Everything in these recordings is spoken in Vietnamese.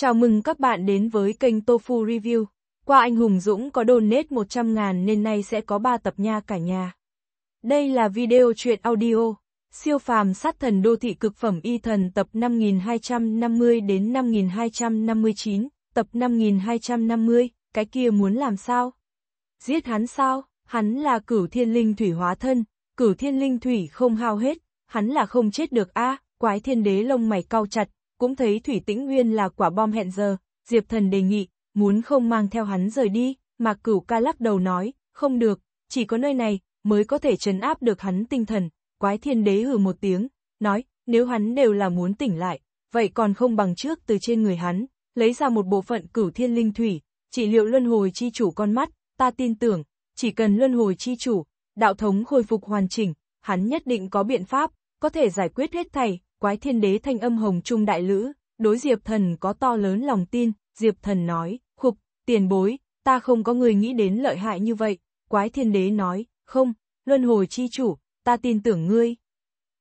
Chào mừng các bạn đến với kênh Tofu Review. Qua anh Hùng Dũng có donate 100 ngàn nên nay sẽ có 3 tập nha cả nhà. Đây là video truyện audio. Siêu phàm sát thần đô thị cực phẩm y thần tập 5250 đến 5259, tập 5250, cái kia muốn làm sao? Giết hắn sao? Hắn là cửu thiên linh thủy hóa thân, cửu thiên linh thủy không hao hết, hắn là không chết được a quái thiên đế lông mày cau chặt, cũng thấy Thủy Tĩnh Nguyên là quả bom hẹn giờ, Diệp Thần đề nghị, muốn không mang theo hắn rời đi, mà cửu ca lắc đầu nói, không được, chỉ có nơi này, mới có thể trấn áp được hắn tinh thần, quái thiên đế hừ một tiếng, nói, nếu hắn đều là muốn tỉnh lại, vậy còn không bằng trước từ trên người hắn, lấy ra một bộ phận cửu thiên linh thủy, chỉ liệu luân hồi chi chủ con mắt, ta tin tưởng, chỉ cần luân hồi chi chủ, đạo thống khôi phục hoàn chỉnh, hắn nhất định có biện pháp, có thể giải quyết hết thảy, quái thiên đế thanh âm hồng trung đại lữ, đối Diệp Thần có to lớn lòng tin, Diệp Thần nói, khục, tiền bối, ta không có người nghĩ đến lợi hại như vậy, quái thiên đế nói, không, luân hồi chi chủ, ta tin tưởng ngươi.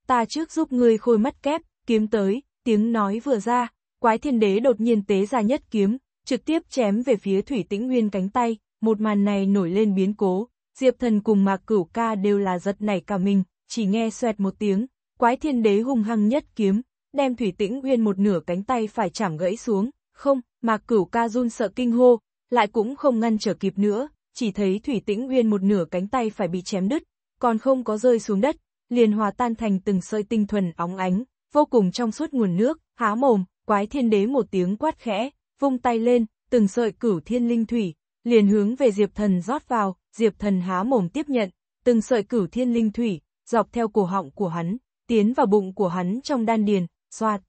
Ta trước giúp ngươi khôi mắt kép, kiếm tới, tiếng nói vừa ra, quái thiên đế đột nhiên tế ra nhất kiếm, trực tiếp chém về phía thủy tĩnh nguyên cánh tay, một màn này nổi lên biến cố, Diệp Thần cùng Mạc Cửu Ca đều là giật nảy cả mình, chỉ nghe xoẹt một tiếng, Quái thiên đế hung hăng nhất kiếm, đem thủy tĩnh uyên một nửa cánh tay phải chảm gãy xuống, không, mà cửu ca run sợ kinh hô, lại cũng không ngăn trở kịp nữa, chỉ thấy thủy tĩnh uyên một nửa cánh tay phải bị chém đứt, còn không có rơi xuống đất, liền hòa tan thành từng sợi tinh thuần óng ánh, vô cùng trong suốt nguồn nước, há mồm, quái thiên đế một tiếng quát khẽ, vung tay lên, từng sợi cửu thiên linh thủy, liền hướng về Diệp Thần rót vào, Diệp Thần há mồm tiếp nhận, từng sợi cửu thiên linh thủy, dọc theo cổ họng của hắn, tiến vào bụng của hắn trong đan điền, xoạt.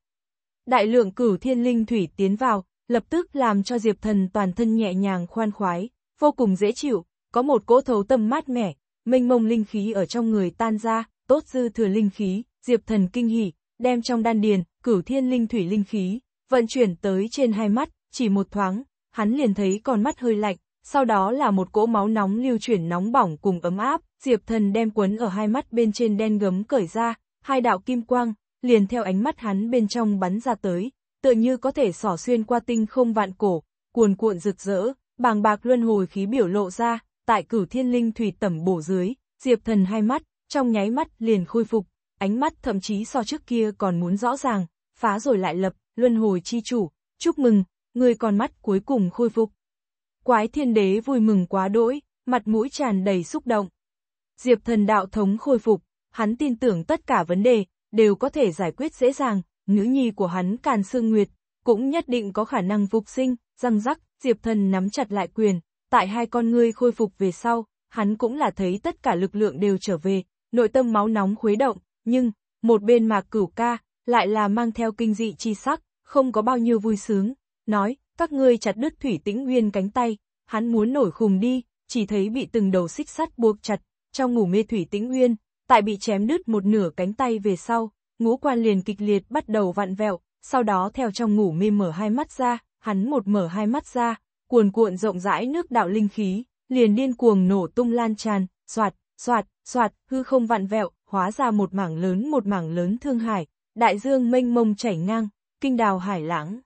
Đại lượng cửu thiên linh thủy tiến vào, lập tức làm cho Diệp Thần toàn thân nhẹ nhàng khoan khoái, vô cùng dễ chịu, có một cỗ thấu tâm mát mẻ, mênh mông linh khí ở trong người tan ra, tốt dư thừa linh khí, Diệp Thần kinh hỉ, đem trong đan điền, cửu thiên linh thủy linh khí, vận chuyển tới trên hai mắt, chỉ một thoáng, hắn liền thấy con mắt hơi lạnh, sau đó là một cỗ máu nóng lưu chuyển nóng bỏng cùng ấm áp, Diệp Thần đem quấn ở hai mắt bên trên đen gấm cởi ra, hai đạo kim quang, liền theo ánh mắt hắn bên trong bắn ra tới, tựa như có thể xỏ xuyên qua tinh không vạn cổ, cuồn cuộn rực rỡ, bàng bạc luân hồi khí biểu lộ ra, tại cửu thiên linh thủy tẩm bổ dưới, diệp thần hai mắt, trong nháy mắt liền khôi phục, ánh mắt thậm chí so trước kia còn muốn rõ ràng, phá rồi lại lập, luân hồi chi chủ, chúc mừng, người còn mắt cuối cùng khôi phục. Quái thiên đế vui mừng quá đỗi, mặt mũi tràn đầy xúc động. Diệp thần đạo thống khôi phục, hắn tin tưởng tất cả vấn đề, đều có thể giải quyết dễ dàng, nữ nhi của hắn Càn Sương Nguyệt, cũng nhất định có khả năng phục sinh, răng rắc, Diệp Thần nắm chặt lại quyền, tại hai con ngươi khôi phục về sau, hắn cũng là thấy tất cả lực lượng đều trở về, nội tâm máu nóng khuấy động, nhưng, một bên mạc cửu ca, lại là mang theo kinh dị chi sắc, không có bao nhiêu vui sướng, nói, các ngươi chặt đứt thủy tĩnh nguyên cánh tay, hắn muốn nổi khùng đi, chỉ thấy bị từng đầu xích sắt buộc chặt, trong ngủ mê thủy tĩnh nguyên, tại bị chém đứt một nửa cánh tay về sau, ngũ quan liền kịch liệt bắt đầu vặn vẹo, sau đó theo trong ngủ mê mở hai mắt ra, hắn một mở hai mắt ra, cuồn cuộn rộng rãi nước đạo linh khí, liền điên cuồng nổ tung lan tràn, soạt, soạt, soạt, hư không vặn vẹo, hóa ra một mảng lớn một mảng lớn thương hải, đại dương mênh mông chảy ngang, kinh đào hải lãng.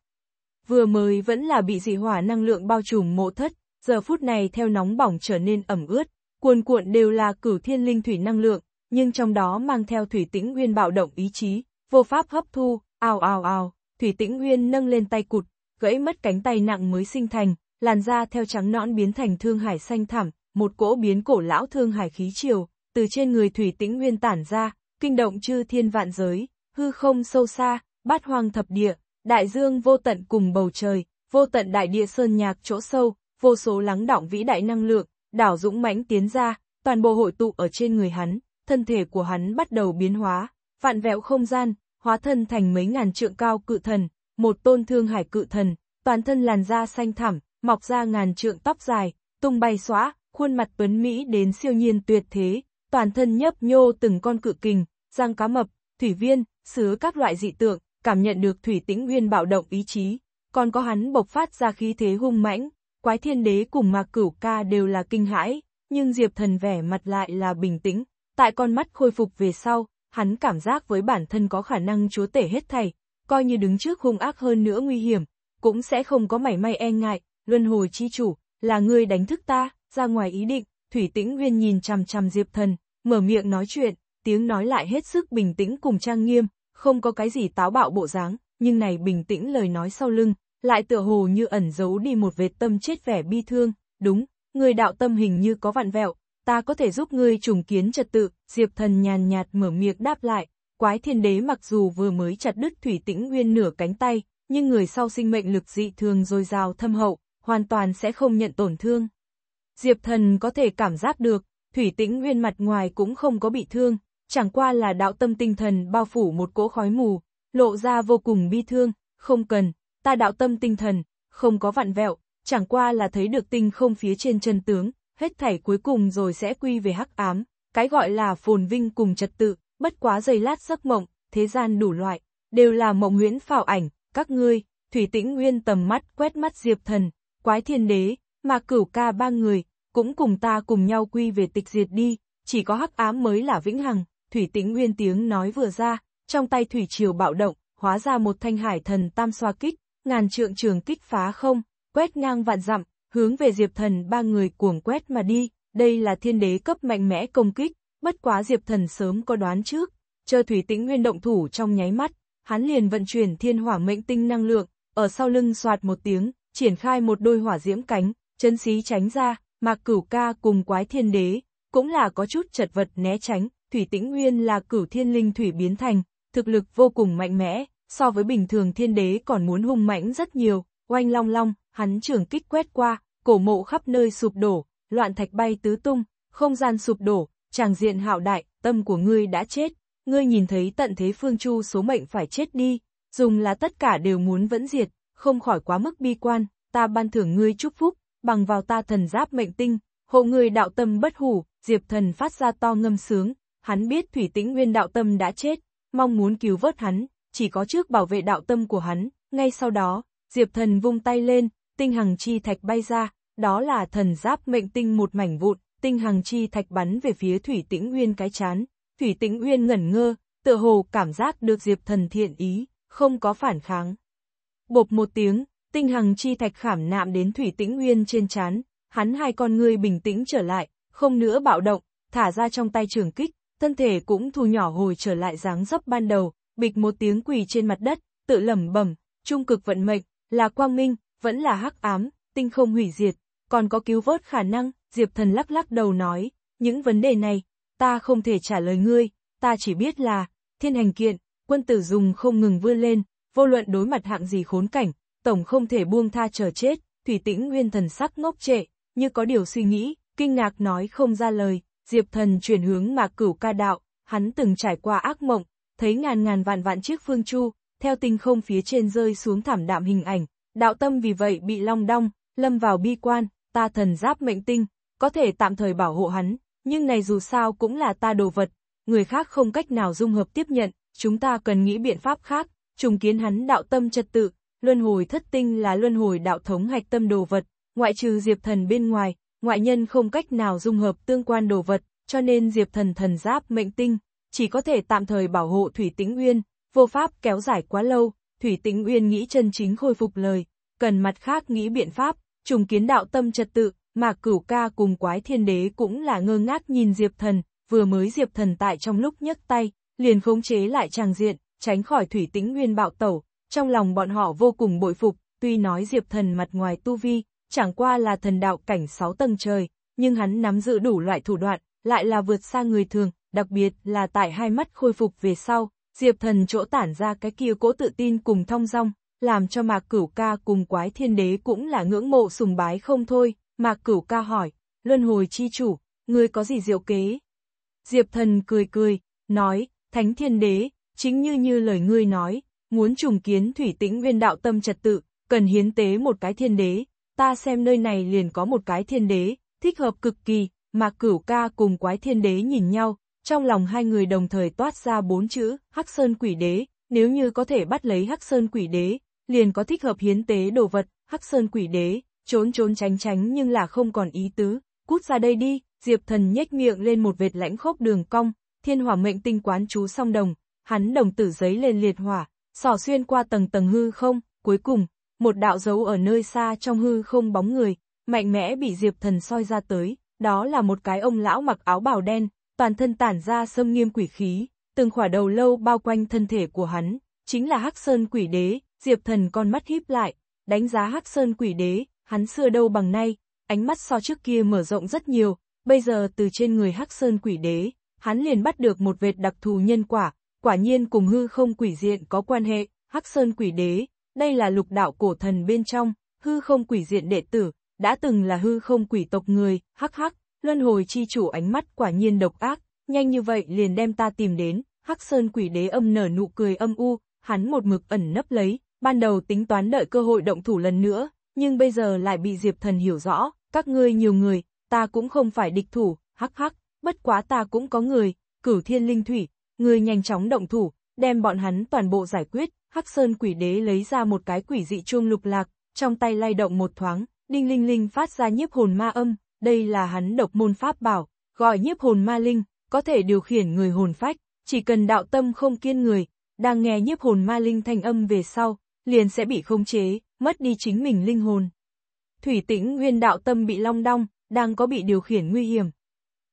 Vừa mới vẫn là bị dị hỏa năng lượng bao trùm mộ thất, giờ phút này theo nóng bỏng trở nên ẩm ướt, cuồn cuộn đều là cửu thiên linh thủy năng lượng, nhưng trong đó mang theo Thủy Tĩnh Nguyên bạo động ý chí, vô pháp hấp thu, ào ào ào, Thủy Tĩnh Nguyên nâng lên tay cụt, gãy mất cánh tay nặng mới sinh thành, làn da theo trắng nõn biến thành thương hải xanh thẳm, một cỗ biến cổ lão thương hải khí chiều, từ trên người Thủy Tĩnh Nguyên tản ra, kinh động chư thiên vạn giới, hư không sâu xa, bát hoang thập địa, đại dương vô tận cùng bầu trời, vô tận đại địa sơn nhạc chỗ sâu, vô số lắng đọng vĩ đại năng lượng, đảo dũng mãnh tiến ra, toàn bộ hội tụ ở trên người hắn, thân thể của hắn bắt đầu biến hóa, vạn vẹo không gian, hóa thân thành mấy ngàn trượng cao cự thần, một tôn thương hải cự thần, toàn thân làn da xanh thẳm, mọc ra ngàn trượng tóc dài, tung bay xóa, khuôn mặt tuấn Mỹ đến siêu nhiên tuyệt thế, toàn thân nhấp nhô từng con cự kình, răng cá mập, thủy viên, sứa các loại dị tượng, cảm nhận được thủy tĩnh nguyên bạo động ý chí, còn có hắn bộc phát ra khí thế hung mãnh, quái thiên đế cùng mạc cửu ca đều là kinh hãi, nhưng Diệp thần vẻ mặt lại là bình tĩnh, Tại con mắt khôi phục về sau, hắn cảm giác với bản thân có khả năng chúa tể hết thảy, coi như đứng trước hung ác hơn nữa nguy hiểm, cũng sẽ không có mảy may e ngại, luân hồi chi chủ, là ngươi đánh thức ta, ra ngoài ý định, Thủy Tĩnh Nguyên nhìn chằm chằm Diệp Thần, mở miệng nói chuyện, tiếng nói lại hết sức bình tĩnh cùng trang nghiêm, không có cái gì táo bạo bộ dáng, nhưng này bình tĩnh lời nói sau lưng, lại tựa hồ như ẩn giấu đi một vệt tâm chết vẻ bi thương, đúng, người đạo tâm hình như có vặn vẹo, ta có thể giúp ngươi trùng kiến trật tự, Diệp Thần nhàn nhạt mở miệng đáp lại, quái thiên đế mặc dù vừa mới chặt đứt Thủy Tĩnh Nguyên nửa cánh tay, nhưng người sau sinh mệnh lực dị thường dồi dào thâm hậu, hoàn toàn sẽ không nhận tổn thương. Diệp Thần có thể cảm giác được, Thủy Tĩnh Nguyên mặt ngoài cũng không có bị thương, chẳng qua là đạo tâm tinh thần bao phủ một cỗ khói mù, lộ ra vô cùng bi thương, không cần, ta đạo tâm tinh thần, không có vặn vẹo, chẳng qua là thấy được tinh không phía trên chân tướng, hết thảy cuối cùng rồi sẽ quy về hắc ám, cái gọi là phồn vinh cùng trật tự, bất quá giây lát giấc mộng, thế gian đủ loại, đều là mộng huyễn phảo ảnh, các ngươi, Thủy Tĩnh Nguyên tầm mắt quét mắt Diệp Thần, Quái Thiên Đế, mà cửu ca ba người, cũng cùng ta cùng nhau quy về tịch diệt đi, chỉ có hắc ám mới là vĩnh hằng, Thủy Tĩnh Nguyên tiếng nói vừa ra, trong tay thủy triều bạo động, hóa ra một thanh hải thần tam xoa kích, ngàn trượng trường kích phá không, quét ngang vạn dặm, hướng về Diệp Thần ba người cuồng quét mà đi, đây là thiên đế cấp mạnh mẽ công kích, bất quá Diệp Thần sớm có đoán trước, chờ Thủy Tĩnh Nguyên động thủ trong nháy mắt, hắn liền vận chuyển thiên hỏa mệnh tinh năng lượng, ở sau lưng soạt một tiếng, triển khai một đôi hỏa diễm cánh, chân xí tránh ra, Mạc Cửu Ca cùng Quái Thiên Đế, cũng là có chút chật vật né tránh, Thủy Tĩnh Nguyên là cửu thiên linh thủy biến thành, thực lực vô cùng mạnh mẽ, so với bình thường thiên đế còn muốn hung mãnh rất nhiều, oanh long long, hắn trường kích quét qua, cổ mộ khắp nơi sụp đổ, loạn thạch bay tứ tung, không gian sụp đổ, tràng diện hạo đại, tâm của ngươi đã chết, ngươi nhìn thấy tận thế phương chu số mệnh phải chết đi, dùng là tất cả đều muốn vẫn diệt, không khỏi quá mức bi quan, ta ban thưởng ngươi chúc phúc, bằng vào ta thần giáp mệnh tinh, hộ ngươi đạo tâm bất hủ, Diệp thần phát ra to ngâm sướng, hắn biết Thủy Tĩnh Nguyên đạo tâm đã chết, mong muốn cứu vớt hắn, chỉ có trước bảo vệ đạo tâm của hắn, ngay sau đó, Diệp thần vung tay lên, tinh hằng chi thạch bay ra, đó là thần giáp mệnh tinh một mảnh vụn, tinh hằng chi thạch bắn về phía Thủy Tĩnh uyên cái chán, Thủy Tĩnh uyên ngẩn ngơ, tựa hồ cảm giác được Diệp thần thiện ý, không có phản kháng. Bộp một tiếng, tinh hằng chi thạch khảm nạm đến Thủy Tĩnh uyên trên chán, hắn hai con ngươi bình tĩnh trở lại, không nữa bạo động, thả ra trong tay trường kích, thân thể cũng thu nhỏ hồi trở lại dáng dấp ban đầu, bịch một tiếng quỳ trên mặt đất, tự lẩm bẩm, trung cực vận mệnh, là quang minh, vẫn là hắc ám, tinh không hủy diệt, còn có cứu vớt khả năng, Diệp Thần lắc lắc đầu nói, những vấn đề này, ta không thể trả lời ngươi, ta chỉ biết là, thiên hành kiện, quân tử dùng không ngừng vươn lên, vô luận đối mặt hạng gì khốn cảnh, tổng không thể buông tha chờ chết, thủy tĩnh nguyên thần sắc ngốc trệ, như có điều suy nghĩ, kinh ngạc nói không ra lời, Diệp Thần chuyển hướng mà cửu ca đạo, hắn từng trải qua ác mộng, thấy ngàn ngàn vạn vạn chiếc phương chu, theo tinh không phía trên rơi xuống thảm đạm hình ảnh, đạo tâm vì vậy bị long đong, lâm vào bi quan, ta thần giáp mệnh tinh, có thể tạm thời bảo hộ hắn, nhưng này dù sao cũng là ta đồ vật, người khác không cách nào dung hợp tiếp nhận, chúng ta cần nghĩ biện pháp khác, trùng kiến hắn đạo tâm trật tự, luân hồi thất tinh là luân hồi đạo thống hạch tâm đồ vật, ngoại trừ Diệp Thần bên ngoài, ngoại nhân không cách nào dung hợp tương quan đồ vật, cho nên Diệp Thần thần giáp mệnh tinh, chỉ có thể tạm thời bảo hộ Thủy Tĩnh Uyên, vô pháp kéo dài quá lâu, Thủy Tĩnh Uyên nghĩ chân chính khôi phục lời, cần mặt khác nghĩ biện pháp, trùng kiến đạo tâm trật tự, mà cửu ca cùng quái thiên đế cũng là ngơ ngác nhìn Diệp Thần, vừa mới Diệp Thần tại trong lúc nhấc tay, liền khống chế lại tràng diện, tránh khỏi Thủy Tĩnh Uyên bạo tẩu, trong lòng bọn họ vô cùng bội phục, tuy nói Diệp Thần mặt ngoài tu vi, chẳng qua là thần đạo cảnh 6 tầng trời, nhưng hắn nắm giữ đủ loại thủ đoạn, lại là vượt xa người thường, đặc biệt là tại hai mắt khôi phục về sau, Diệp Thần chỗ tản ra cái kia cố tự tin cùng thong dong, làm cho Mạc Cửu Ca cùng Quái Thiên Đế cũng là ngưỡng mộ sùng bái không thôi, Mạc Cửu Ca hỏi, Luân Hồi Chi Chủ, ngươi có gì diệu kế? Diệp Thần cười cười, nói, Thánh Thiên Đế, chính như như lời ngươi nói, muốn trùng kiến thủy tĩnh nguyên đạo tâm trật tự, cần hiến tế một cái thiên đế, ta xem nơi này liền có một cái thiên đế, thích hợp cực kỳ, mà cửu ca cùng quái thiên đế nhìn nhau, trong lòng hai người đồng thời toát ra bốn chữ, Hắc Sơn Quỷ Đế, nếu như có thể bắt lấy Hắc Sơn Quỷ Đế, liền có thích hợp hiến tế đồ vật, Hắc Sơn Quỷ Đế, trốn trốn tránh tránh nhưng là không còn ý tứ, cút ra đây đi, Diệp Thần nhếch miệng lên một vệt lãnh khốc đường cong, thiên hỏa mệnh tinh quán chú song đồng, hắn đồng tử giấy lên liệt hỏa, sỏ xuyên qua tầng tầng hư không, cuối cùng, một đạo dấu ở nơi xa trong hư không bóng người, mạnh mẽ bị Diệp Thần soi ra tới, đó là một cái ông lão mặc áo bào đen, toàn thân tản ra sâm nghiêm quỷ khí, từng khỏa đầu lâu bao quanh thân thể của hắn, chính là Hắc Sơn Quỷ Đế, Diệp Thần con mắt híp lại, đánh giá Hắc Sơn Quỷ Đế, hắn xưa đâu bằng nay, ánh mắt so trước kia mở rộng rất nhiều, bây giờ từ trên người Hắc Sơn Quỷ Đế, hắn liền bắt được một vệt đặc thù nhân quả, quả nhiên cùng hư không quỷ diện có quan hệ, Hắc Sơn Quỷ Đế, đây là lục đạo cổ thần bên trong, hư không quỷ diện đệ tử, đã từng là hư không quỷ tộc người, hắc hắc, luân hồi chi chủ ánh mắt quả nhiên độc ác, nhanh như vậy liền đem ta tìm đến, Hắc Sơn quỷ đế âm nở nụ cười âm u, hắn một mực ẩn nấp lấy, ban đầu tính toán đợi cơ hội động thủ lần nữa, nhưng bây giờ lại bị Diệp Thần hiểu rõ, các ngươi nhiều người, ta cũng không phải địch thủ, hắc hắc, bất quá ta cũng có người, cửu thiên linh thủy, người nhanh chóng động thủ, đem bọn hắn toàn bộ giải quyết, Hắc Sơn quỷ đế lấy ra một cái quỷ dị chuông lục lạc, trong tay lay động một thoáng, đinh linh linh phát ra nhiếp hồn ma âm, đây là hắn độc môn pháp bảo, gọi nhiếp hồn ma linh, có thể điều khiển người hồn phách, chỉ cần đạo tâm không kiên người, đang nghe nhiếp hồn ma linh thanh âm về sau, liền sẽ bị khống chế, mất đi chính mình linh hồn. Thủy tĩnh nguyên đạo tâm bị long đong, đang có bị điều khiển nguy hiểm.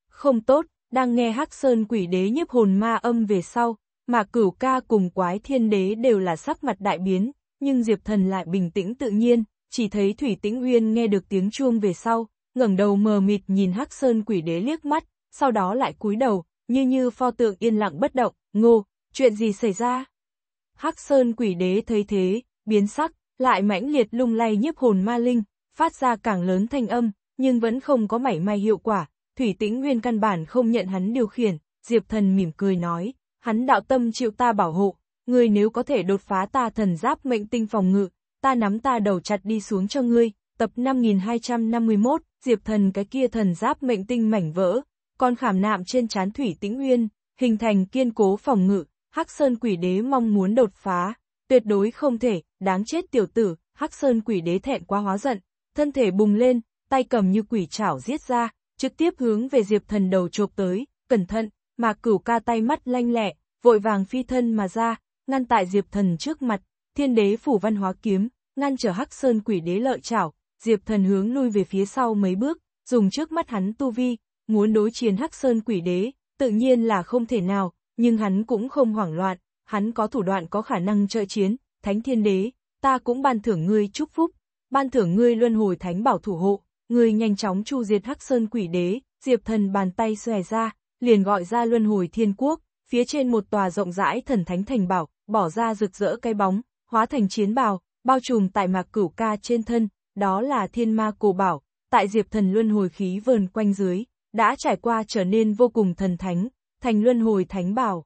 Không tốt, đang nghe hắc sơn quỷ đế nhiếp hồn ma âm về sau, mà cửu ca cùng quái thiên đế đều là sắc mặt đại biến, nhưng Diệp Thần lại bình tĩnh tự nhiên, chỉ thấy Thủy Tĩnh Uyên nghe được tiếng chuông về sau, ngẩng đầu mờ mịt nhìn Hắc Sơn Quỷ Đế liếc mắt, sau đó lại cúi đầu, như như pho tượng yên lặng bất động, ngô, chuyện gì xảy ra? Hắc Sơn Quỷ Đế thấy thế, biến sắc, lại mãnh liệt lung lay nhiếp hồn ma linh, phát ra càng lớn thanh âm, nhưng vẫn không có mảy may hiệu quả, Thủy Tĩnh Nguyên căn bản không nhận hắn điều khiển, Diệp Thần mỉm cười nói, hắn đạo tâm chịu ta bảo hộ, ngươi nếu có thể đột phá ta thần giáp mệnh tinh phòng ngự, ta nắm ta đầu chặt đi xuống cho ngươi, tập 5251, Diệp Thần cái kia thần giáp mệnh tinh mảnh vỡ, còn khảm nạm trên chán thủy tĩnh uyên, hình thành kiên cố phòng ngự, Hắc Sơn Quỷ Đế mong muốn đột phá, tuyệt đối không thể, đáng chết tiểu tử, Hắc Sơn Quỷ Đế thẹn quá hóa giận, thân thể bùng lên, tay cầm như quỷ chảo giết ra, trực tiếp hướng về Diệp Thần đầu chộp tới, cẩn thận, mà cửu ca tay mắt lanh lẹ, vội vàng phi thân mà ra, ngăn tại Diệp Thần trước mặt, thiên đế phủ văn hóa kiếm, ngăn trở Hắc Sơn quỷ đế lợi chảo, Diệp Thần hướng lui về phía sau mấy bước, dùng trước mắt hắn tu vi, muốn đối chiến Hắc Sơn quỷ đế, tự nhiên là không thể nào, nhưng hắn cũng không hoảng loạn, hắn có thủ đoạn có khả năng trợ chiến, Thánh Thiên Đế, ta cũng ban thưởng ngươi chúc phúc, ban thưởng ngươi luân hồi thánh bảo thủ hộ, ngươi nhanh chóng chu diệt Hắc Sơn quỷ đế, Diệp Thần bàn tay xòe ra, liền gọi ra luân hồi thiên quốc, phía trên một tòa rộng rãi thần thánh thành bảo, bỏ ra rực rỡ cái bóng, hóa thành chiến bào, bao trùm tại mạc cửu ca trên thân, đó là thiên ma cổ bảo, tại diệp thần luân hồi khí vờn quanh dưới, đã trải qua trở nên vô cùng thần thánh, thành luân hồi thánh bảo.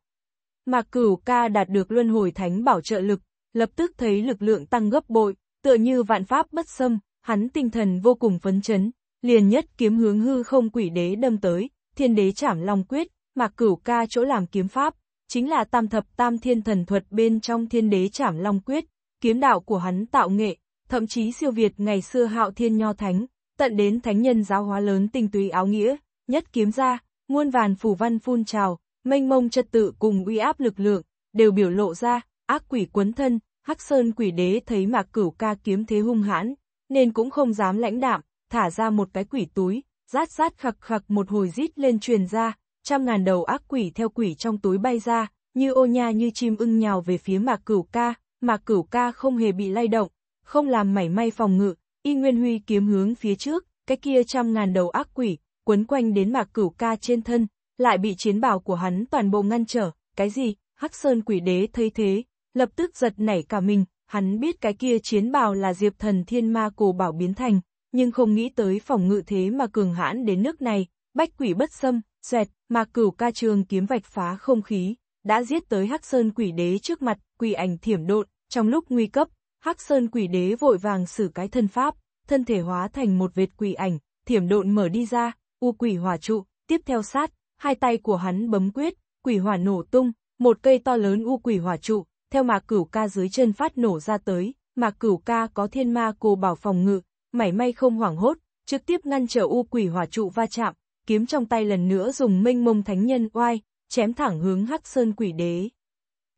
Mạc cửu ca đạt được luân hồi thánh bảo trợ lực, lập tức thấy lực lượng tăng gấp bội, tựa như vạn pháp bất xâm, hắn tinh thần vô cùng phấn chấn, liền nhất kiếm hướng hư không quỷ đế đâm tới, thiên đế chảm long quyết, mạc cửu ca chỗ làm kiếm pháp, chính là tam thập tam thiên thần thuật bên trong thiên đế trảm long quyết, kiếm đạo của hắn tạo nghệ, thậm chí siêu việt ngày xưa hạo thiên nho thánh, tận đến thánh nhân giáo hóa lớn tinh túy áo nghĩa, nhất kiếm ra, muôn vàn phủ văn phun trào, mênh mông trật tự cùng uy áp lực lượng, đều biểu lộ ra, ác quỷ quấn thân, hắc sơn quỷ đế thấy mạc cửu ca kiếm thế hung hãn, nên cũng không dám lãnh đạm, thả ra một cái quỷ túi, rát rát khặc khặc một hồi rít lên truyền ra, trăm ngàn đầu ác quỷ theo quỷ trong túi bay ra, như ô nha như chim ưng nhào về phía mạc cửu ca, mạc cửu ca không hề bị lay động, không làm mảy may phòng ngự, y nguyên huy kiếm hướng phía trước, cái kia trăm ngàn đầu ác quỷ, quấn quanh đến mạc cửu ca trên thân, lại bị chiến bào của hắn toàn bộ ngăn trở, cái gì, hắc sơn quỷ đế thấy thế, lập tức giật nảy cả mình, hắn biết cái kia chiến bào là diệp thần thiên ma cổ bảo biến thành, nhưng không nghĩ tới phòng ngự thế mà cường hãn đến nước này, bách quỷ bất xâm, xoẹt, mà cửu ca trường kiếm vạch phá không khí, đã giết tới Hắc Sơn quỷ đế trước mặt, quỷ ảnh thiểm độn, trong lúc nguy cấp, Hắc Sơn quỷ đế vội vàng sử cái thân pháp, thân thể hóa thành một vệt quỷ ảnh, thiểm độn mở đi ra, u quỷ hỏa trụ, tiếp theo sát, hai tay của hắn bấm quyết, quỷ hỏa nổ tung, một cây to lớn u quỷ hỏa trụ, theo mạc cửu ca dưới chân phát nổ ra tới, mạc cửu ca có thiên ma cô bảo phòng ngự, mảy may không hoảng hốt, trực tiếp ngăn trở u quỷ hỏa trụ va chạm, kiếm trong tay lần nữa dùng minh mông thánh nhân oai, chém thẳng hướng Hắc Sơn quỷ đế.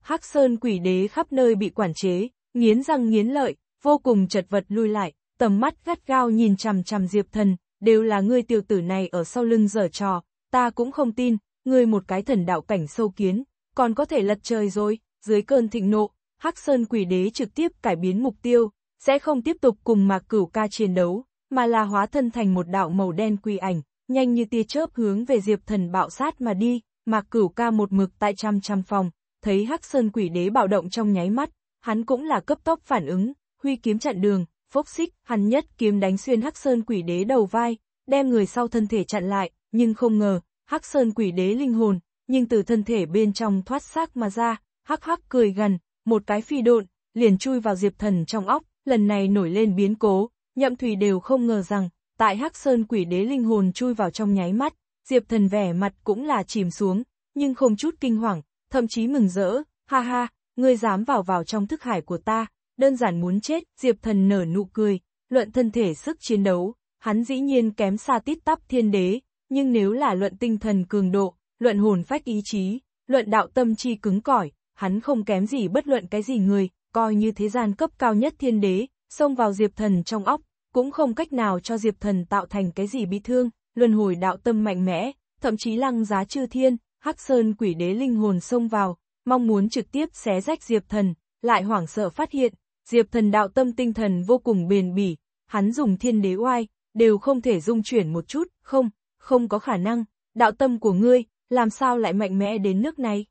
Hắc Sơn quỷ đế khắp nơi bị quản chế, nghiến răng nghiến lợi, vô cùng chật vật lui lại, tầm mắt gắt gao nhìn chằm chằm Diệp Thần, đều là ngươi tiểu tử này ở sau lưng giở trò, ta cũng không tin, ngươi một cái thần đạo cảnh sâu kiến, còn có thể lật trời rồi, dưới cơn thịnh nộ, Hắc Sơn Quỷ Đế trực tiếp cải biến mục tiêu, sẽ không tiếp tục cùng Mạc Cửu ca chiến đấu, mà là hóa thân thành một đạo màu đen quỷ ảnh, nhanh như tia chớp hướng về Diệp Thần bạo sát mà đi, Mạc Cửu ca một mực tại trăm trăm phòng, thấy Hắc Sơn Quỷ Đế bạo động trong nháy mắt, hắn cũng là cấp tốc phản ứng, huy kiếm chặn đường, phốc xích, hắn nhất kiếm đánh xuyên Hắc Sơn Quỷ Đế đầu vai, đem người sau thân thể chặn lại, nhưng không ngờ, Hắc Sơn Quỷ Đế linh hồn, nhưng từ thân thể bên trong thoát xác mà ra, hắc hắc cười gần, một cái phi độn, liền chui vào Diệp Thần trong óc, lần này nổi lên biến cố, Nhậm Thủy đều không ngờ rằng, tại Hắc Sơn Quỷ Đế linh hồn chui vào trong nháy mắt, Diệp Thần vẻ mặt cũng là chìm xuống, nhưng không chút kinh hoàng, thậm chí mừng rỡ, ha ha, ngươi dám vào vào trong thức hải của ta, đơn giản muốn chết, Diệp Thần nở nụ cười, luận thân thể sức chiến đấu, hắn dĩ nhiên kém xa tít tắp thiên đế, nhưng nếu là luận tinh thần cường độ, luận hồn phách ý chí, luận đạo tâm chi cứng cỏi, hắn không kém gì bất luận cái gì người, coi như thế gian cấp cao nhất thiên đế, xông vào Diệp Thần trong óc, cũng không cách nào cho Diệp Thần tạo thành cái gì bị thương, luân hồi đạo tâm mạnh mẽ, thậm chí lăng giá chư thiên, Hắc Sơn quỷ đế linh hồn xông vào, mong muốn trực tiếp xé rách Diệp Thần, lại hoảng sợ phát hiện, Diệp Thần đạo tâm tinh thần vô cùng bền bỉ, hắn dùng thiên đế oai, đều không thể dung chuyển một chút, không, không có khả năng, đạo tâm của ngươi, làm sao lại mạnh mẽ đến nước này?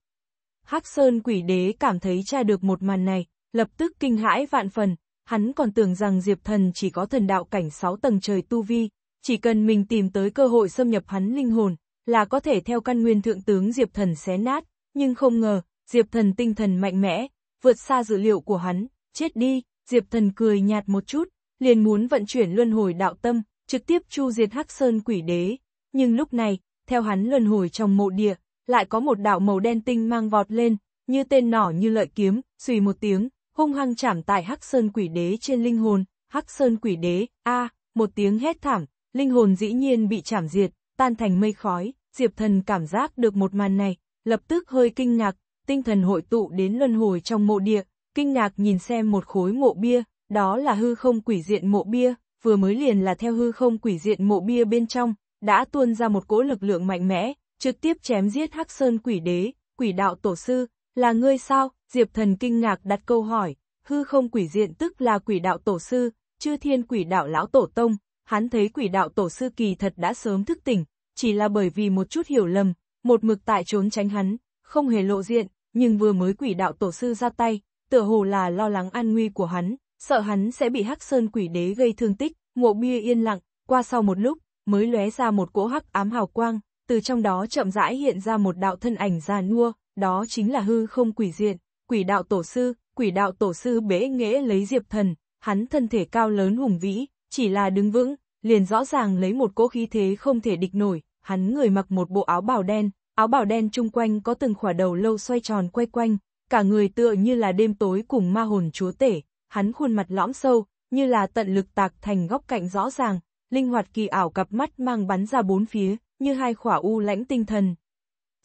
Hắc Sơn quỷ đế cảm thấy tra được một màn này, lập tức kinh hãi vạn phần, hắn còn tưởng rằng Diệp Thần chỉ có thần đạo cảnh 6 tầng trời tu vi, chỉ cần mình tìm tới cơ hội xâm nhập hắn linh hồn, là có thể theo căn nguyên thượng tướng Diệp Thần xé nát, nhưng không ngờ, Diệp Thần tinh thần mạnh mẽ, vượt xa dự liệu của hắn, chết đi, Diệp Thần cười nhạt một chút, liền muốn vận chuyển luân hồi đạo tâm, trực tiếp chu diệt Hắc Sơn quỷ đế, nhưng lúc này, theo hắn luân hồi trong mộ địa, lại có một đạo màu đen tinh mang vọt lên, như tên nỏ như lợi kiếm, xùy một tiếng, hung hăng chạm tại Hắc Sơn Quỷ Đế trên linh hồn, Hắc Sơn Quỷ Đế, a, một tiếng hét thảm, linh hồn dĩ nhiên bị chảm diệt, tan thành mây khói, Diệp Thần cảm giác được một màn này, lập tức hơi kinh ngạc, tinh thần hội tụ đến luân hồi trong mộ địa, kinh ngạc nhìn xem một khối mộ bia, đó là hư không quỷ diện mộ bia, vừa mới liền là theo hư không quỷ diện mộ bia bên trong, đã tuôn ra một cỗ lực lượng mạnh mẽ, trực tiếp chém giết Hắc Sơn quỷ đế, quỷ đạo tổ sư, là ngươi sao? Diệp thần kinh ngạc đặt câu hỏi, hư không quỷ diện tức là quỷ đạo tổ sư, chư thiên quỷ đạo lão tổ tông, hắn thấy quỷ đạo tổ sư kỳ thật đã sớm thức tỉnh, chỉ là bởi vì một chút hiểu lầm, một mực tại trốn tránh hắn, không hề lộ diện, nhưng vừa mới quỷ đạo tổ sư ra tay, tựa hồ là lo lắng an nguy của hắn, sợ hắn sẽ bị Hắc Sơn quỷ đế gây thương tích, mộ bia yên lặng, qua sau một lúc, mới lóe ra một cỗ hắc ám hào quang, từ trong đó chậm rãi hiện ra một đạo thân ảnh già nua, đó chính là hư không quỷ diện, quỷ đạo tổ sư, quỷ đạo tổ sư bế nghễ lấy diệp thần, hắn thân thể cao lớn hùng vĩ, chỉ là đứng vững, liền rõ ràng lấy một cỗ khí thế không thể địch nổi, hắn người mặc một bộ áo bào đen, áo bào đen chung quanh có từng khỏa đầu lâu xoay tròn quay quanh, cả người tựa như là đêm tối cùng ma hồn chúa tể, hắn khuôn mặt lõm sâu, như là tận lực tạc thành góc cạnh rõ ràng, linh hoạt kỳ ảo cặp mắt mang bắn ra bốn phía, như hai khỏa u lãnh tinh thần.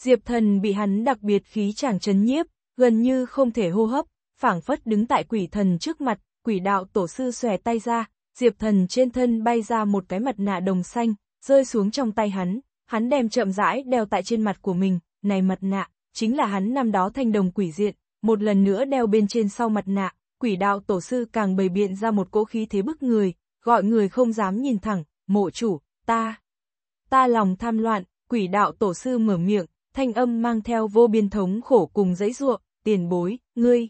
Diệp thần bị hắn đặc biệt khí chàng chấn nhiếp, gần như không thể hô hấp, phảng phất đứng tại quỷ thần trước mặt, quỷ đạo tổ sư xòe tay ra, diệp thần trên thân bay ra một cái mặt nạ đồng xanh, rơi xuống trong tay hắn, hắn đem chậm rãi đeo tại trên mặt của mình, này mặt nạ, chính là hắn năm đó thanh đồng quỷ diện, một lần nữa đeo bên trên sau mặt nạ, quỷ đạo tổ sư càng bày biện ra một cỗ khí thế bức người, gọi người không dám nhìn thẳng, mộ chủ, ta. Ta lòng tham loạn, quỷ đạo tổ sư mở miệng, thanh âm mang theo vô biên thống khổ cùng dãy ruộng, tiền bối, ngươi.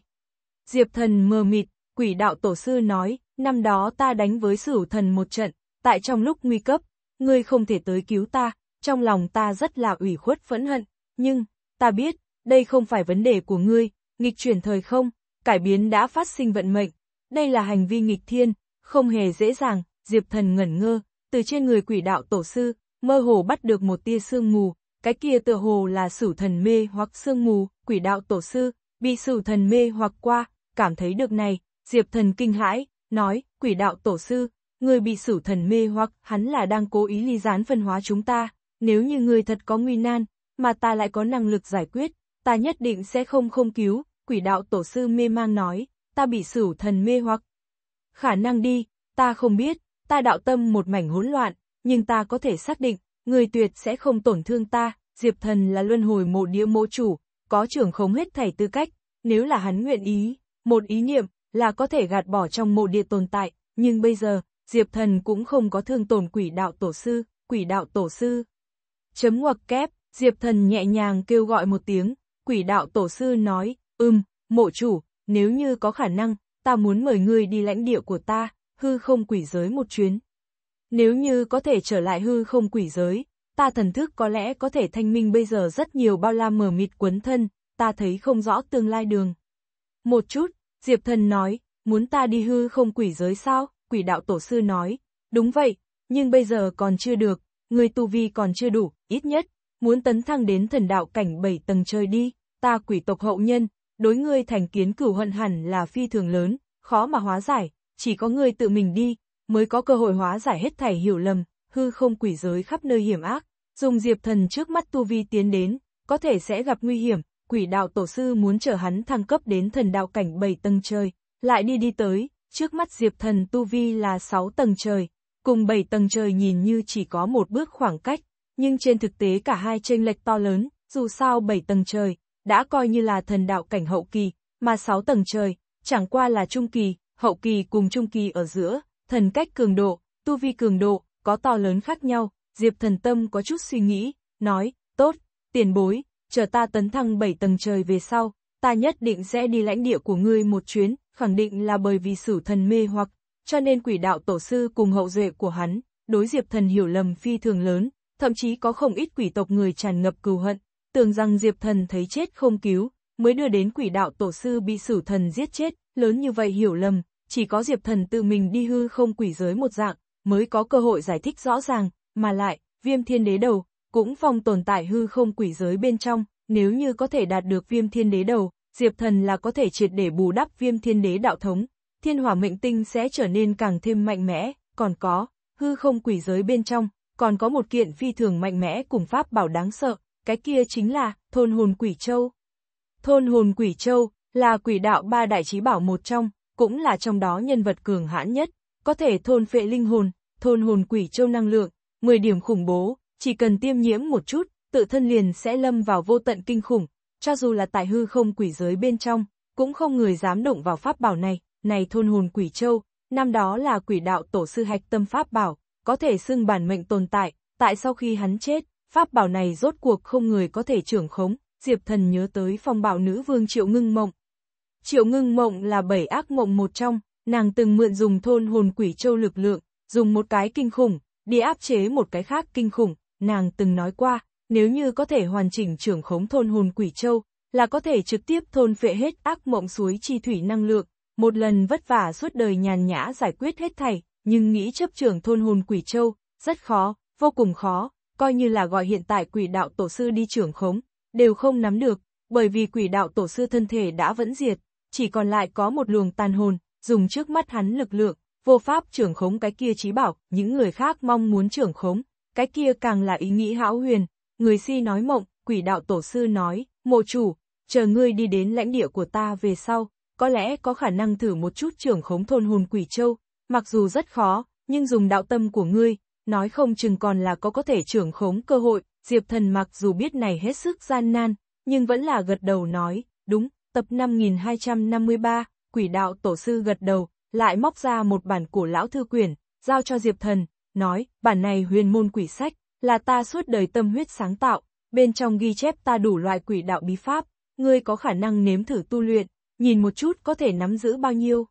Diệp thần mờ mịt, quỷ đạo tổ sư nói, năm đó ta đánh với sửu thần một trận, tại trong lúc nguy cấp, ngươi không thể tới cứu ta, trong lòng ta rất là ủy khuất phẫn hận, nhưng, ta biết, đây không phải vấn đề của ngươi, nghịch chuyển thời không, cải biến đã phát sinh vận mệnh, đây là hành vi nghịch thiên, không hề dễ dàng, Diệp thần ngẩn ngơ, từ trên người quỷ đạo tổ sư, mơ hồ bắt được một tia sương mù, cái kia tựa hồ là sử thần mê hoặc sương mù, quỷ đạo tổ sư, bị sử thần mê hoặc qua, cảm thấy được này, Diệp thần kinh hãi, nói, quỷ đạo tổ sư, người bị sử thần mê hoặc, hắn là đang cố ý ly gián phân hóa chúng ta, nếu như người thật có nguy nan, mà ta lại có năng lực giải quyết, ta nhất định sẽ không không cứu, quỷ đạo tổ sư mê mang nói, ta bị sử thần mê hoặc. Khả năng đi, ta không biết, ta đạo tâm một mảnh hỗn loạn, nhưng ta có thể xác định, người tuyệt sẽ không tổn thương ta, Diệp Thần là luân hồi mộ địa mộ chủ, có trưởng khống hết thảy tư cách, nếu là hắn nguyện ý, một ý niệm, là có thể gạt bỏ trong mộ địa tồn tại, nhưng bây giờ, Diệp Thần cũng không có thương tổn quỷ đạo tổ sư, quỷ đạo tổ sư. Chấm ngoặc kép, Diệp Thần nhẹ nhàng kêu gọi một tiếng, quỷ đạo tổ sư nói, ưm, mộ chủ, nếu như có khả năng, ta muốn mời ngươi đi lãnh địa của ta, hư không quỷ giới một chuyến. Nếu như có thể trở lại hư không quỷ giới, ta thần thức có lẽ có thể thanh minh bây giờ rất nhiều bao la mờ mịt quấn thân, ta thấy không rõ tương lai đường. Một chút, Diệp Thần nói, muốn ta đi hư không quỷ giới sao? Quỷ đạo tổ sư nói, đúng vậy, nhưng bây giờ còn chưa được, người tu vi còn chưa đủ, ít nhất, muốn tấn thăng đến thần đạo cảnh 7 tầng trời đi, ta quỷ tộc hậu nhân, đối ngươi thành kiến cửu hận hẳn là phi thường lớn, khó mà hóa giải, chỉ có ngươi tự mình đi, mới có cơ hội hóa giải hết thảy hiểu lầm, hư không quỷ giới khắp nơi hiểm ác, dùng diệp thần trước mắt tu vi tiến đến, có thể sẽ gặp nguy hiểm, quỷ đạo tổ sư muốn trở hắn thăng cấp đến thần đạo cảnh 7 tầng trời, lại đi đi tới, trước mắt diệp thần tu vi là 6 tầng trời, cùng 7 tầng trời nhìn như chỉ có một bước khoảng cách, nhưng trên thực tế cả hai chênh lệch to lớn, dù sao 7 tầng trời, đã coi như là thần đạo cảnh hậu kỳ, mà 6 tầng trời, chẳng qua là trung kỳ, hậu kỳ cùng trung kỳ ở giữa, thần cách cường độ, tu vi cường độ, có to lớn khác nhau, Diệp thần tâm có chút suy nghĩ, nói, tốt, tiền bối, chờ ta tấn thăng 7 tầng trời về sau, ta nhất định sẽ đi lãnh địa của ngươi một chuyến, khẳng định là bởi vì sử thần mê hoặc, cho nên quỷ đạo tổ sư cùng hậu duệ của hắn, đối Diệp thần hiểu lầm phi thường lớn, thậm chí có không ít quỷ tộc người tràn ngập cừu hận, tưởng rằng Diệp thần thấy chết không cứu, mới đưa đến quỷ đạo tổ sư bị sử thần giết chết, lớn như vậy hiểu lầm, chỉ có Diệp thần tự mình đi hư không quỷ giới một dạng, mới có cơ hội giải thích rõ ràng, mà lại, viêm thiên đế đầu, cũng phong tồn tại hư không quỷ giới bên trong, nếu như có thể đạt được viêm thiên đế đầu, Diệp thần là có thể triệt để bù đắp viêm thiên đế đạo thống, thiên hỏa mệnh tinh sẽ trở nên càng thêm mạnh mẽ, còn có, hư không quỷ giới bên trong, còn có một kiện phi thường mạnh mẽ cùng pháp bảo đáng sợ, cái kia chính là, thôn hồn quỷ châu. Thôn hồn quỷ châu, là quỷ đạo ba đại trí bảo một trong, cũng là trong đó nhân vật cường hãn nhất, có thể thôn phệ linh hồn, thôn hồn quỷ châu năng lượng, 10 điểm khủng bố, chỉ cần tiêm nhiễm một chút, tự thân liền sẽ lâm vào vô tận kinh khủng, cho dù là tại hư không quỷ giới bên trong, cũng không người dám động vào pháp bảo này, này thôn hồn quỷ châu, năm đó là quỷ đạo tổ sư hạch tâm pháp bảo, có thể xưng bản mệnh tồn tại, tại sau khi hắn chết, pháp bảo này rốt cuộc không người có thể trưởng khống, Diệp Thần nhớ tới phong bảo nữ vương Triệu Ngưng Mộng. Triệu Ngưng Mộng là bảy ác mộng một trong, nàng từng mượn dùng thôn hồn quỷ châu lực lượng, dùng một cái kinh khủng, đi áp chế một cái khác kinh khủng, nàng từng nói qua, nếu như có thể hoàn chỉnh trưởng khống thôn hồn quỷ châu, là có thể trực tiếp thôn phệ hết ác mộng suối chi thủy năng lượng, một lần vất vả suốt đời nhàn nhã giải quyết hết thảy, nhưng nghĩ chấp trưởng thôn hồn quỷ châu, rất khó, vô cùng khó, coi như là gọi hiện tại quỷ đạo tổ sư đi trưởng khống, đều không nắm được, bởi vì quỷ đạo tổ sư thân thể đã vẫn diệt, chỉ còn lại có một luồng tàn hồn, dùng trước mắt hắn lực lượng, vô pháp trưởng khống cái kia trí bảo, những người khác mong muốn trưởng khống, cái kia càng là ý nghĩ hão huyền, người si nói mộng, quỷ đạo tổ sư nói, mộ chủ, chờ ngươi đi đến lãnh địa của ta về sau, có lẽ có khả năng thử một chút trưởng khống thôn hồn quỷ châu, mặc dù rất khó, nhưng dùng đạo tâm của ngươi, nói không chừng còn là có có thể trưởng khống cơ hội, Diệp Thần mặc dù biết này hết sức gian nan, nhưng vẫn là gật đầu nói, đúng, tập 5253, quỷ đạo tổ sư gật đầu, lại móc ra một bản cổ lão thư quyển, giao cho Diệp Thần, nói, bản này huyền môn quỷ sách, là ta suốt đời tâm huyết sáng tạo, bên trong ghi chép ta đủ loại quỷ đạo bí pháp, ngươi có khả năng nếm thử tu luyện, nhìn một chút có thể nắm giữ bao nhiêu.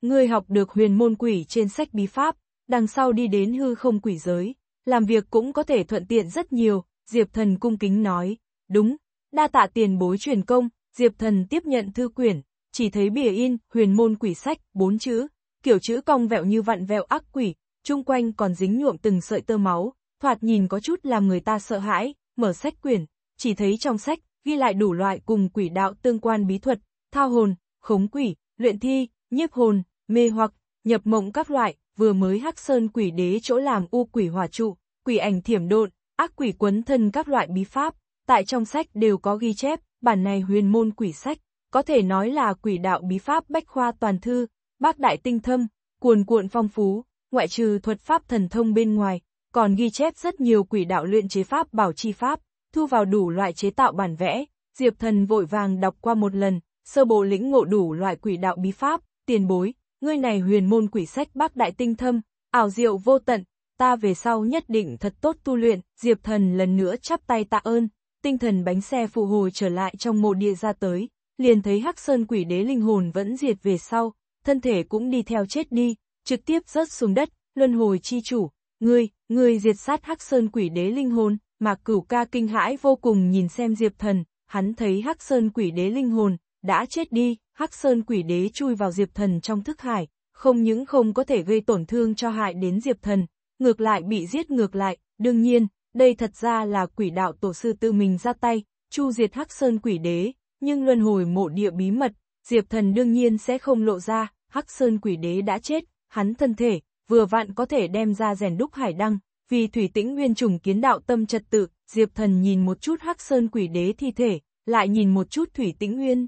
Ngươi học được huyền môn quỷ trên sách bí pháp, đằng sau đi đến hư không quỷ giới, làm việc cũng có thể thuận tiện rất nhiều, Diệp Thần cung kính nói, đúng, đa tạ tiền bối truyền công, Diệp Thần tiếp nhận thư quyển, chỉ thấy bìa in, huyền môn quỷ sách, bốn chữ, kiểu chữ cong vẹo như vặn vẹo ác quỷ, chung quanh còn dính nhuộm từng sợi tơ máu, thoạt nhìn có chút làm người ta sợ hãi, mở sách quyển, chỉ thấy trong sách, ghi lại đủ loại cùng quỷ đạo tương quan bí thuật, thao hồn, khống quỷ, luyện thi, nhiếp hồn, mê hoặc, nhập mộng các loại, vừa mới hắc sơn quỷ đế chỗ làm u quỷ hỏa trụ, quỷ ảnh thiểm độn, ác quỷ quấn thân các loại bí pháp, tại trong sách đều có ghi chép, bản này huyền môn quỷ sách, có thể nói là quỷ đạo bí pháp bách khoa toàn thư, bác đại tinh thâm, cuồn cuộn phong phú, ngoại trừ thuật pháp thần thông bên ngoài, còn ghi chép rất nhiều quỷ đạo luyện chế pháp bảo chi pháp, thu vào đủ loại chế tạo bản vẽ, Diệp Thần vội vàng đọc qua một lần, sơ bộ lĩnh ngộ đủ loại quỷ đạo bí pháp, tiền bối, ngươi này huyền môn quỷ sách bác đại tinh thâm, ảo diệu vô tận, ta về sau nhất định thật tốt tu luyện, Diệp Thần lần nữa chắp tay tạ ơn, tinh thần bánh xe phụ hồi trở lại trong mộ địa ra tới, liền thấy Hắc Sơn quỷ đế linh hồn vẫn diệt về sau, thân thể cũng đi theo chết đi, trực tiếp rớt xuống đất, luân hồi chi chủ, ngươi, ngươi diệt sát Hắc Sơn quỷ đế linh hồn, mà Cửu Ca kinh hãi vô cùng nhìn xem Diệp Thần, hắn thấy Hắc Sơn quỷ đế linh hồn đã chết đi, Hắc Sơn quỷ đế chui vào Diệp Thần trong thức hải, không những không có thể gây tổn thương cho hại đến Diệp Thần, ngược lại bị giết ngược lại, đương nhiên, đây thật ra là quỷ đạo tổ sư tự mình ra tay, chu diệt Hắc Sơn quỷ đế, nhưng luân hồi mộ địa bí mật, Diệp Thần đương nhiên sẽ không lộ ra, Hắc Sơn quỷ đế đã chết, hắn thân thể, vừa vặn có thể đem ra rèn đúc hải đăng, vì thủy tĩnh nguyên trùng kiến đạo tâm trật tự, Diệp Thần nhìn một chút Hắc Sơn quỷ đế thi thể, lại nhìn một chút thủy tĩnh nguyên.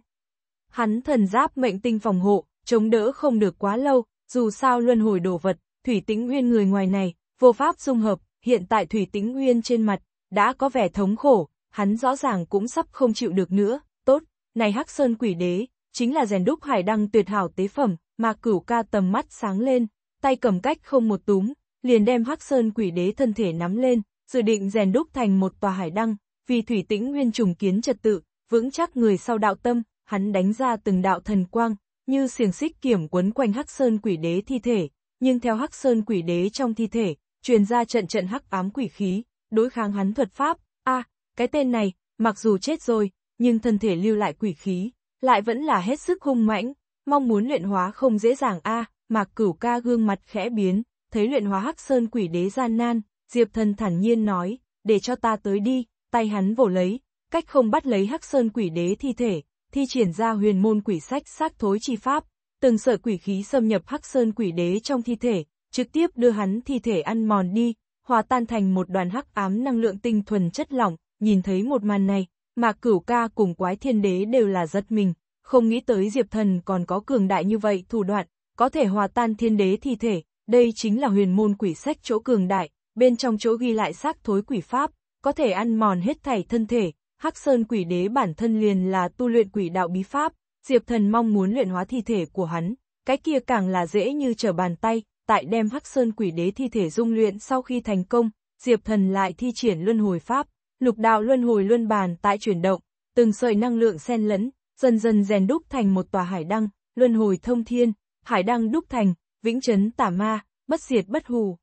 Hắn thần giáp mệnh tinh phòng hộ, chống đỡ không được quá lâu, dù sao luân hồi đồ vật, thủy tĩnh nguyên người ngoài này, vô pháp dung hợp, hiện tại thủy tĩnh nguyên trên mặt, đã có vẻ thống khổ, hắn rõ ràng cũng sắp không chịu được nữa, tốt, này Hắc Sơn quỷ đế, chính là rèn đúc hải đăng tuyệt hảo tế phẩm, mà cửu ca tầm mắt sáng lên, tay cầm cách không một túm, liền đem Hắc Sơn quỷ đế thân thể nắm lên, dự định rèn đúc thành một tòa hải đăng, vì thủy tĩnh nguyên trùng kiến trật tự, vững chắc người sau đạo tâm, hắn đánh ra từng đạo thần quang, như xiềng xích kiểm quấn quanh Hắc Sơn quỷ đế thi thể, nhưng theo Hắc Sơn quỷ đế trong thi thể, truyền ra trận trận hắc ám quỷ khí, đối kháng hắn thuật pháp, a, cái tên này, mặc dù chết rồi, nhưng thân thể lưu lại quỷ khí, lại vẫn là hết sức hung mãnh, mong muốn luyện hóa không dễ dàng. A, Mạc Cửu Ca gương mặt khẽ biến, thấy luyện hóa Hắc Sơn quỷ đế gian nan, Diệp Thần thản nhiên nói, để cho ta tới đi, tay hắn vồ lấy, cách không bắt lấy Hắc Sơn quỷ đế thi thể, thi triển ra huyền môn quỷ sách sát thối chi pháp, từng sợi quỷ khí xâm nhập Hắc Sơn quỷ đế trong thi thể, trực tiếp đưa hắn thi thể ăn mòn đi, hòa tan thành một đoàn hắc ám năng lượng tinh thuần chất lỏng, nhìn thấy một màn này, Mạc Cửu Ca cùng Quái Thiên Đế đều là giật mình, không nghĩ tới Diệp Thần còn có cường đại như vậy thủ đoạn, có thể hòa tan thiên đế thi thể, đây chính là huyền môn quỷ sách chỗ cường đại, bên trong chỗ ghi lại xác thối quỷ pháp, có thể ăn mòn hết thảy thân thể, Hắc Sơn quỷ đế bản thân liền là tu luyện quỷ đạo bí pháp, Diệp Thần mong muốn luyện hóa thi thể của hắn, cái kia càng là dễ như trở bàn tay, tại đem Hắc Sơn quỷ đế thi thể dung luyện sau khi thành công, Diệp Thần lại thi triển luân hồi pháp, lục đạo luân hồi luân bàn tại chuyển động, từng sợi năng lượng xen lẫn, dần dần rèn đúc thành một tòa hải đăng, luân hồi thông thiên, hải đăng đúc thành, vĩnh chấn tả ma, bất diệt bất hù.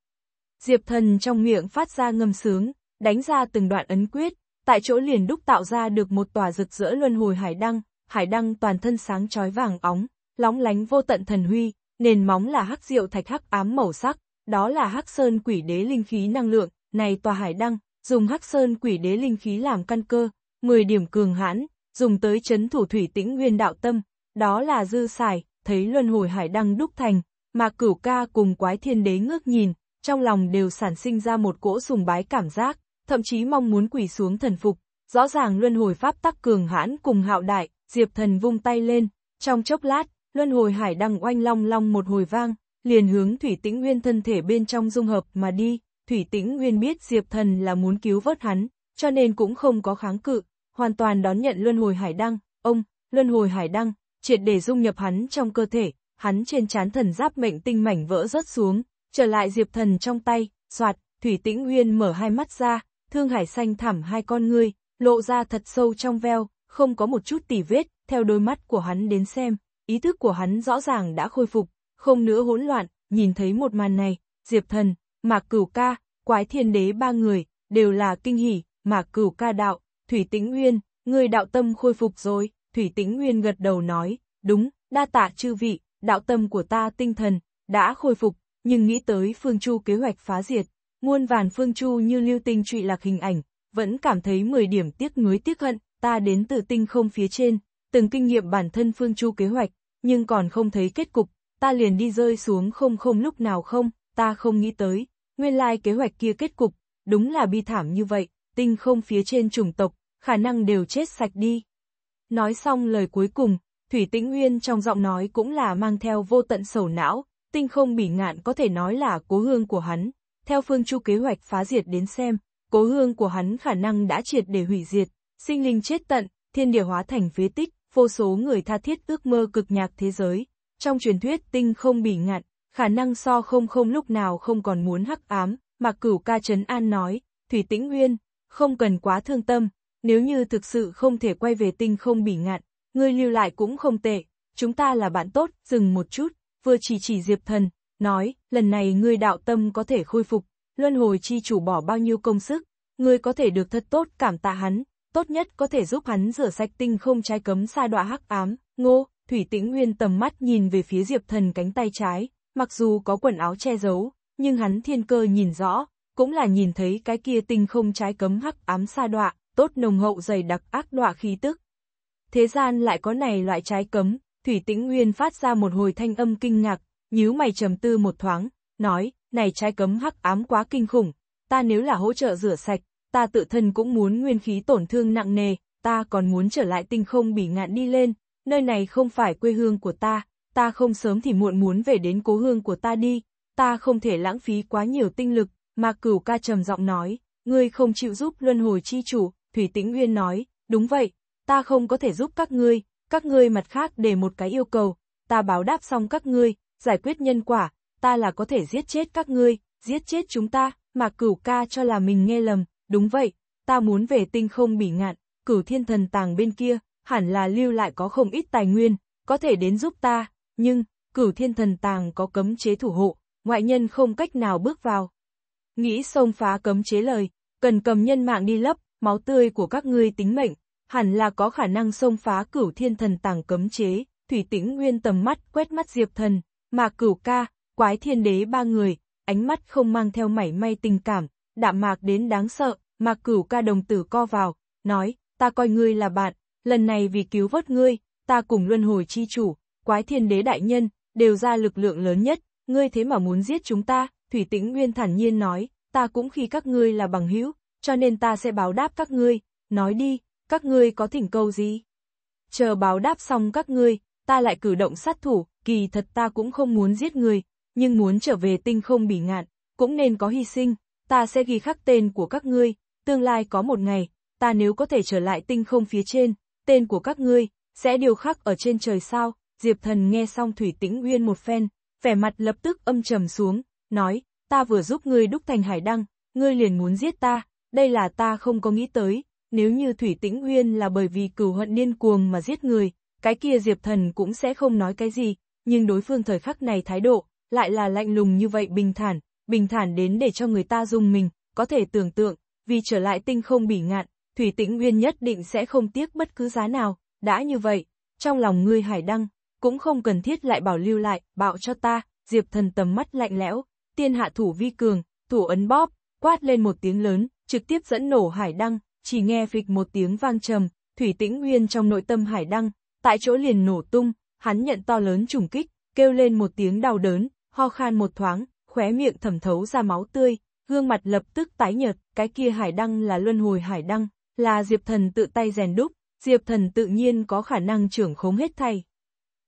Diệp Thần trong miệng phát ra ngâm sướng, đánh ra từng đoạn ấn quyết, tại chỗ liền đúc tạo ra được một tòa rực rỡ luân hồi hải đăng, hải đăng toàn thân sáng chói vàng óng, lóng lánh vô tận thần huy, nền móng là hắc diệu thạch hắc ám màu sắc, đó là hắc sơn quỷ đế linh khí năng lượng, này tòa hải đăng, dùng hắc sơn quỷ đế linh khí làm căn cơ, 10 điểm cường hãn, dùng tới chấn thủ thủy tĩnh nguyên đạo tâm, đó là dư xài, thấy luân hồi hải đăng đúc thành, mà cửu ca cùng quái thiên đế ngước nhìn, trong lòng đều sản sinh ra một cỗ sùng bái cảm giác, thậm chí mong muốn quỳ xuống thần phục, rõ ràng luân hồi pháp tắc cường hãn cùng hạo đại, diệp thần vung tay lên, trong chốc lát, luân hồi hải đăng oanh long long một hồi vang, liền hướng Thủy Tĩnh Nguyên thân thể bên trong dung hợp mà đi, Thủy Tĩnh Nguyên biết Diệp Thần là muốn cứu vớt hắn, cho nên cũng không có kháng cự, hoàn toàn đón nhận luân hồi hải đăng, ông, luân hồi hải đăng, triệt để dung nhập hắn trong cơ thể, hắn trên trán thần giáp mệnh tinh mảnh vỡ rớt xuống, trở lại Diệp Thần trong tay, soạt, Thủy Tĩnh Nguyên mở hai mắt ra, thương hải xanh thẳm hai con ngươi, lộ ra thật sâu trong veo, không có một chút tỉ vết, theo đôi mắt của hắn đến xem, ý thức của hắn rõ ràng đã khôi phục, không nữa hỗn loạn, nhìn thấy một màn này, Diệp Thần, Mạc Cửu Ca, Quái Thiên Đế ba người, đều là kinh hỉ, Mạc Cửu Ca đạo, Thủy Tĩnh Nguyên, người đạo tâm khôi phục rồi, Thủy Tĩnh Nguyên gật đầu nói, đúng, đa tạ chư vị, đạo tâm của ta tinh thần, đã khôi phục, nhưng nghĩ tới Phương Chu kế hoạch phá diệt, muôn vàn Phương Chu như lưu tinh trụy lạc hình ảnh, vẫn cảm thấy 10 điểm tiếc nuối tiếc hận, ta đến từ tinh không phía trên, từng kinh nghiệm bản thân Phương Chu kế hoạch, nhưng còn không thấy kết cục, ta liền đi rơi xuống không không lúc nào không, ta không nghĩ tới, nguyên lai kế hoạch kia kết cục, đúng là bi thảm như vậy, tinh không phía trên chủng tộc, khả năng đều chết sạch đi. Nói xong lời cuối cùng, Thủy Tĩnh Nguyên trong giọng nói cũng là mang theo vô tận sầu não, tinh không bỉ ngạn có thể nói là cố hương của hắn. Theo phương chu kế hoạch phá diệt đến xem, cố hương của hắn khả năng đã triệt để hủy diệt, sinh linh chết tận, thiên địa hóa thành phế tích, vô số người tha thiết ước mơ cực nhạc thế giới. Trong truyền thuyết tinh không bỉ ngạn, khả năng so không không lúc nào không còn muốn hắc ám, mà cửu ca trấn an nói, Thủy Tĩnh Nguyên, không cần quá thương tâm, nếu như thực sự không thể quay về tinh không bỉ ngạn, ngươi lưu lại cũng không tệ, chúng ta là bạn tốt, dừng một chút, vừa chỉ chỉ Diệp Thần, nói, lần này ngươi đạo tâm có thể khôi phục, luân hồi chi chủ bỏ bao nhiêu công sức, ngươi có thể được thật tốt cảm tạ hắn, tốt nhất có thể giúp hắn rửa sạch tinh không trái cấm sa đọa hắc ám, ngô, Thủy Tĩnh Nguyên tầm mắt nhìn về phía Diệp Thần cánh tay trái, mặc dù có quần áo che giấu, nhưng hắn thiên cơ nhìn rõ, cũng là nhìn thấy cái kia tinh không trái cấm hắc ám sa đọa, tốt nồng hậu dày đặc ác đọa khí tức. Thế gian lại có này loại trái cấm, Thủy Tĩnh Nguyên phát ra một hồi thanh âm kinh ngạc, nhíu mày trầm tư một thoáng, nói, này trái cấm hắc ám quá kinh khủng, ta nếu là hỗ trợ rửa sạch, ta tự thân cũng muốn nguyên khí tổn thương nặng nề, ta còn muốn trở lại tinh không bỉ ngạn đi lên, nơi này không phải quê hương của ta, ta không sớm thì muộn muốn về đến cố hương của ta đi, ta không thể lãng phí quá nhiều tinh lực, mà cửu ca trầm giọng nói, ngươi không chịu giúp luân hồi chi chủ, Thủy Tĩnh Nguyên nói, đúng vậy, ta không có thể giúp các ngươi, các ngươi mặt khác để một cái yêu cầu, ta báo đáp xong các ngươi, giải quyết nhân quả, ta là có thể giết chết các ngươi, giết chết chúng ta, mà cửu ca cho là mình nghe lầm, đúng vậy, ta muốn về tinh không bỉ ngạn, cửu thiên thần tàng bên kia, hẳn là lưu lại có không ít tài nguyên, có thể đến giúp ta, nhưng, cửu thiên thần tàng có cấm chế thủ hộ, ngoại nhân không cách nào bước vào. Nghĩ xông phá cấm chế lời, cần cầm nhân mạng đi lấp, máu tươi của các ngươi tính mệnh, hẳn là có khả năng xông phá cửu thiên thần tàng cấm chế, thủy tĩnh nguyên tầm mắt quét mắt diệp thần, mà cửu ca, quái thiên đế ba người, ánh mắt không mang theo mảy may tình cảm, đạm mạc đến đáng sợ, mà cửu ca đồng tử co vào, nói, ta coi ngươi là bạn, lần này vì cứu vớt ngươi, ta cùng luân hồi chi chủ, quái thiên đế đại nhân, đều ra lực lượng lớn nhất, ngươi thế mà muốn giết chúng ta, Thủy Tĩnh Nguyên thản nhiên nói, ta cũng khi các ngươi là bằng hữu, cho nên ta sẽ báo đáp các ngươi, nói đi, các ngươi có thỉnh cầu gì? Chờ báo đáp xong các ngươi, ta lại cử động sát thủ, kỳ thật ta cũng không muốn giết người, nhưng muốn trở về tinh không bị ngạn, cũng nên có hy sinh, ta sẽ ghi khắc tên của các ngươi, tương lai có một ngày, ta nếu có thể trở lại tinh không phía trên, tên của các ngươi, sẽ điều khắc ở trên trời sao, Diệp Thần nghe xong Thủy Tĩnh Uyên một phen, vẻ mặt lập tức âm trầm xuống, nói, ta vừa giúp ngươi đúc thành hải đăng, ngươi liền muốn giết ta, đây là ta không có nghĩ tới, nếu như Thủy Tĩnh Uyên là bởi vì cửu hận điên cuồng mà giết người, cái kia Diệp Thần cũng sẽ không nói cái gì, nhưng đối phương thời khắc này thái độ, lại là lạnh lùng như vậy bình thản, bình thản đến để cho người ta dùng mình, có thể tưởng tượng, vì trở lại tinh không bỉ ngạn, Thủy Tĩnh Uyên nhất định sẽ không tiếc bất cứ giá nào, đã như vậy, trong lòng ngươi hải đăng, cũng không cần thiết lại bảo lưu lại, bạo cho ta, Diệp Thần tầm mắt lạnh lẽo, tiên hạ thủ vi cường, thủ ấn bóp, quát lên một tiếng lớn, trực tiếp dẫn nổ hải đăng, chỉ nghe phịch một tiếng vang trầm, Thủy Tĩnh Nguyên trong nội tâm hải đăng, tại chỗ liền nổ tung, hắn nhận to lớn trùng kích, kêu lên một tiếng đau đớn, ho khan một thoáng, khóe miệng thẩm thấu ra máu tươi, gương mặt lập tức tái nhợt, cái kia hải đăng là luân hồi hải đăng, là Diệp Thần tự tay rèn đúc, Diệp Thần tự nhiên có khả năng trưởng khống hết thay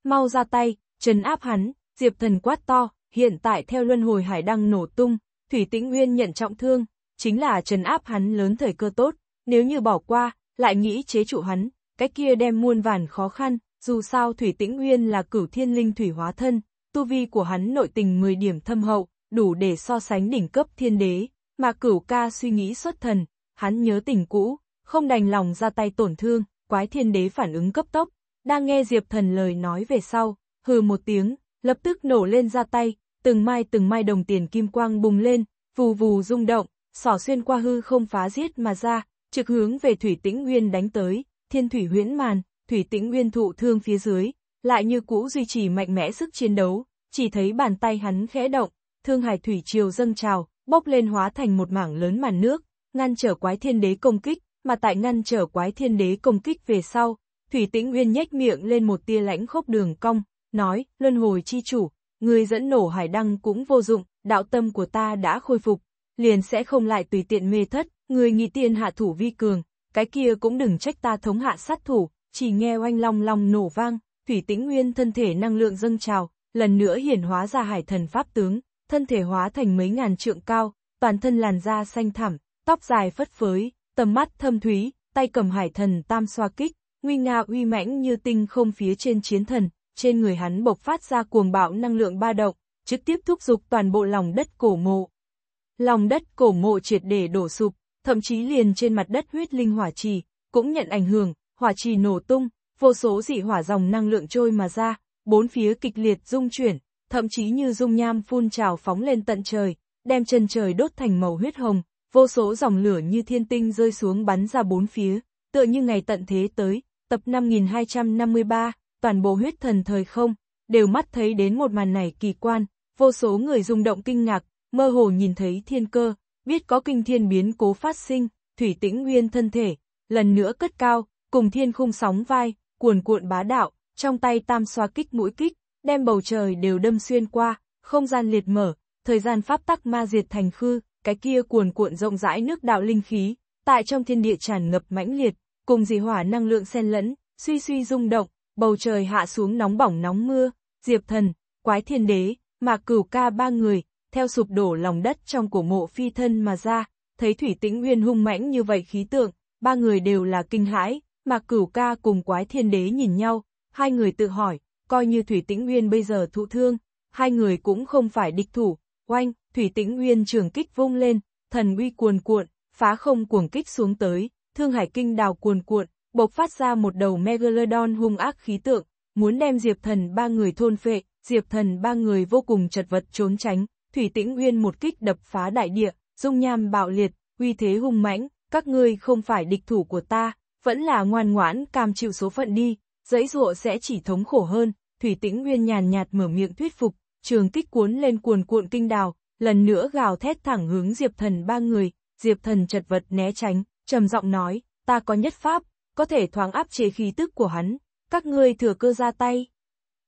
Mau ra tay, trấn áp hắn, Diệp Thần quát to, hiện tại theo luân hồi hải đăng nổ tung, Thủy Tĩnh Nguyên nhận trọng thương, chính là trấn áp hắn lớn thời cơ tốt, nếu như bỏ qua, lại nghĩ chế trụ hắn, cái kia đem muôn vàn khó khăn, dù sao Thủy Tĩnh Nguyên là cửu thiên linh thủy hóa thân, tu vi của hắn nội tình 10 điểm thâm hậu, đủ để so sánh đỉnh cấp thiên đế, mà cửu ca suy nghĩ xuất thần, hắn nhớ tình cũ, không đành lòng ra tay tổn thương, quái thiên đế phản ứng cấp tốc, đang nghe Diệp Thần lời nói về sau, hừ một tiếng, lập tức nổ lên ra tay, từng mai từng mai đồng tiền kim quang bùng lên, vù vù rung động, xỏ xuyên qua hư không phá giết mà ra, trực hướng về Thủy Tĩnh Nguyên đánh tới, thiên thủy huyễn màn, Thủy Tĩnh Nguyên thụ thương phía dưới, lại như cũ duy trì mạnh mẽ sức chiến đấu, chỉ thấy bàn tay hắn khẽ động, thương hải thủy triều dâng trào, bốc lên hóa thành một mảng lớn màn nước, ngăn trở quái thiên đế công kích, mà tại ngăn trở quái thiên đế công kích về sau, Thủy Tĩnh Nguyên nhếch miệng lên một tia lãnh khốc đường cong, nói, luân hồi chi chủ, người dẫn nổ hải đăng cũng vô dụng, đạo tâm của ta đã khôi phục, liền sẽ không lại tùy tiện mê thất, người nghĩ tiên hạ thủ vi cường, cái kia cũng đừng trách ta thống hạ sát thủ, chỉ nghe oanh long long nổ vang, Thủy Tĩnh Nguyên thân thể năng lượng dâng trào, lần nữa hiển hóa ra hải thần pháp tướng, thân thể hóa thành mấy ngàn trượng cao, toàn thân làn da xanh thẳm, tóc dài phất phới, tầm mắt thâm thúy, tay cầm hải thần tam xoa kích, nguy nga uy mãnh như tinh không phía trên chiến thần, trên người hắn bộc phát ra cuồng bạo năng lượng ba động, trực tiếp thúc giục toàn bộ lòng đất cổ mộ. Lòng đất cổ mộ triệt để đổ sụp, thậm chí liền trên mặt đất huyết linh hỏa trì, cũng nhận ảnh hưởng, hỏa trì nổ tung, vô số dị hỏa dòng năng lượng trôi mà ra, bốn phía kịch liệt rung chuyển, thậm chí như dung nham phun trào phóng lên tận trời, đem chân trời đốt thành màu huyết hồng, vô số dòng lửa như thiên tinh rơi xuống bắn ra bốn phía, tựa như ngày tận thế tới, tập 5253, toàn bộ huyết thần thời không, đều mắt thấy đến một màn này kỳ quan, vô số người rung động kinh ngạc, mơ hồ nhìn thấy thiên cơ, biết có kinh thiên biến cố phát sinh, thủy tĩnh nguyên thân thể, lần nữa cất cao, cùng thiên khung sóng vai, cuồn cuộn bá đạo, trong tay tam xoa kích mũi kích, đem bầu trời đều đâm xuyên qua, không gian liệt mở, thời gian pháp tắc ma diệt thành khư, cái kia cuồn cuộn rộng rãi nước đạo linh khí, tại trong thiên địa tràn ngập mãnh liệt, cùng dị hỏa năng lượng xen lẫn, suy suy rung động, bầu trời hạ xuống nóng bỏng nóng mưa, Diệp Thần, Quái Thiên Đế, Mạc Cửu Ca ba người, theo sụp đổ lòng đất trong cổ mộ phi thân mà ra, thấy Thủy Tĩnh Nguyên hung mãnh như vậy khí tượng, ba người đều là kinh hãi, Mạc Cửu Ca cùng Quái Thiên Đế nhìn nhau, hai người tự hỏi, coi như Thủy Tĩnh Nguyên bây giờ thụ thương, hai người cũng không phải địch thủ, oanh, Thủy Tĩnh Nguyên trường kích vung lên, thần uy cuồn cuộn, phá không cuồng kích xuống tới, Thương Hải Kinh đào cuồn cuộn, bộc phát ra một đầu Megalodon hung ác khí tượng, muốn đem Diệp Thần ba người thôn phệ, Diệp Thần ba người vô cùng chật vật trốn tránh, Thủy Tĩnh Uyên một kích đập phá đại địa, dung nham bạo liệt, uy thế hung mãnh, các ngươi không phải địch thủ của ta, vẫn là ngoan ngoãn cam chịu số phận đi, dãy dụa sẽ chỉ thống khổ hơn, Thủy Tĩnh Uyên nhàn nhạt mở miệng thuyết phục, trường kích cuốn lên cuồn cuộn kinh đào, lần nữa gào thét thẳng hướng Diệp Thần ba người, Diệp Thần chật vật né tránh, trầm giọng nói, ta có nhất pháp, có thể thoáng áp chế khí tức của hắn, các ngươi thừa cơ ra tay.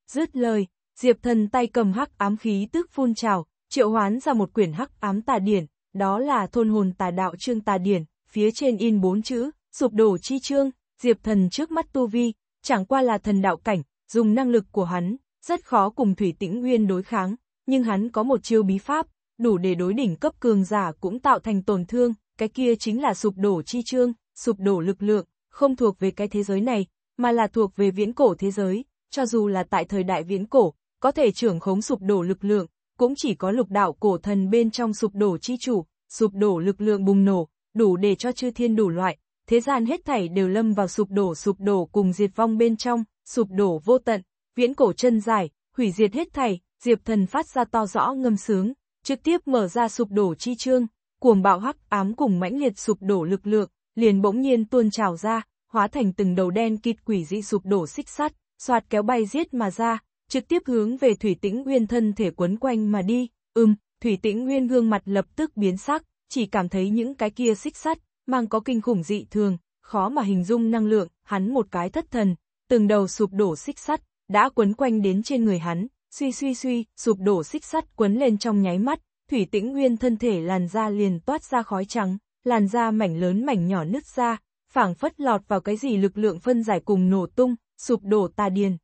Dứt lời, Diệp Thần tay cầm hắc ám khí tức phun trào, triệu hoán ra một quyển hắc ám tà điển, đó là thôn hồn tà đạo trương tà điển, phía trên in bốn chữ, sụp đổ chi chương, Diệp Thần trước mắt tu vi, chẳng qua là thần đạo cảnh, dùng năng lực của hắn, rất khó cùng Thủy Tĩnh Nguyên đối kháng, nhưng hắn có một chiêu bí pháp, đủ để đối đỉnh cấp cường giả cũng tạo thành tổn thương, cái kia chính là sụp đổ chi chương, sụp đổ lực lượng, không thuộc về cái thế giới này, mà là thuộc về viễn cổ thế giới, cho dù là tại thời đại viễn cổ, có thể trưởng khống sụp đổ lực lượng, cũng chỉ có lục đạo cổ thần bên trong sụp đổ chi chủ, sụp đổ lực lượng bùng nổ, đủ để cho chư thiên đủ loại, thế gian hết thảy đều lâm vào sụp đổ sụp đổ cùng diệt vong bên trong, sụp đổ vô tận, viễn cổ chân dài, hủy diệt hết thảy, Diệp Thần phát ra to rõ ngâm sướng, trực tiếp mở ra sụp đổ chi trương cuồng bạo hắc ám cùng mãnh liệt sụp đổ lực lượng, liền bỗng nhiên tuôn trào ra, hóa thành từng đầu đen kịt quỷ dị sụp đổ xích sắt, xoạt kéo bay giết mà ra, trực tiếp hướng về Thủy Tĩnh Nguyên thân thể quấn quanh mà đi. Ừm, Thủy Tĩnh Nguyên gương mặt lập tức biến sắc, chỉ cảm thấy những cái kia xích sắt mang có kinh khủng dị thường, khó mà hình dung năng lượng, hắn một cái thất thần, từng đầu sụp đổ xích sắt đã quấn quanh đến trên người hắn, suy suy suy, sụp đổ xích sắt quấn lên trong nháy mắt, Thủy Tĩnh Nguyên thân thể làn da liền toát ra khói trắng, làn da mảnh lớn mảnh nhỏ nứt ra, phảng phất lọt vào cái gì lực lượng phân giải cùng nổ tung, sụp đổ tà điền.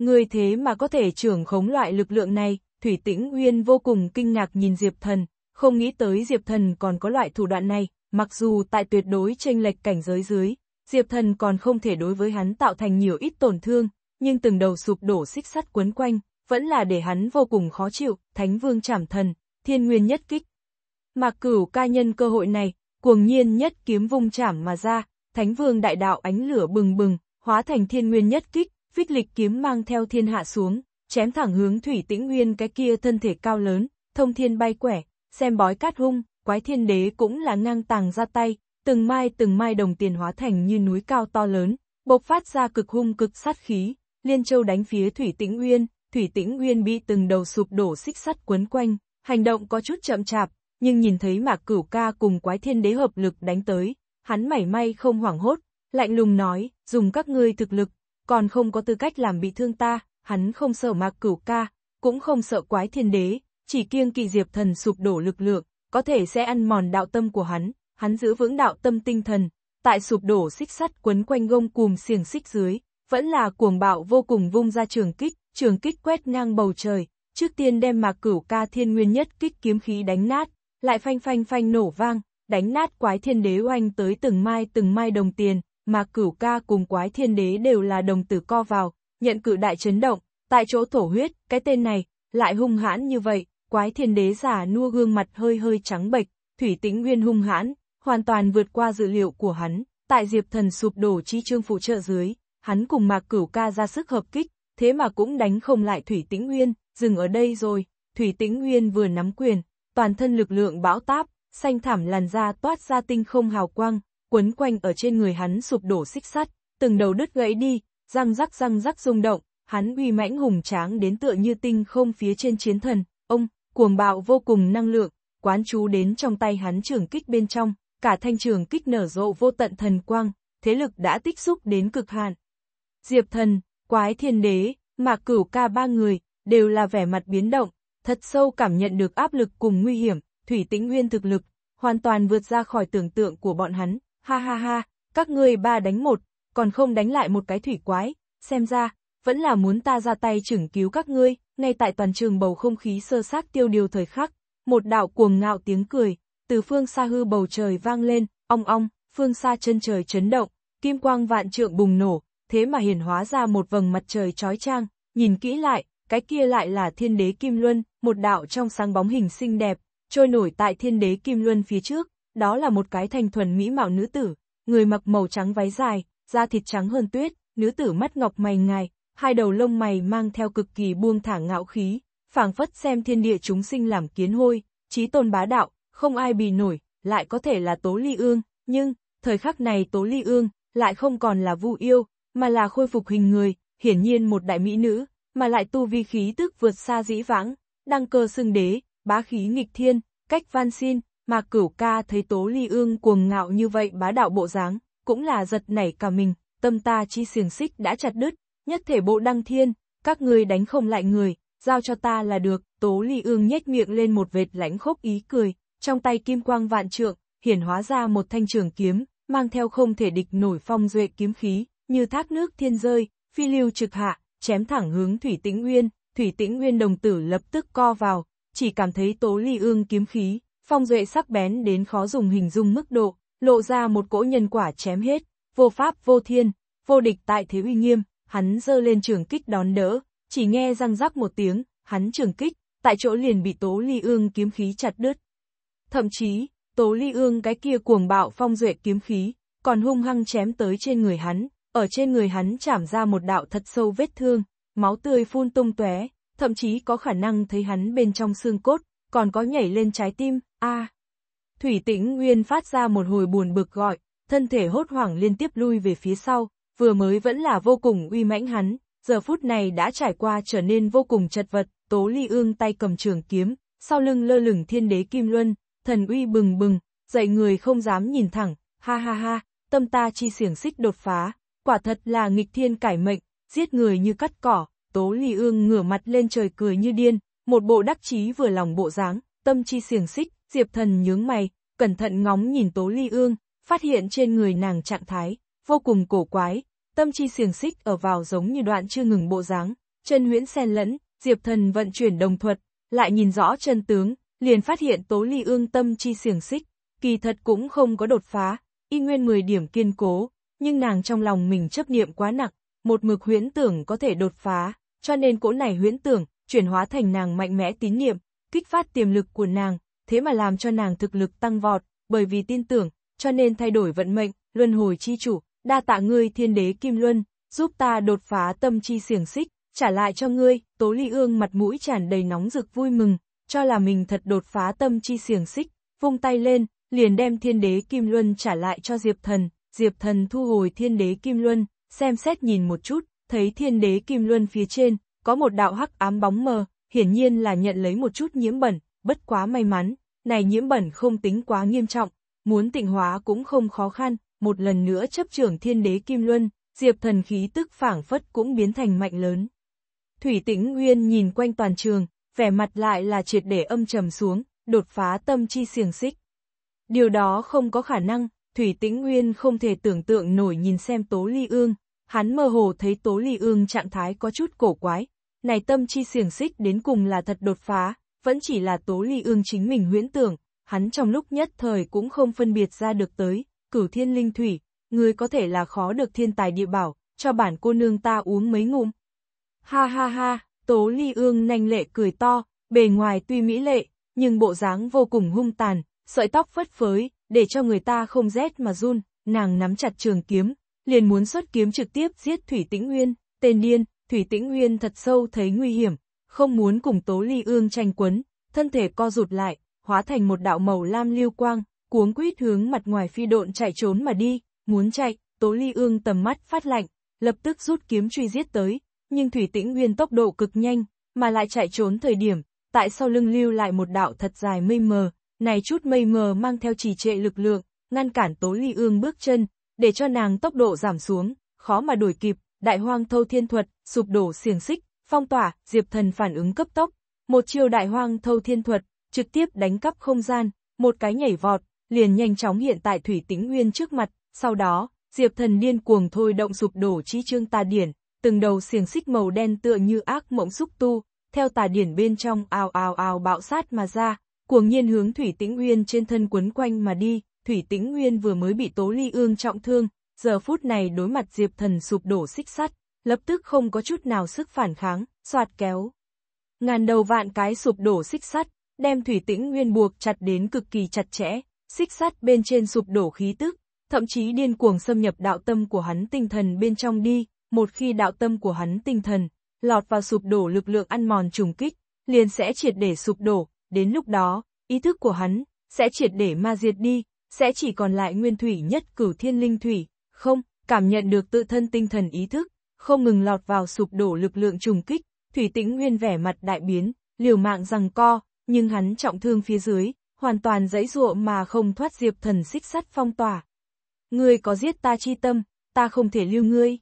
Người thế mà có thể trưởng khống loại lực lượng này, Thủy Tĩnh Uyên vô cùng kinh ngạc nhìn Diệp Thần, không nghĩ tới Diệp Thần còn có loại thủ đoạn này, mặc dù tại tuyệt đối chênh lệch cảnh giới dưới, Diệp Thần còn không thể đối với hắn tạo thành nhiều ít tổn thương, nhưng từng đầu sụp đổ xích sắt quấn quanh, vẫn là để hắn vô cùng khó chịu, Thánh Vương Trảm Thần, Thiên Nguyên nhất kích. Mạc Cửu ca nhân cơ hội này, cuồng nhiên nhất kiếm vung chảm mà ra, Thánh Vương đại đạo ánh lửa bừng bừng, hóa thành Thiên Nguyên nhất kích, phích lịch kiếm mang theo thiên hạ xuống, chém thẳng hướng Thủy Tĩnh Nguyên cái kia thân thể cao lớn, thông thiên bay quẻ, xem bói cát hung, quái thiên đế cũng là ngang tàng ra tay, từng mai từng mai đồng tiền hóa thành như núi cao to lớn, bộc phát ra cực hung cực sát khí, liên châu đánh phía Thủy Tĩnh Nguyên, Thủy Tĩnh Nguyên bị từng đầu sụp đổ xích sắt quấn quanh, hành động có chút chậm chạp, nhưng nhìn thấy Mạc Cửu Ca cùng Quái Thiên Đế hợp lực đánh tới, hắn mảy may không hoảng hốt, lạnh lùng nói, dùng các ngươi thực lực, còn không có tư cách làm bị thương ta, hắn không sợ Mạc Cửu Ca, cũng không sợ Quái Thiên Đế, chỉ kiêng kỵ Diệp Thần sụp đổ lực lượng, có thể sẽ ăn mòn đạo tâm của hắn, hắn giữ vững đạo tâm tinh thần, tại sụp đổ xích sắt quấn quanh gông cùm xiềng xích dưới, vẫn là cuồng bạo vô cùng vung ra trường kích, trường kích quét ngang bầu trời, trước tiên đem mạc cửu ca thiên nguyên nhất kích kiếm khí đánh nát, lại phanh phanh phanh nổ vang, đánh nát quái thiên đế oanh tới từng mai từng mai đồng tiền, mà cửu ca cùng quái thiên đế đều là đồng tử co vào, nhận cử đại chấn động, tại chỗ thổ huyết, cái tên này, lại hung hãn như vậy, quái thiên đế giả nua gương mặt hơi hơi trắng bệch, thủy tĩnh nguyên hung hãn, hoàn toàn vượt qua dự liệu của hắn, tại diệp thần sụp đổ chi trương phụ trợ dưới, hắn cùng mạc cửu ca ra sức hợp kích, thế mà cũng đánh không lại thủy tĩnh nguyên, dừng ở đây rồi, thủy tĩnh nguyên vừa nắm quyền, toàn thân lực lượng bão táp, xanh thảm làn da toát ra tinh không hào quang, quấn quanh ở trên người hắn sụp đổ xích sắt, từng đầu đứt gãy đi, răng rắc răng rắc rung động, hắn uy mãnh hùng tráng đến tựa như tinh không phía trên chiến thần, ông, cuồng bạo vô cùng năng lượng, quán chú đến trong tay hắn trường kích bên trong, cả thanh trường kích nở rộ vô tận thần quang, thế lực đã tích xúc đến cực hạn. Diệp thần, quái thiên đế, mạc cửu ca ba người, đều là vẻ mặt biến động, thật sâu cảm nhận được áp lực cùng nguy hiểm, thủy tĩnh nguyên thực lực, hoàn toàn vượt ra khỏi tưởng tượng của bọn hắn, ha ha ha, các ngươi ba đánh một, còn không đánh lại một cái thủy quái, xem ra, vẫn là muốn ta ra tay chừng cứu các ngươi, ngay tại toàn trường bầu không khí sơ sát tiêu điều thời khắc, một đạo cuồng ngạo tiếng cười, từ phương xa hư bầu trời vang lên, ong ong, phương xa chân trời chấn động, kim quang vạn trượng bùng nổ, thế mà hiển hóa ra một vầng mặt trời chói trang. nhìn kỹ lại, cái kia lại là thiên đế Kim Luân, một đạo trong sáng bóng hình xinh đẹp, trôi nổi tại thiên đế Kim Luân phía trước, đó là một cái thành thuần mỹ mạo nữ tử, người mặc màu trắng váy dài, da thịt trắng hơn tuyết, nữ tử mắt ngọc mày ngài, hai đầu lông mày mang theo cực kỳ buông thả ngạo khí, phảng phất xem thiên địa chúng sinh làm kiến hôi, trí tôn bá đạo, không ai bì nổi, lại có thể là Tố Ly Ương, nhưng, thời khắc này Tố Ly Ương, lại không còn là vu yêu, mà là khôi phục hình người, hiển nhiên một đại mỹ nữ, mà lại tu vi khí tức vượt xa dĩ vãng, đăng cơ xưng đế, bá khí nghịch thiên, cách van xin, mà cửu ca thấy Tố Ly Ương cuồng ngạo như vậy bá đạo bộ dáng, cũng là giật nảy cả mình, tâm ta chi xiềng xích đã chặt đứt, nhất thể bộ đăng thiên, các người đánh không lại người, giao cho ta là được, Tố Ly Ương nhếch miệng lên một vệt lãnh khốc ý cười, trong tay kim quang vạn trượng, hiển hóa ra một thanh trường kiếm, mang theo không thể địch nổi phong duệ kiếm khí, như thác nước thiên rơi, phi lưu trực hạ, chém thẳng hướng Thủy Tĩnh Nguyên, Thủy Tĩnh Nguyên đồng tử lập tức co vào, chỉ cảm thấy Tố Ly Ương kiếm khí, phong duệ sắc bén đến khó dùng hình dung mức độ, lộ ra một cỗ nhân quả chém hết, vô pháp vô thiên, vô địch tại thế uy nghiêm, hắn giơ lên trường kích đón đỡ, chỉ nghe răng rắc một tiếng, hắn trường kích, tại chỗ liền bị Tố Ly Ương kiếm khí chặt đứt. Thậm chí, Tố Ly Ương cái kia cuồng bạo phong duệ kiếm khí, còn hung hăng chém tới trên người hắn, ở trên người hắn chảm ra một đạo thật sâu vết thương, máu tươi phun tung tóe, thậm chí có khả năng thấy hắn bên trong xương cốt, còn có nhảy lên trái tim, a. Thủy Tĩnh Nguyên phát ra một hồi buồn bực gọi, thân thể hốt hoảng liên tiếp lui về phía sau, vừa mới vẫn là vô cùng uy mãnh hắn, giờ phút này đã trải qua trở nên vô cùng chật vật, Tố Ly Ương tay cầm trường kiếm, sau lưng lơ lửng thiên đế Kim Luân, thần uy bừng bừng, dậy người không dám nhìn thẳng, ha ha ha, tâm ta chi xiềng xích đột phá, quả thật là nghịch thiên cải mệnh, giết người như cắt cỏ, Tố Ly Ương ngửa mặt lên trời cười như điên, một bộ đắc chí vừa lòng bộ dáng, tâm chi xiềng xích, Diệp Thần nhướng mày, cẩn thận ngóng nhìn Tố Ly Ương, phát hiện trên người nàng trạng thái vô cùng cổ quái, tâm chi xiềng xích ở vào giống như đoạn chưa ngừng bộ dáng, chân huyễn xen lẫn, Diệp Thần vận chuyển đồng thuật, lại nhìn rõ chân tướng, liền phát hiện Tố Ly Ương tâm chi xiềng xích, kỳ thật cũng không có đột phá, y nguyên 10 điểm kiên cố, nhưng nàng trong lòng mình chấp niệm quá nặng, một mực huyễn tưởng có thể đột phá, cho nên cỗ này huyễn tưởng, chuyển hóa thành nàng mạnh mẽ tín niệm, kích phát tiềm lực của nàng, thế mà làm cho nàng thực lực tăng vọt, bởi vì tin tưởng, cho nên thay đổi vận mệnh, luân hồi chi chủ, đa tạ ngươi thiên đế Kim Luân, giúp ta đột phá tâm chi xiềng xích, trả lại cho ngươi, Tố Ly Ương mặt mũi tràn đầy nóng rực vui mừng, cho là mình thật đột phá tâm chi xiềng xích, vung tay lên, liền đem thiên đế Kim Luân trả lại cho Diệp Thần, Diệp Thần thu hồi thiên đế Kim Luân, xem xét nhìn một chút, thấy thiên đế Kim Luân phía trên, có một đạo hắc ám bóng mờ, hiển nhiên là nhận lấy một chút nhiễm bẩn, bất quá may mắn, này nhiễm bẩn không tính quá nghiêm trọng, muốn tịnh hóa cũng không khó khăn, một lần nữa chấp trưởng thiên đế Kim Luân, Diệp thần khí tức phảng phất cũng biến thành mạnh lớn. Thủy tĩnh Nguyên nhìn quanh toàn trường, vẻ mặt lại là triệt để âm trầm xuống, đột phá tâm chi xiềng xích. Điều đó không có khả năng, Thủy Tĩnh Nguyên không thể tưởng tượng nổi nhìn xem Tố Ly Ương, hắn mơ hồ thấy Tố Ly Ương trạng thái có chút cổ quái, này tâm chi xiềng xích đến cùng là thật đột phá, vẫn chỉ là Tố Ly Ương chính mình huyễn tưởng, hắn trong lúc nhất thời cũng không phân biệt ra được tới, cửu thiên linh thủy, người có thể là khó được thiên tài địa bảo, cho bản cô nương ta uống mấy ngụm. Ha ha ha, Tố Ly Ương nhanh lệ cười to, bề ngoài tuy mỹ lệ, nhưng bộ dáng vô cùng hung tàn, sợi tóc phất phới, để cho người ta không rét mà run, nàng nắm chặt trường kiếm, liền muốn xuất kiếm trực tiếp giết Thủy Tĩnh Nguyên, tên điên, Thủy Tĩnh Nguyên thật sâu thấy nguy hiểm, không muốn cùng Tố Ly Ương tranh quấn, thân thể co rụt lại, hóa thành một đạo màu lam lưu quang, cuống quýt hướng mặt ngoài phi độn chạy trốn mà đi, muốn chạy, Tố Ly Ương tầm mắt phát lạnh, lập tức rút kiếm truy giết tới, nhưng Thủy Tĩnh Nguyên tốc độ cực nhanh, mà lại chạy trốn thời điểm, tại sau lưng lưu lại một đạo thật dài mây mờ, này chút mây mờ mang theo trì trệ lực lượng, ngăn cản Tố Ly Ương bước chân, để cho nàng tốc độ giảm xuống, khó mà đuổi kịp, đại hoang thâu thiên thuật, sụp đổ xiềng xích, phong tỏa, Diệp Thần phản ứng cấp tốc, một chiêu đại hoang thâu thiên thuật, trực tiếp đánh cắp không gian, một cái nhảy vọt, liền nhanh chóng hiện tại Thủy Tĩnh Nguyên trước mặt, sau đó, Diệp Thần điên cuồng thôi động sụp đổ chi chương tà điển, từng đầu xiềng xích màu đen tựa như ác mộng xúc tu, theo tà điển bên trong ào ào ào bạo sát mà ra, cuồng nhiên hướng Thủy Tĩnh Nguyên trên thân quấn quanh mà đi, Thủy Tĩnh Nguyên vừa mới bị Tố Ly Ương trọng thương, giờ phút này đối mặt Diệp Thần sụp đổ xích sắt, lập tức không có chút nào sức phản kháng, soạt kéo. Ngàn đầu vạn cái sụp đổ xích sắt, đem Thủy Tĩnh Nguyên buộc chặt đến cực kỳ chặt chẽ, xích sắt bên trên sụp đổ khí tức, thậm chí điên cuồng xâm nhập đạo tâm của hắn tinh thần bên trong đi, một khi đạo tâm của hắn tinh thần lọt vào sụp đổ lực lượng ăn mòn trùng kích, liền sẽ triệt để sụp đổ, đến lúc đó, ý thức của hắn sẽ triệt để ma diệt đi, sẽ chỉ còn lại nguyên thủy nhất cửu thiên linh thủy, không, cảm nhận được tự thân tinh thần ý thức, không ngừng lọt vào sụp đổ lực lượng trùng kích, thủy tĩnh nguyên vẻ mặt đại biến, liều mạng rằng co, nhưng hắn trọng thương phía dưới, hoàn toàn dãy dụa mà không thoát diệp thần xích sắt phong tỏa. Ngươi có giết ta chi tâm, ta không thể lưu ngươi.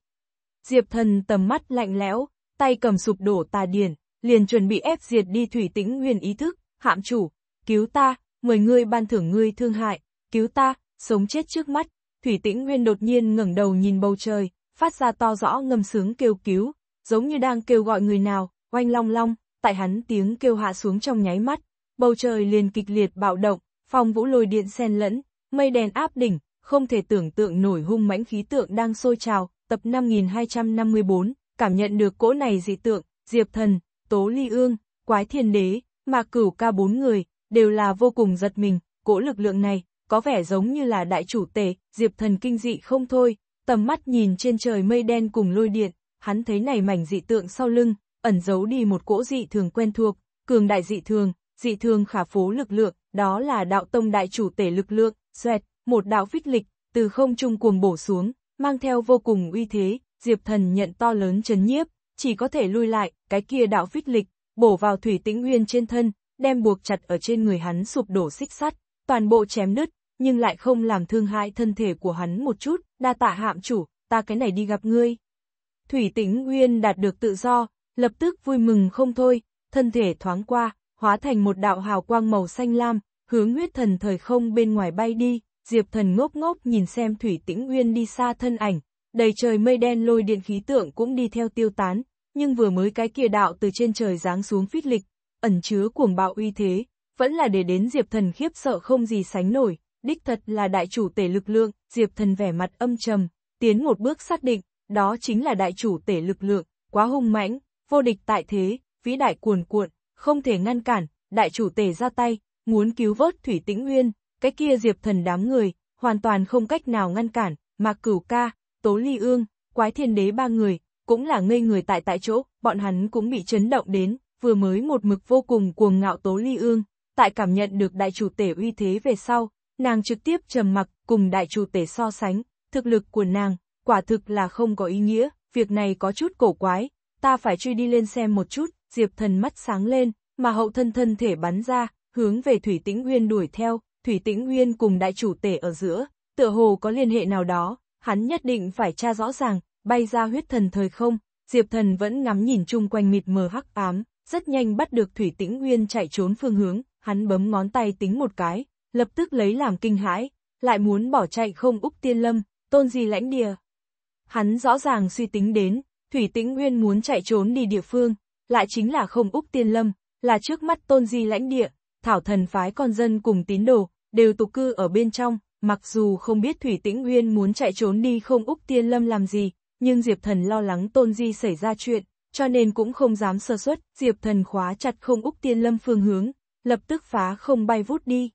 Diệp thần tầm mắt lạnh lẽo, tay cầm sụp đổ tà điển, liền chuẩn bị ép diệt đi thủy tĩnh nguyên ý thức, hạm chủ, cứu ta, mời ngươi ban thưởng ngươi thương hại, cứu ta, sống chết trước mắt. Thủy tĩnh nguyên đột nhiên ngẩng đầu nhìn bầu trời, phát ra to rõ ngâm sướng kêu cứu, giống như đang kêu gọi người nào, oanh long long, tại hắn tiếng kêu hạ xuống trong nháy mắt, bầu trời liền kịch liệt bạo động, phong vũ lôi điện xen lẫn, mây đèn áp đỉnh, không thể tưởng tượng nổi hung mãnh khí tượng đang sôi trào, tập 5254, cảm nhận được cỗ này dị tượng, Diệp Thần, Tố Ly Ương, Quái Thiên Đế, mà Cửu ca bốn người, đều là vô cùng giật mình, cỗ lực lượng này, có vẻ giống như là đại chủ tể, Diệp Thần kinh dị không thôi, tầm mắt nhìn trên trời mây đen cùng lôi điện, hắn thấy này mảnh dị tượng sau lưng, ẩn giấu đi một cỗ dị thường quen thuộc, cường đại dị thường, dị thường khả phố lực lượng, đó là đạo tông đại chủ tể lực lượng, xoẹt, một đạo phích lịch, từ không trung cuồng bổ xuống, mang theo vô cùng uy thế, Diệp Thần nhận to lớn chấn nhiếp, chỉ có thể lui lại, cái kia đạo phích lịch, bổ vào Thủy Tĩnh Nguyên trên thân, đem buộc chặt ở trên người hắn sụp đổ xích sắt, toàn bộ chém đứt, nhưng lại không làm thương hại thân thể của hắn một chút, đa tạ hạm chủ, ta cái này đi gặp ngươi. Thủy Tĩnh Nguyên đạt được tự do, lập tức vui mừng không thôi, thân thể thoáng qua, hóa thành một đạo hào quang màu xanh lam, hướng huyết thần thời không bên ngoài bay đi, Diệp thần ngốc ngốc nhìn xem Thủy Tĩnh Nguyên đi xa thân ảnh, đầy trời mây đen lôi điện khí tượng cũng đi theo tiêu tán, nhưng vừa mới cái kia đạo từ trên trời giáng xuống phít lịch, ẩn chứa cuồng bạo uy thế, vẫn là để đến Diệp Thần khiếp sợ không gì sánh nổi, đích thật là đại chủ tể lực lượng, Diệp Thần vẻ mặt âm trầm, tiến một bước xác định, đó chính là đại chủ tể lực lượng, quá hung mãnh, vô địch tại thế, vĩ đại cuồn cuộn, không thể ngăn cản, đại chủ tể ra tay, muốn cứu vớt Thủy Tĩnh Nguyên, cái kia Diệp Thần đám người, hoàn toàn không cách nào ngăn cản, mà cửu ca, Tố Ly Ương, Quái Thiên Đế ba người, cũng là ngây người tại tại chỗ, bọn hắn cũng bị chấn động đến, vừa mới một mực vô cùng cuồng ngạo Tố Ly Ương, tại cảm nhận được đại chủ tể uy thế về sau, nàng trực tiếp trầm mặc cùng đại chủ tể so sánh, thực lực của nàng, quả thực là không có ý nghĩa, việc này có chút cổ quái, ta phải truy đi lên xem một chút, Diệp Thần mắt sáng lên, mà hậu thân thân thể bắn ra, hướng về Thủy Tĩnh Nguyên đuổi theo, Thủy Tĩnh Nguyên cùng đại chủ tể ở giữa, tựa hồ có liên hệ nào đó, hắn nhất định phải tra rõ ràng, bay ra huyết thần thời không, Diệp Thần vẫn ngắm nhìn chung quanh mịt mờ hắc ám, rất nhanh bắt được Thủy Tĩnh Nguyên chạy trốn phương hướng, hắn bấm ngón tay tính một cái, lập tức lấy làm kinh hãi, lại muốn bỏ chạy không Úc Tiên Lâm, tôn gì lãnh địa. Hắn rõ ràng suy tính đến, Thủy Tĩnh Nguyên muốn chạy trốn đi địa phương, lại chính là không Úc Tiên Lâm, là trước mắt tôn di lãnh địa, thảo thần phái con dân cùng tín đồ, đều tục cư ở bên trong, mặc dù không biết Thủy Tĩnh Nguyên muốn chạy trốn đi không Úc Tiên Lâm làm gì, nhưng Diệp Thần lo lắng tôn di xảy ra chuyện, cho nên cũng không dám sơ suất, Diệp Thần khóa chặt không Úc Tiên Lâm phương hướng, lập tức phá không bay vút đi.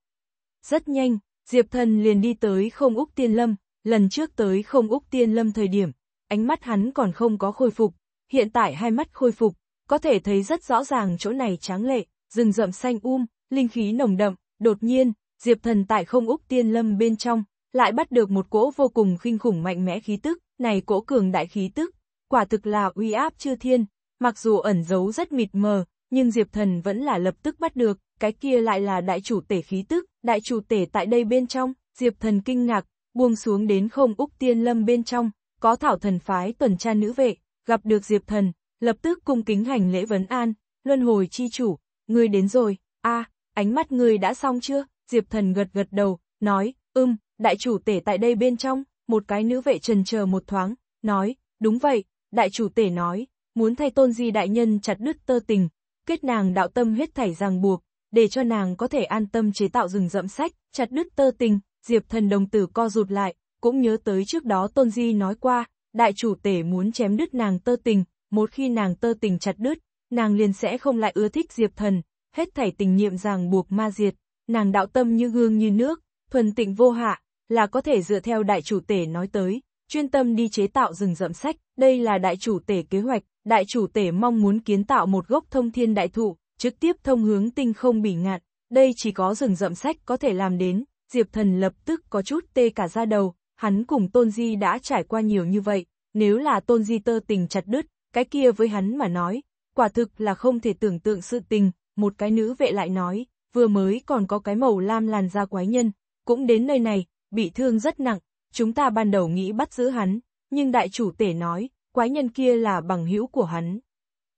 Rất nhanh, Diệp Thần liền đi tới không Úc Tiên Lâm, lần trước tới không Úc Tiên Lâm thời điểm, ánh mắt hắn còn không có khôi phục, hiện tại hai mắt khôi phục, có thể thấy rất rõ ràng chỗ này tráng lệ, rừng rậm xanh um, linh khí nồng đậm, đột nhiên, Diệp Thần tại không Úc Tiên Lâm bên trong, lại bắt được một cỗ vô cùng khinh khủng mạnh mẽ khí tức, này cỗ cường đại khí tức, quả thực là uy áp chư thiên, mặc dù ẩn giấu rất mịt mờ, nhưng Diệp Thần vẫn là lập tức bắt được, cái kia lại là đại chủ tể khí tức, đại chủ tể tại đây bên trong, Diệp Thần kinh ngạc, buông xuống đến không Úc Tiên Lâm bên trong, có thảo thần phái tuần tra nữ vệ, gặp được Diệp Thần, lập tức cung kính hành lễ vấn an, luân hồi chi chủ, ngươi đến rồi, a ánh mắt ngươi đã xong chưa, Diệp Thần gật gật đầu, nói, ưm, đại chủ tể tại đây bên trong, một cái nữ vệ trần chờ một thoáng, nói, đúng vậy, đại chủ tể nói, muốn thay tôn di đại nhân chặt đứt tơ tình, kết nàng đạo tâm huyết thảy ràng buộc, để cho nàng có thể an tâm chế tạo rừng rậm sách, chặt đứt tơ tình, Diệp thần đồng tử co rụt lại, cũng nhớ tới trước đó tôn di nói qua, đại chủ tể muốn chém đứt nàng tơ tình, một khi nàng tơ tình chặt đứt, nàng liền sẽ không lại ưa thích Diệp thần, hết thảy tình nhiệm ràng buộc ma diệt, nàng đạo tâm như gương như nước, thuần tịnh vô hạ, là có thể dựa theo đại chủ tể nói tới, chuyên tâm đi chế tạo rừng rậm sách, đây là đại chủ tể kế hoạch, đại chủ tể mong muốn kiến tạo một gốc thông thiên đại thụ, trực tiếp thông hướng tinh không bỉ ngạn, đây chỉ có rừng rậm sách có thể làm đến, Diệp Thần lập tức có chút tê cả da đầu, hắn cùng Tôn Di đã trải qua nhiều như vậy, nếu là Tôn Di tơ tình chặt đứt, cái kia với hắn mà nói, quả thực là không thể tưởng tượng sự tình, một cái nữ vệ lại nói, vừa mới còn có cái màu lam làn da quái nhân, cũng đến nơi này, bị thương rất nặng, chúng ta ban đầu nghĩ bắt giữ hắn, nhưng đại chủ tể nói, quái nhân kia là bằng hữu của hắn.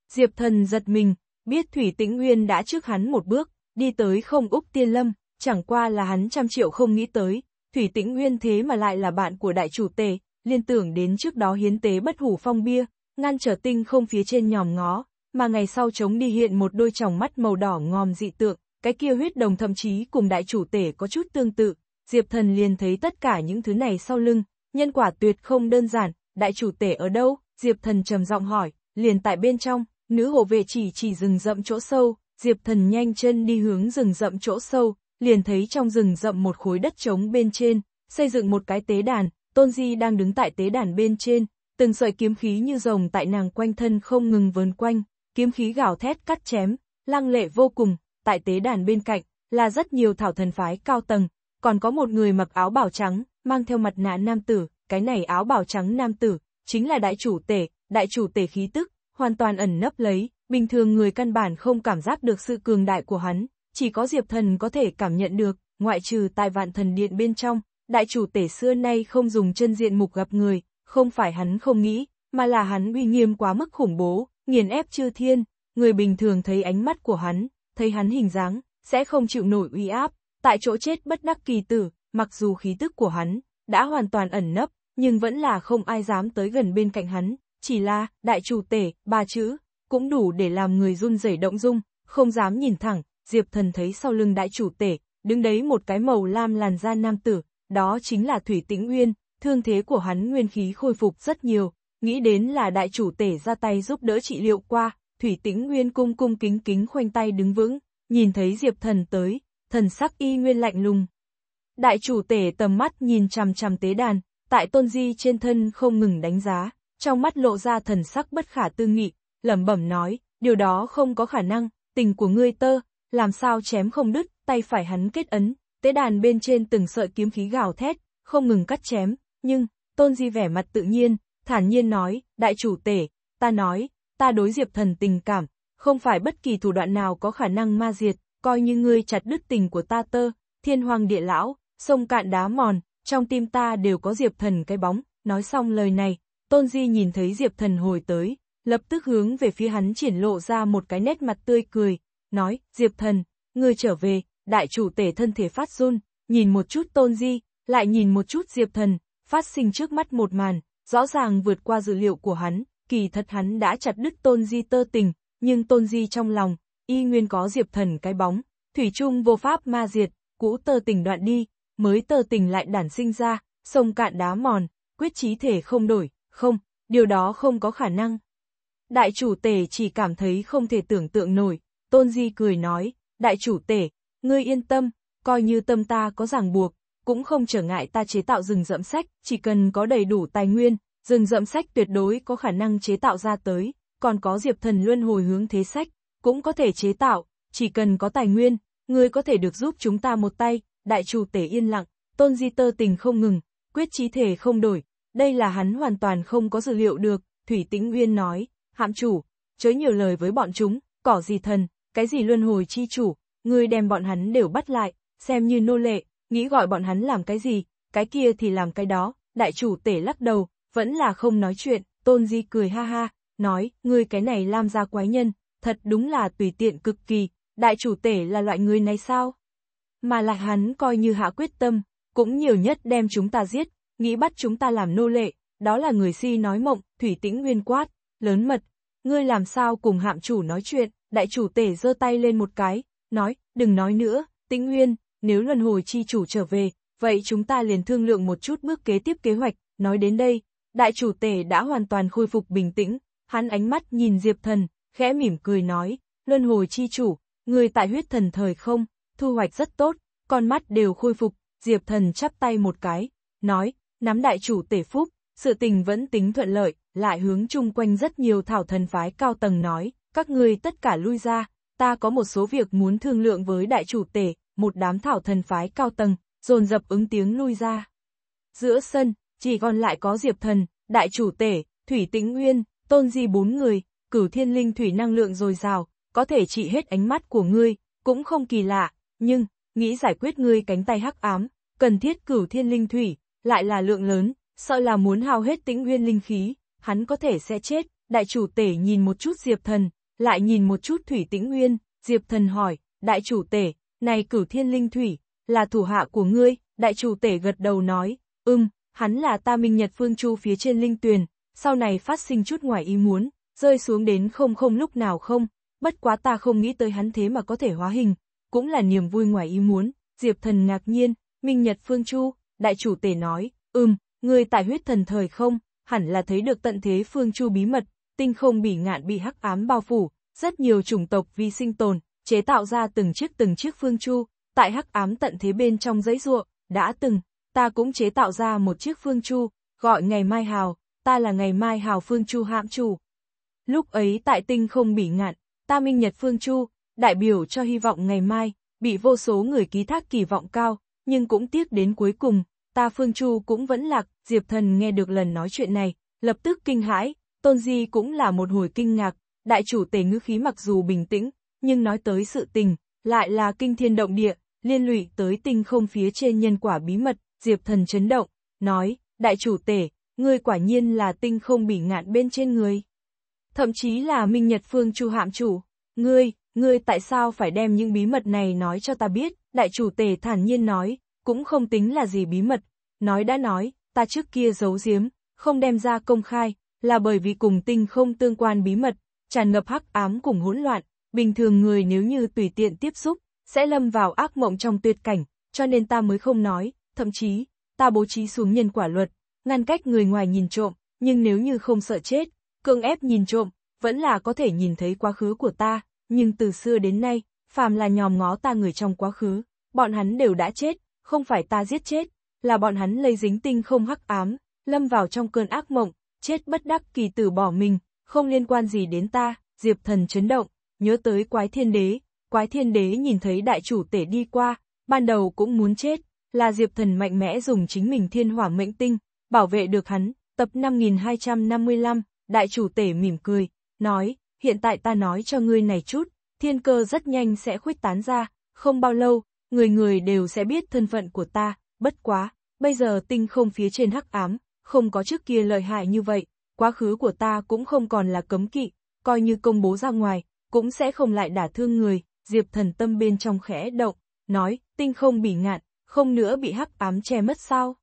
Diệp thần giật mình, biết Thủy Tĩnh Nguyên đã trước hắn một bước, đi tới không Úc Tiên Lâm, chẳng qua là hắn trăm triệu không nghĩ tới, Thủy Tĩnh Nguyên thế mà lại là bạn của đại chủ tể, liên tưởng đến trước đó hiến tế bất hủ phong bia, ngăn trở tinh không phía trên nhòm ngó, mà ngày sau chống đi hiện một đôi tròng mắt màu đỏ ngòm dị tượng, cái kia huyết đồng thậm chí cùng đại chủ tể có chút tương tự, Diệp Thần liền thấy tất cả những thứ này sau lưng, nhân quả tuyệt không đơn giản, đại chủ tể ở đâu? Diệp Thần trầm giọng hỏi, liền tại bên trong, nữ hộ vệ chỉ chỉ rừng rậm chỗ sâu, Diệp Thần nhanh chân đi hướng rừng rậm chỗ sâu, liền thấy trong rừng rậm một khối đất trống bên trên, xây dựng một cái tế đàn, Tôn Di đang đứng tại tế đàn bên trên, từng sợi kiếm khí như rồng tại nàng quanh thân không ngừng vờn quanh, kiếm khí gào thét cắt chém, lăng lệ vô cùng, tại tế đàn bên cạnh, là rất nhiều thảo thần phái cao tầng, còn có một người mặc áo bảo trắng, mang theo mặt nạ nam tử, cái này áo bảo trắng nam tử, chính là đại chủ tể, đại chủ tể khí tức, hoàn toàn ẩn nấp lấy, bình thường người căn bản không cảm giác được sự cường đại của hắn, chỉ có Diệp Thần có thể cảm nhận được, ngoại trừ tại vạn thần điện bên trong, đại chủ tể xưa nay không dùng chân diện mục gặp người, không phải hắn không nghĩ, mà là hắn uy nghiêm quá mức khủng bố, nghiền ép chư thiên, người bình thường thấy ánh mắt của hắn, thấy hắn hình dáng, sẽ không chịu nổi uy áp, tại chỗ chết bất đắc kỳ tử, mặc dù khí tức của hắn đã hoàn toàn ẩn nấp, nhưng vẫn là không ai dám tới gần bên cạnh hắn, chỉ là đại chủ tể, ba chữ, cũng đủ để làm người run rẩy động dung, không dám nhìn thẳng, Diệp Thần thấy sau lưng đại chủ tể, đứng đấy một cái màu lam làn da nam tử, đó chính là Thủy Tĩnh Uyên, thương thế của hắn nguyên khí khôi phục rất nhiều, nghĩ đến là đại chủ tể ra tay giúp đỡ trị liệu qua, Thủy Tĩnh Nguyên cung cung kính kính khoanh tay đứng vững, nhìn thấy Diệp Thần tới, thần sắc y nguyên lạnh lùng. Đại chủ tể tầm mắt nhìn chằm chằm tế đàn, tại tôn di trên thân không ngừng đánh giá, trong mắt lộ ra thần sắc bất khả tư nghị, lẩm bẩm nói, điều đó không có khả năng, tình của ngươi tơ, làm sao chém không đứt, tay phải hắn kết ấn, tế đàn bên trên từng sợi kiếm khí gào thét, không ngừng cắt chém, nhưng, tôn di vẻ mặt tự nhiên, thản nhiên nói, đại chủ tể, ta nói, ta đối diệp thần tình cảm, không phải bất kỳ thủ đoạn nào có khả năng ma diệt, coi như ngươi chặt đứt tình của ta tơ, thiên hoàng địa lão, sông cạn đá mòn, trong tim ta đều có diệp thần cái bóng, nói xong lời này, tôn di nhìn thấy diệp thần hồi tới, lập tức hướng về phía hắn triển lộ ra một cái nét mặt tươi cười, nói, diệp thần, ngươi trở về, đại chủ tể thân thể phát run, nhìn một chút tôn di, lại nhìn một chút diệp thần, phát sinh trước mắt một màn, rõ ràng vượt qua dữ liệu của hắn, kỳ thật hắn đã chặt đứt tôn di tơ tình, nhưng tôn di trong lòng, y nguyên có diệp thần cái bóng, thủy chung vô pháp ma diệt, cũ tơ tình đoạn đi, mới tơ tình lại đản sinh ra, sông cạn đá mòn, quyết chí thể không đổi, không, điều đó không có khả năng. Đại chủ tể chỉ cảm thấy không thể tưởng tượng nổi, tôn di cười nói, đại chủ tể, ngươi yên tâm, coi như tâm ta có ràng buộc, cũng không trở ngại ta chế tạo rừng rậm sách, chỉ cần có đầy đủ tài nguyên, rừng rậm sách tuyệt đối có khả năng chế tạo ra tới, còn có diệp thần luân hồi hướng thế sách, cũng có thể chế tạo, chỉ cần có tài nguyên, ngươi có thể được giúp chúng ta một tay, đại chủ tể yên lặng, tôn di tơ tình không ngừng, quyết chí thể không đổi, đây là hắn hoàn toàn không có dự liệu được, Thủy Tĩnh Uyên nói, hạm chủ, chớ nhiều lời với bọn chúng, cỏ gì thần, cái gì luân hồi chi chủ, ngươi đem bọn hắn đều bắt lại, xem như nô lệ, nghĩ gọi bọn hắn làm cái gì, cái kia thì làm cái đó, đại chủ tể lắc đầu, vẫn là không nói chuyện, tôn di cười ha ha, nói, ngươi cái này làm ra quái nhân, thật đúng là tùy tiện cực kỳ, đại chủ tể là loại người này sao? Mà lại hắn coi như hạ quyết tâm, cũng nhiều nhất đem chúng ta giết, nghĩ bắt chúng ta làm nô lệ, đó là người si nói mộng, thủy tĩnh nguyên quát, lớn mật, ngươi làm sao cùng hạm chủ nói chuyện, đại chủ tể giơ tay lên một cái, nói, đừng nói nữa, tĩnh nguyên, nếu luân hồi chi chủ trở về, vậy chúng ta liền thương lượng một chút bước kế tiếp kế hoạch, nói đến đây, đại chủ tể đã hoàn toàn khôi phục bình tĩnh, hắn ánh mắt nhìn Diệp Thần, khẽ mỉm cười nói, luân hồi chi chủ, người tại huyết thần thời không, thu hoạch rất tốt, con mắt đều khôi phục, Diệp Thần chắp tay một cái, nói, nắm đại chủ tể phúc, sự tình vẫn tính thuận lợi, lại hướng chung quanh rất nhiều thảo thần phái cao tầng nói, các ngươi tất cả lui ra, ta có một số việc muốn thương lượng với đại chủ tể, một đám thảo thần phái cao tầng, dồn dập ứng tiếng lui ra. Giữa sân, chỉ còn lại có Diệp Thần, đại chủ tể, Thủy Tĩnh Nguyên, Tôn Di bốn người, cửu thiên linh thủy năng lượng dồi dào, có thể trị hết ánh mắt của ngươi, cũng không kỳ lạ, nhưng, nghĩ giải quyết ngươi cánh tay hắc ám, cần thiết cửu thiên linh thủy, lại là lượng lớn, sợ là muốn hao hết tĩnh nguyên linh khí, hắn có thể sẽ chết, đại chủ tể nhìn một chút Diệp Thần, lại nhìn một chút Thủy Tĩnh Nguyên, Diệp Thần hỏi, đại chủ tể, này cửu thiên linh thủy, là thủ hạ của ngươi, đại chủ tể gật đầu nói, ưm, hắn là ta minh nhật phương chu phía trên linh tuyền, sau này phát sinh chút ngoài ý muốn, rơi xuống đến không không lúc nào không, bất quá ta không nghĩ tới hắn thế mà có thể hóa hình, cũng là niềm vui ngoài ý muốn, Diệp Thần ngạc nhiên, minh nhật phương chu, đại chủ tể nói, ừm, người tại huyết thần thời không, hẳn là thấy được tận thế phương chu bí mật, tinh không bỉ ngạn bị hắc ám bao phủ, rất nhiều chủng tộc vì sinh tồn, chế tạo ra từng chiếc từng chiếc phương chu, tại hắc ám tận thế bên trong giấy ruộng, đã từng, ta cũng chế tạo ra một chiếc phương chu, gọi ngày mai hào, ta là ngày mai hào phương chu hạm chủ. Lúc ấy tại tinh không bỉ ngạn, ta minh nhật phương chu, đại biểu cho hy vọng ngày mai, bị vô số người ký thác kỳ vọng cao, nhưng cũng tiếc đến cuối cùng, ta phương chu cũng vẫn lạc, Diệp Thần nghe được lần nói chuyện này, lập tức kinh hãi, Tôn Di cũng là một hồi kinh ngạc, đại chủ tể ngữ khí mặc dù bình tĩnh, nhưng nói tới sự tình, lại là kinh thiên động địa, liên lụy tới tinh không phía trên nhân quả bí mật, Diệp Thần chấn động, nói, đại chủ tể, ngươi quả nhiên là tinh không bỉ ngạn bên trên người. Thậm chí là Minh Nhật Phương Chu hạm chủ, ngươi, ngươi tại sao phải đem những bí mật này nói cho ta biết, đại chủ tể thản nhiên nói, cũng không tính là gì bí mật, nói đã nói, ta trước kia giấu giếm, không đem ra công khai, là bởi vì cùng tinh không tương quan bí mật, tràn ngập hắc ám cùng hỗn loạn, bình thường người nếu như tùy tiện tiếp xúc, sẽ lâm vào ác mộng trong tuyệt cảnh, cho nên ta mới không nói, thậm chí, ta bố trí xuống nhân quả luật, ngăn cách người ngoài nhìn trộm, nhưng nếu như không sợ chết, cưỡng ép nhìn trộm, vẫn là có thể nhìn thấy quá khứ của ta, nhưng từ xưa đến nay, phàm là nhòm ngó ta người trong quá khứ, bọn hắn đều đã chết, không phải ta giết chết, là bọn hắn lây dính tinh không hắc ám, lâm vào trong cơn ác mộng, chết bất đắc kỳ tử bỏ mình, không liên quan gì đến ta, Diệp Thần chấn động, nhớ tới quái thiên đế, quái thiên đế nhìn thấy đại chủ tể đi qua, ban đầu cũng muốn chết, là Diệp Thần mạnh mẽ dùng chính mình thiên hỏa mệnh tinh, bảo vệ được hắn, tập 5255, đại chủ tể mỉm cười, nói, hiện tại ta nói cho ngươi này chút, thiên cơ rất nhanh sẽ khuếch tán ra, không bao lâu, người người đều sẽ biết thân phận của ta, bất quá, bây giờ tinh không phía trên hắc ám, không có trước kia lợi hại như vậy, quá khứ của ta cũng không còn là cấm kỵ, coi như công bố ra ngoài, cũng sẽ không lại đả thương người, Diệp thần tâm bên trong khẽ động, nói, tinh không bị ngạn, không nữa bị hắc ám che mất sao.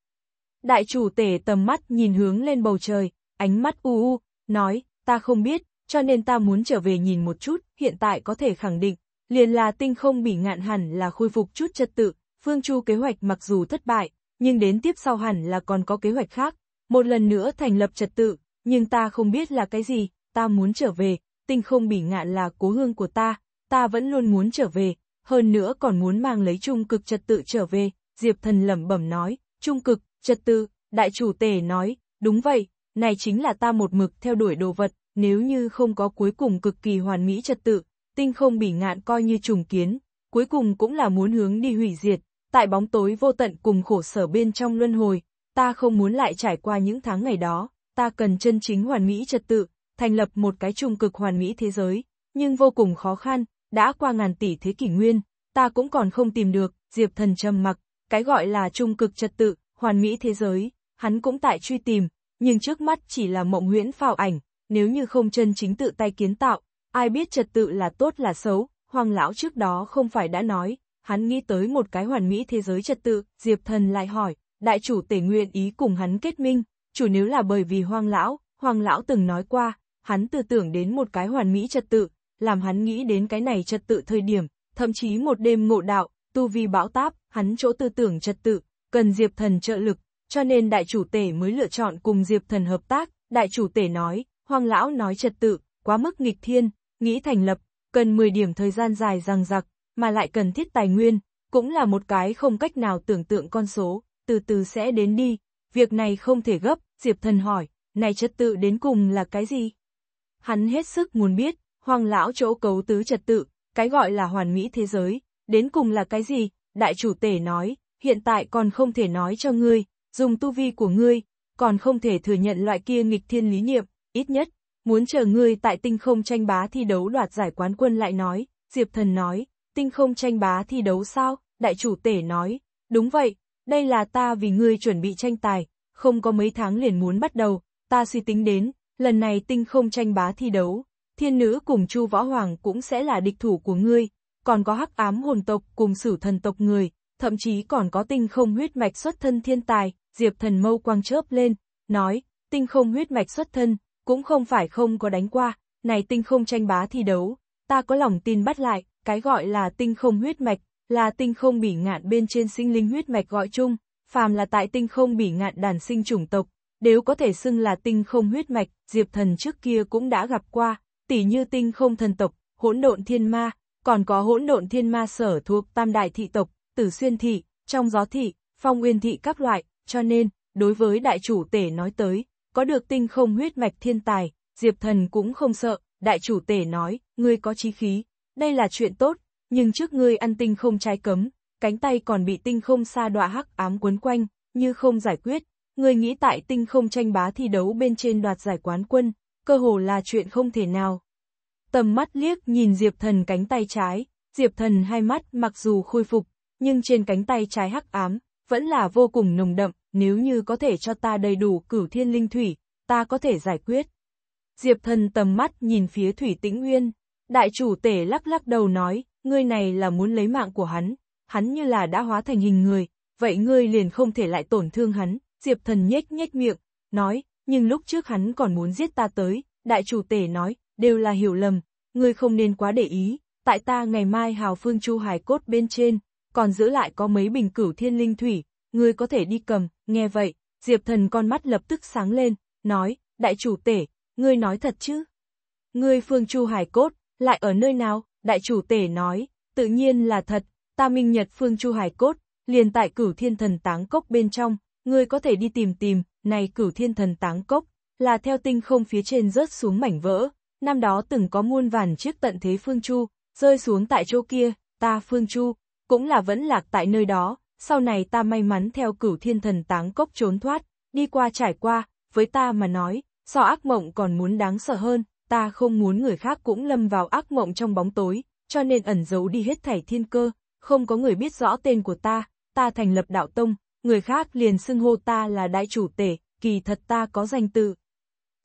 Đại chủ tể tầm mắt nhìn hướng lên bầu trời, ánh mắt u u, nói, ta không biết, cho nên ta muốn trở về nhìn một chút, hiện tại có thể khẳng định, liền là tinh không bỉ ngạn hẳn là khôi phục chút trật tự, Phương Chu kế hoạch mặc dù thất bại, nhưng đến tiếp sau hẳn là còn có kế hoạch khác, một lần nữa thành lập trật tự, nhưng ta không biết là cái gì, ta muốn trở về, tinh không bỉ ngạn là cố hương của ta, ta vẫn luôn muốn trở về, hơn nữa còn muốn mang lấy trung cực trật tự trở về, Diệp Thần lẩm bẩm nói, trung cực, trật tự, đại chủ tể nói, đúng vậy, này chính là ta một mực theo đuổi đồ vật, nếu như không có cuối cùng cực kỳ hoàn mỹ trật tự, tinh không bỉ ngạn coi như trùng kiến, cuối cùng cũng là muốn hướng đi hủy diệt, tại bóng tối vô tận cùng khổ sở bên trong luân hồi, ta không muốn lại trải qua những tháng ngày đó, ta cần chân chính hoàn mỹ trật tự, thành lập một cái trung cực hoàn mỹ thế giới, nhưng vô cùng khó khăn, đã qua ngàn tỷ thế kỷ nguyên, ta cũng còn không tìm được, Diệp Thần trầm mặc, cái gọi là trung cực trật tự, hoàn mỹ thế giới, hắn cũng tại truy tìm, nhưng trước mắt chỉ là mộng huyễn phào ảnh, nếu như không chân chính tự tay kiến tạo, ai biết trật tự là tốt là xấu, Hoàng lão trước đó không phải đã nói, hắn nghĩ tới một cái hoàn mỹ thế giới trật tự, Diệp Thần lại hỏi, đại chủ tể nguyện ý cùng hắn kết minh, chủ nếu là bởi vì Hoàng lão, Hoàng lão từng nói qua, hắn tư tưởng đến một cái hoàn mỹ trật tự, làm hắn nghĩ đến cái này trật tự thời điểm, thậm chí một đêm ngộ đạo, tu vi bão táp, hắn chỗ tư tưởng trật tự, cần Diệp Thần trợ lực, cho nên đại chủ tể mới lựa chọn cùng Diệp Thần hợp tác, đại chủ tể nói, Hoàng lão nói trật tự, quá mức nghịch thiên, nghĩ thành lập, cần 10 điểm thời gian dài rằng rặc, mà lại cần thiết tài nguyên, cũng là một cái không cách nào tưởng tượng con số, từ từ sẽ đến đi, việc này không thể gấp, Diệp Thần hỏi, này trật tự đến cùng là cái gì? Hắn hết sức muốn biết, Hoàng lão chỗ cấu tứ trật tự, cái gọi là hoàn mỹ thế giới, đến cùng là cái gì? Đại chủ tể nói, hiện tại còn không thể nói cho ngươi, dùng tu vi của ngươi, còn không thể thừa nhận loại kia nghịch thiên lý niệm, ít nhất, muốn chờ ngươi tại tinh không tranh bá thi đấu đoạt giải quán quân lại nói, Diệp Thần nói, tinh không tranh bá thi đấu sao, đại chủ tể nói, đúng vậy, đây là ta vì ngươi chuẩn bị tranh tài, không có mấy tháng liền muốn bắt đầu, ta suy tính đến, lần này tinh không tranh bá thi đấu, thiên nữ cùng Chu Võ Hoàng cũng sẽ là địch thủ của ngươi, còn có hắc ám hồn tộc cùng sử thần tộc người, thậm chí còn có tinh không huyết mạch xuất thân thiên tài, Diệp thần mâu quang chớp lên, nói, tinh không huyết mạch xuất thân, cũng không phải không có đánh qua, này tinh không tranh bá thi đấu, ta có lòng tin bắt lại, cái gọi là tinh không huyết mạch, là tinh không bỉ ngạn bên trên sinh linh huyết mạch gọi chung, phàm là tại tinh không bỉ ngạn đàn sinh chủng tộc, đều có thể xưng là tinh không huyết mạch, Diệp Thần trước kia cũng đã gặp qua, tỉ như tinh không thần tộc, hỗn độn thiên ma, còn có hỗn độn thiên ma sở thuộc tam đại thị tộc, tử xuyên thị, trong gió thị, phong uyên thị các loại, cho nên, đối với đại chủ tể nói tới, có được tinh không huyết mạch thiên tài, Diệp Thần cũng không sợ, đại chủ tể nói, ngươi có chí khí, đây là chuyện tốt, nhưng trước ngươi ăn tinh không trái cấm, cánh tay còn bị tinh không sa đọa hắc ám quấn quanh, như không giải quyết, ngươi nghĩ tại tinh không tranh bá thi đấu bên trên đoạt giải quán quân, cơ hồ là chuyện không thể nào. Tầm mắt liếc nhìn Diệp Thần cánh tay trái, Diệp Thần hai mắt mặc dù khôi phục, nhưng trên cánh tay trái hắc ám, vẫn là vô cùng nồng đậm, nếu như có thể cho ta đầy đủ cửu thiên linh thủy, ta có thể giải quyết. Diệp thần tầm mắt nhìn phía Thủy Tĩnh Nguyên, đại chủ tể lắc lắc đầu nói, ngươi này là muốn lấy mạng của hắn, hắn như là đã hóa thành hình người, vậy ngươi liền không thể lại tổn thương hắn, Diệp thần nhếch nhếch miệng, nói, nhưng lúc trước hắn còn muốn giết ta tới, đại chủ tể nói, đều là hiểu lầm, ngươi không nên quá để ý, tại ta ngày mai hào phương chu hải cốt bên trên, còn giữ lại có mấy bình cửu thiên linh thủy, ngươi có thể đi cầm, nghe vậy, Diệp thần con mắt lập tức sáng lên, nói, đại chủ tể, ngươi nói thật chứ? Ngươi phương chu hải cốt, lại ở nơi nào? Đại chủ tể nói, tự nhiên là thật, ta minh nhật phương chu hải cốt, liền tại cửu thiên thần táng cốc bên trong, ngươi có thể đi tìm tìm, này cửu thiên thần táng cốc, là theo tinh không phía trên rớt xuống mảnh vỡ, năm đó từng có muôn vàn chiếc tận thế phương chu, rơi xuống tại chỗ kia, ta phương chu, cũng là vẫn lạc tại nơi đó, sau này ta may mắn theo cửu thiên thần táng cốc trốn thoát, đi qua trải qua, với ta mà nói, so ác mộng còn muốn đáng sợ hơn, ta không muốn người khác cũng lâm vào ác mộng trong bóng tối, cho nên ẩn giấu đi hết thảy thiên cơ, không có người biết rõ tên của ta, ta thành lập đạo tông, người khác liền xưng hô ta là đại chủ tể, kỳ thật ta có danh tự.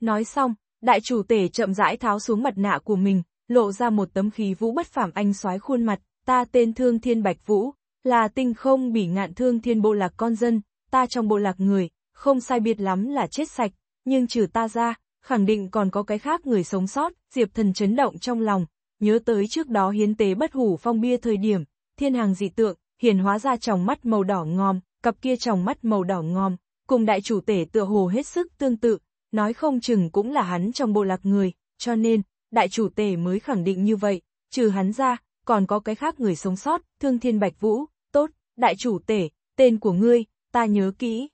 Nói xong, đại chủ tể chậm rãi tháo xuống mặt nạ của mình, lộ ra một tấm khí vũ bất phàm anh soái khuôn mặt, ta tên Thương Thiên Bạch Vũ, là tinh không bỉ ngạn Thương Thiên bộ lạc con dân, ta trong bộ lạc người, không sai biệt lắm là chết sạch, nhưng trừ ta ra, khẳng định còn có cái khác người sống sót, Diệp Thần chấn động trong lòng, nhớ tới trước đó hiến tế bất hủ phong bia thời điểm, thiên hàng dị tượng, hiển hóa ra tròng mắt màu đỏ ngòm, cặp kia tròng mắt màu đỏ ngòm, cùng đại chủ tể tựa hồ hết sức tương tự, nói không chừng cũng là hắn trong bộ lạc người, cho nên, đại chủ tể mới khẳng định như vậy, trừ hắn ra, còn có cái khác người sống sót, thương thiên bạch vũ, đại chủ tể, tên của ngươi, ta nhớ kỹ.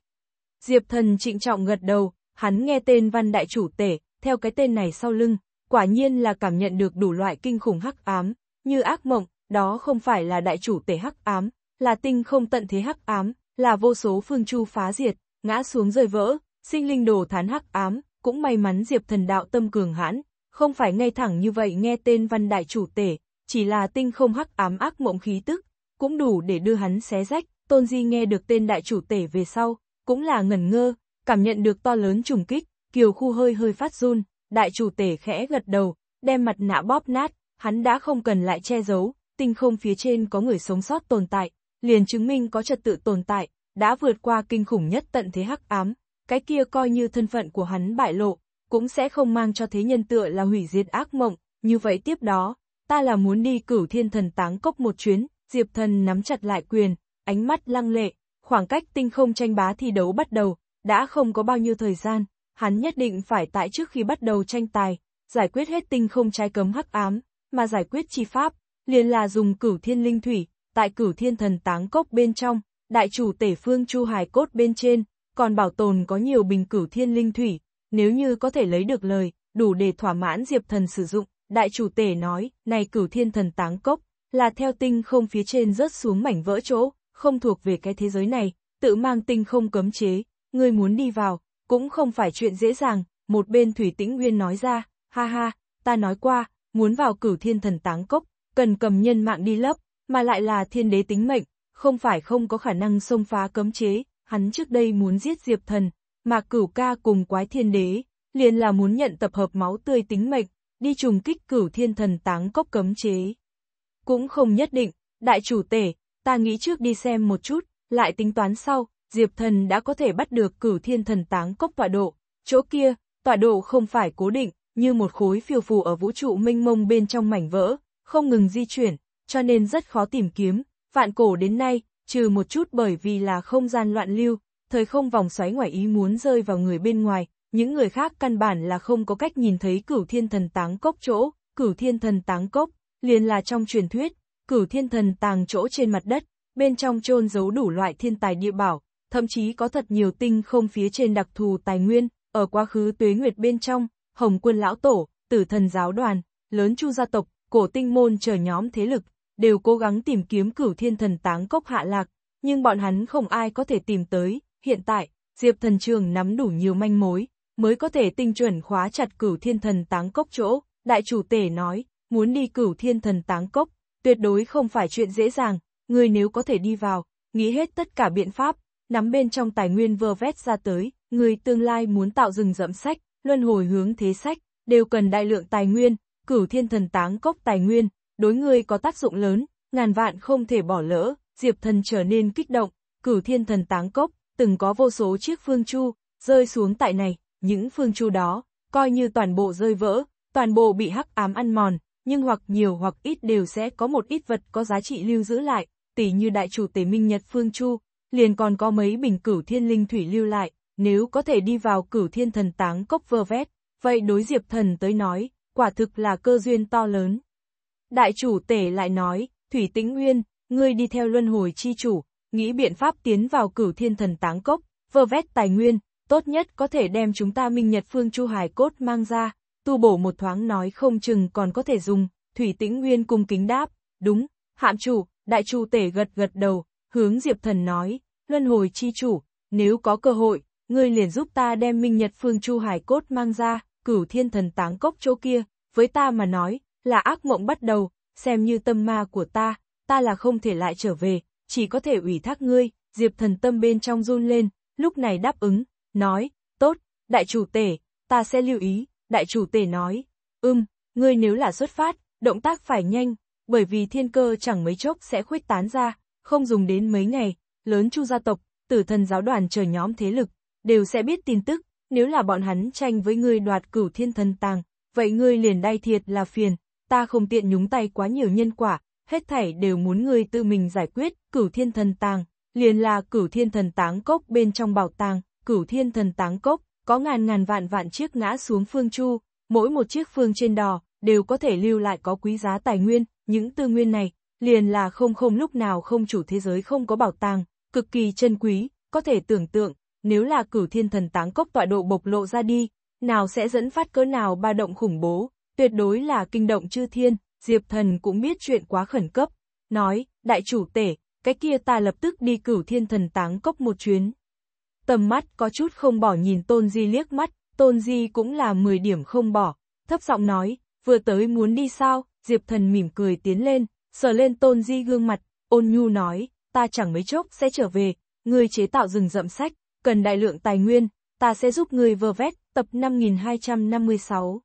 Diệp thần trịnh trọng gật đầu, hắn nghe tên văn đại chủ tể, theo cái tên này sau lưng, quả nhiên là cảm nhận được đủ loại kinh khủng hắc ám, như ác mộng, đó không phải là đại chủ tể hắc ám, là tinh không tận thế hắc ám, là vô số phương chu phá diệt, ngã xuống rơi vỡ, sinh linh đồ thán hắc ám, cũng may mắn Diệp thần đạo tâm cường hãn, không phải ngay thẳng như vậy nghe tên văn đại chủ tể, chỉ là tinh không hắc ám ác mộng khí tức, cũng đủ để đưa hắn xé rách, tôn di nghe được tên đại chủ tể về sau, cũng là ngẩn ngơ, cảm nhận được to lớn trùng kích, kiều khu hơi hơi phát run, đại chủ tể khẽ gật đầu, đem mặt nạ bóp nát, hắn đã không cần lại che giấu, tinh không phía trên có người sống sót tồn tại, liền chứng minh có trật tự tồn tại, đã vượt qua kinh khủng nhất tận thế hắc ám, cái kia coi như thân phận của hắn bại lộ, cũng sẽ không mang cho thế nhân tựa là hủy diệt ác mộng, như vậy tiếp đó, ta là muốn đi cửu thiên thần táng cốc một chuyến, Diệp thần nắm chặt lại quyền, ánh mắt lăng lệ, khoảng cách tinh không tranh bá thi đấu bắt đầu, đã không có bao nhiêu thời gian, hắn nhất định phải tại trước khi bắt đầu tranh tài, giải quyết hết tinh không trái cấm hắc ám, mà giải quyết chi pháp, liền là dùng cửu thiên linh thủy, tại cửu thiên thần táng cốc bên trong, đại chủ tể phương chu hài cốt bên trên, còn bảo tồn có nhiều bình cửu thiên linh thủy, nếu như có thể lấy được lời, đủ để thỏa mãn diệp thần sử dụng, đại chủ tể nói, này cửu thiên thần táng cốc, là theo tinh không phía trên rớt xuống mảnh vỡ chỗ, không thuộc về cái thế giới này, tự mang tinh không cấm chế, ngươi muốn đi vào, cũng không phải chuyện dễ dàng, một bên Thủy Tĩnh Nguyên nói ra, ha ha, ta nói qua, muốn vào cửu thiên thần táng cốc, cần cầm nhân mạng đi lấp, mà lại là thiên đế tính mệnh, không phải không có khả năng xông phá cấm chế, hắn trước đây muốn giết Diệp Thần, mà cửu ca cùng quái thiên đế, liền là muốn nhận tập hợp máu tươi tính mệnh, đi trùng kích cửu thiên thần táng cốc cấm chế. Cũng không nhất định, đại chủ tể, ta nghĩ trước đi xem một chút, lại tính toán sau, Diệp Thần đã có thể bắt được cửu thiên thần táng cốc tọa độ, chỗ kia, tọa độ không phải cố định, như một khối phiêu phù ở vũ trụ mênh mông bên trong mảnh vỡ, không ngừng di chuyển, cho nên rất khó tìm kiếm, vạn cổ đến nay, trừ một chút bởi vì là không gian loạn lưu, thời không vòng xoáy ngoài ý muốn rơi vào người bên ngoài, những người khác căn bản là không có cách nhìn thấy cửu thiên thần táng cốc chỗ, cửu thiên thần táng cốc, liền là trong truyền thuyết, cửu thiên thần tàng chỗ trên mặt đất, bên trong chôn giấu đủ loại thiên tài địa bảo, thậm chí có thật nhiều tinh không phía trên đặc thù tài nguyên, ở quá khứ tuế nguyệt bên trong, Hồng Quân lão tổ, Tử Thần giáo đoàn, lớn Chu gia tộc, cổ tinh môn chờ nhóm thế lực, đều cố gắng tìm kiếm Cửu Thiên Thần Táng cốc hạ lạc, nhưng bọn hắn không ai có thể tìm tới, hiện tại, Diệp Thần Trường nắm đủ nhiều manh mối, mới có thể tinh chuẩn khóa chặt Cửu Thiên Thần Táng cốc chỗ, đại chủ tể nói, muốn đi Cửu Thiên Thần Táng cốc, tuyệt đối không phải chuyện dễ dàng, người nếu có thể đi vào, nghĩ hết tất cả biện pháp, nắm bên trong tài nguyên vơ vét ra tới, người tương lai muốn tạo rừng rậm sách, luân hồi hướng thế sách, đều cần đại lượng tài nguyên, cửu thiên thần táng cốc tài nguyên, đối người có tác dụng lớn, ngàn vạn không thể bỏ lỡ, diệp thần trở nên kích động, cửu thiên thần táng cốc, từng có vô số chiếc phương chu, rơi xuống tại này, những phương chu đó, coi như toàn bộ rơi vỡ, toàn bộ bị hắc ám ăn mòn, nhưng hoặc nhiều hoặc ít đều sẽ có một ít vật có giá trị lưu giữ lại, tỷ như đại chủ tể minh nhật phương chu, liền còn có mấy bình cửu thiên linh thủy lưu lại, nếu có thể đi vào cửu thiên thần táng cốc vơ vét, vậy đối diệp thần tới nói, quả thực là cơ duyên to lớn. Đại chủ tể lại nói, Thủy Tĩnh Nguyên, ngươi đi theo luân hồi chi chủ, nghĩ biện pháp tiến vào cửu thiên thần táng cốc, vơ vét tài nguyên, tốt nhất có thể đem chúng ta minh nhật phương chu hài cốt mang ra, tu bổ một thoáng nói không chừng còn có thể dùng, Thủy Tĩnh Nguyên cung kính đáp, đúng, hạm chủ, đại chủ tể gật gật đầu, hướng Diệp Thần nói, luân hồi chi chủ, nếu có cơ hội, ngươi liền giúp ta đem Minh Nhật Phương Chu Hải cốt mang ra, cửu thiên thần táng cốc chỗ kia, với ta mà nói, là ác mộng bắt đầu, xem như tâm ma của ta, ta là không thể lại trở về, chỉ có thể ủy thác ngươi, Diệp thần tâm bên trong run lên, lúc này đáp ứng, nói, tốt, đại chủ tể, ta sẽ lưu ý, đại chủ tể nói, ưm, ngươi nếu là xuất phát, động tác phải nhanh, bởi vì thiên cơ chẳng mấy chốc sẽ khuếch tán ra, không dùng đến mấy ngày, lớn chu gia tộc, tử thần giáo đoàn chờ nhóm thế lực, đều sẽ biết tin tức, nếu là bọn hắn tranh với ngươi đoạt cửu thiên thần tàng, vậy ngươi liền đay thiệt là phiền, ta không tiện nhúng tay quá nhiều nhân quả, hết thảy đều muốn ngươi tự mình giải quyết, cửu thiên thần tàng, liền là cửu thiên thần táng cốc bên trong bảo tàng, cửu thiên thần táng cốc, có ngàn ngàn vạn vạn chiếc ngã xuống phương chu, mỗi một chiếc phương trên đò, đều có thể lưu lại có quý giá tài nguyên, những tư nguyên này, liền là không không lúc nào không chủ thế giới không có bảo tàng, cực kỳ chân quý, có thể tưởng tượng, nếu là cửu thiên thần táng cốc tọa độ bộc lộ ra đi, nào sẽ dẫn phát cỡ nào ba động khủng bố, tuyệt đối là kinh động chư thiên, Diệp thần cũng biết chuyện quá khẩn cấp, nói, đại chủ tể, cái kia ta lập tức đi cửu thiên thần táng cốc một chuyến. Tầm mắt có chút không bỏ nhìn Tôn Di liếc mắt, Tôn Di cũng là 10 điểm không bỏ, thấp giọng nói, vừa tới muốn đi sao, Diệp thần mỉm cười tiến lên, sờ lên Tôn Di gương mặt, ôn nhu nói, ta chẳng mấy chốc sẽ trở về, ngươi chế tạo rừng rậm sách, cần đại lượng tài nguyên, ta sẽ giúp ngươi vơ vét, tập 5256.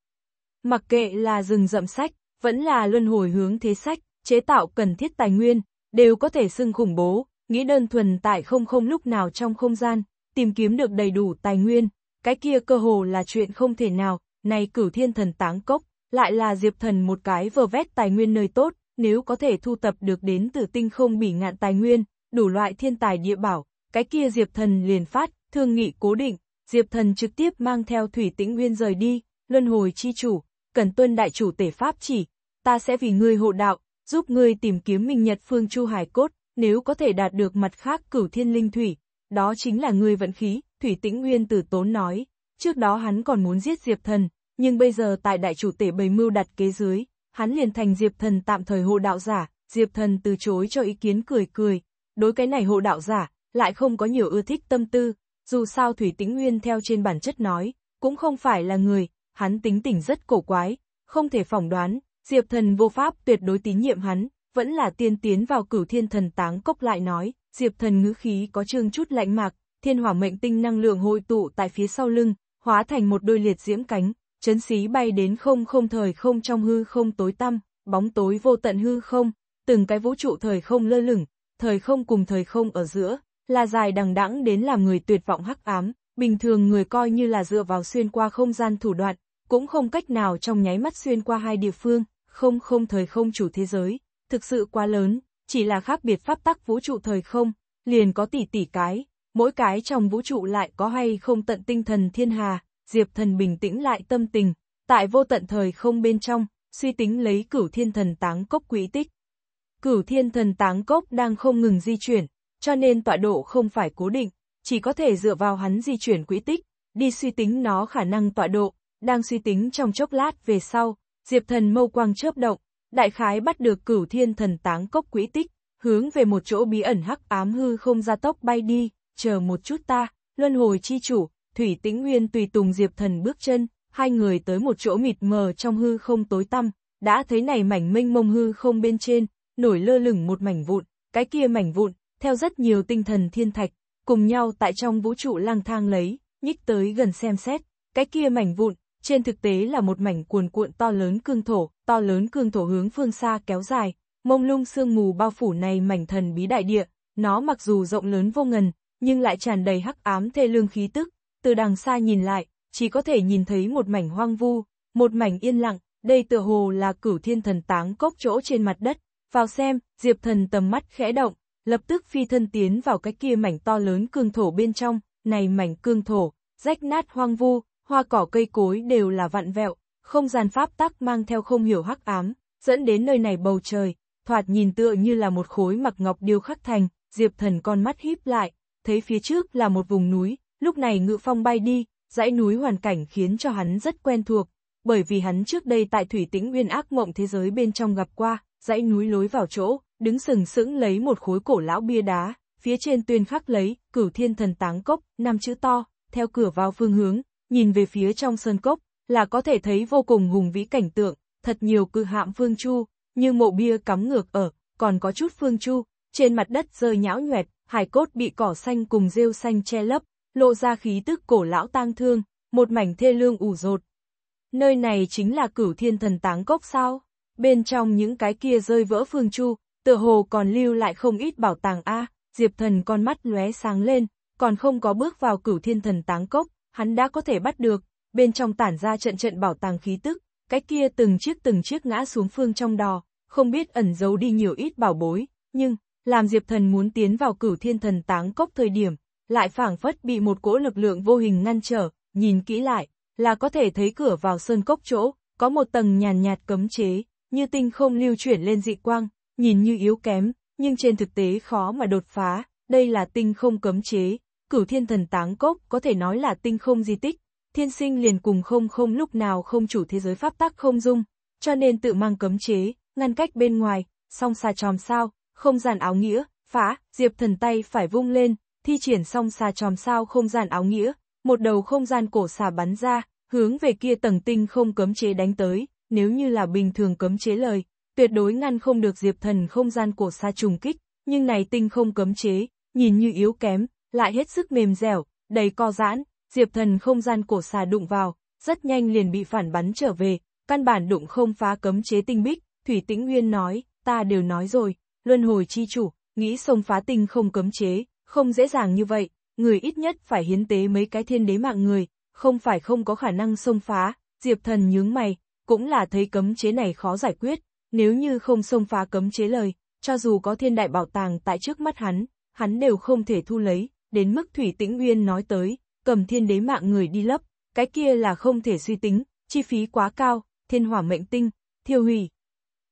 Mặc kệ là rừng rậm sách, vẫn là luân hồi hướng thế sách, chế tạo cần thiết tài nguyên, đều có thể xưng khủng bố, nghĩ đơn thuần tại không không lúc nào trong không gian, tìm kiếm được đầy đủ tài nguyên, cái kia cơ hồ là chuyện không thể nào, này cửu thiên thần táng cốc, lại là diệp thần một cái vờ vét tài nguyên nơi tốt, nếu có thể thu tập được đến từ tinh không bỉ ngạn tài nguyên, đủ loại thiên tài địa bảo, cái kia diệp thần liền phát, thương nghị cố định, diệp thần trực tiếp mang theo thủy tĩnh nguyên rời đi, luân hồi chi chủ, cần tuân đại chủ tể pháp chỉ, ta sẽ vì ngươi hộ đạo, giúp ngươi tìm kiếm minh nhật phương chu hải cốt, nếu có thể đạt được mặt khác cửu thiên linh thủy, đó chính là ngươi vận khí, Thủy Tĩnh Nguyên tử tốn nói, trước đó hắn còn muốn giết Diệp Thần, nhưng bây giờ tại đại chủ tể bầy mưu đặt kế dưới, hắn liền thành Diệp Thần tạm thời hộ đạo giả, Diệp Thần từ chối cho ý kiến cười cười, đối cái này hộ đạo giả, lại không có nhiều ưa thích tâm tư, dù sao Thủy Tĩnh Nguyên theo trên bản chất nói, cũng không phải là người, hắn tính tình rất cổ quái, không thể phỏng đoán, Diệp Thần vô pháp tuyệt đối tín nhiệm hắn, vẫn là tiên tiến vào cửu thiên thần táng cốc lại nói, Diệp Thần ngữ khí có trương chút lạnh mạc, thiên hỏa mệnh tinh năng lượng hội tụ tại phía sau lưng, hóa thành một đôi liệt diễm cánh, chấn xí bay đến không không thời không trong hư không tối tăm, bóng tối vô tận hư không, từng cái vũ trụ thời không lơ lửng, thời không cùng thời không ở giữa, là dài đằng đẵng đến làm người tuyệt vọng hắc ám, bình thường người coi như là dựa vào xuyên qua không gian thủ đoạn, cũng không cách nào trong nháy mắt xuyên qua hai địa phương, không không thời không chủ thế giới, thực sự quá lớn, chỉ là khác biệt pháp tắc vũ trụ thời không, liền có tỷ tỷ cái, mỗi cái trong vũ trụ lại có hay không tận tinh thần thiên hà, Diệp thần bình tĩnh lại tâm tình, tại vô tận thời không bên trong, suy tính lấy cửu thiên thần táng cốc quỹ tích. Cửu thiên thần táng cốc đang không ngừng di chuyển, cho nên tọa độ không phải cố định, chỉ có thể dựa vào hắn di chuyển quỹ tích, đi suy tính nó khả năng tọa độ, đang suy tính trong chốc lát về sau, Diệp thần mâu quang chớp động, đại khái bắt được cửu thiên thần táng cốc quỹ tích, hướng về một chỗ bí ẩn hắc ám hư không ra tốc bay đi, chờ một chút ta, luân hồi chi chủ, Thủy Tĩnh Nguyên tùy tùng Diệp Thần bước chân, hai người tới một chỗ mịt mờ trong hư không tối tăm, đã thấy này mảnh mênh mông hư không bên trên, nổi lơ lửng một mảnh vụn, cái kia mảnh vụn, theo rất nhiều tinh thần thiên thạch, cùng nhau tại trong vũ trụ lang thang lấy, nhích tới gần xem xét, cái kia mảnh vụn, trên thực tế là một mảnh cuồn cuộn to lớn cương thổ, to lớn cương thổ hướng phương xa kéo dài, mông lung sương mù bao phủ này mảnh thần bí đại địa, nó mặc dù rộng lớn vô ngần, nhưng lại tràn đầy hắc ám thê lương khí tức, từ đằng xa nhìn lại, chỉ có thể nhìn thấy một mảnh hoang vu, một mảnh yên lặng, đây tựa hồ là cửu thiên thần táng cốc chỗ trên mặt đất, vào xem, Diệp thần tầm mắt khẽ động, lập tức phi thân tiến vào cái kia mảnh to lớn cương thổ bên trong, này mảnh cương thổ, rách nát hoang vu, hoa cỏ cây cối đều là vặn vẹo, không gian pháp tắc mang theo không hiểu hắc ám, dẫn đến nơi này bầu trời, thoạt nhìn tựa như là một khối mặc ngọc điêu khắc thành, Diệp Thần con mắt híp lại, thấy phía trước là một vùng núi, lúc này ngự phong bay đi, dãy núi hoàn cảnh khiến cho hắn rất quen thuộc, bởi vì hắn trước đây tại Thủy Tĩnh Nguyên ác mộng thế giới bên trong gặp qua, dãy núi lối vào chỗ, đứng sừng sững lấy một khối cổ lão bia đá, phía trên tuyên khắc lấy, cửu thiên thần táng cốc, năm chữ to, theo cửa vào phương hướng, nhìn về phía trong sơn cốc, là có thể thấy vô cùng hùng vĩ cảnh tượng, thật nhiều cự hạm phương chu, như mộ bia cắm ngược ở, còn có chút phương chu, trên mặt đất rơi nhão nhoẹt, hải cốt bị cỏ xanh cùng rêu xanh che lấp, lộ ra khí tức cổ lão tang thương, một mảnh thê lương ủ rột. Nơi này chính là cửu thiên thần táng cốc sao? Bên trong những cái kia rơi vỡ phương chu, tựa hồ còn lưu lại không ít bảo tàng A, Diệp thần con mắt lóe sáng lên, còn không có bước vào cửu thiên thần táng cốc, hắn đã có thể bắt được, bên trong tản ra trận trận bảo tàng khí tức, cái kia từng chiếc từng chiếc ngã xuống phương trong đò, không biết ẩn giấu đi nhiều ít bảo bối, nhưng, làm Diệp Thần muốn tiến vào cửu thiên thần táng cốc thời điểm, lại phảng phất bị một cỗ lực lượng vô hình ngăn trở, nhìn kỹ lại, là có thể thấy cửa vào sơn cốc chỗ, có một tầng nhàn nhạt cấm chế, như tinh không lưu chuyển lên dị quang, nhìn như yếu kém, nhưng trên thực tế khó mà đột phá, đây là tinh không cấm chế, cửu thiên thần táng cốc có thể nói là tinh không di tích, thiên sinh liền cùng không không lúc nào không chủ thế giới pháp tắc không dung, cho nên tự mang cấm chế, ngăn cách bên ngoài, song xà tròm sao, không gian áo nghĩa, phá, diệp thần tay phải vung lên, thi triển song xà tròm sao không gian áo nghĩa, một đầu không gian cổ xà bắn ra, hướng về kia tầng tinh không cấm chế đánh tới, nếu như là bình thường cấm chế lời, tuyệt đối ngăn không được diệp thần không gian cổ xà trùng kích, nhưng này tinh không cấm chế, nhìn như yếu kém, lại hết sức mềm dẻo, đầy co giãn, diệp thần không gian cổ xà đụng vào, rất nhanh liền bị phản bắn trở về, căn bản đụng không phá cấm chế tinh bích, Thủy Tĩnh Nguyên nói, ta đều nói rồi, luân hồi chi chủ, nghĩ xông phá tinh không cấm chế, không dễ dàng như vậy, người ít nhất phải hiến tế mấy cái thiên đế mạng người, không phải không có khả năng xông phá, Diệp Thần nhướng mày, cũng là thấy cấm chế này khó giải quyết, nếu như không xông phá cấm chế lời, cho dù có thiên đại bảo tàng tại trước mắt hắn, hắn đều không thể thu lấy, đến mức Thủy Tĩnh Nguyên nói tới, cầm thiên đế mạng người đi lấp, cái kia là không thể suy tính, chi phí quá cao, thiên hỏa mệnh tinh, thiêu hủy.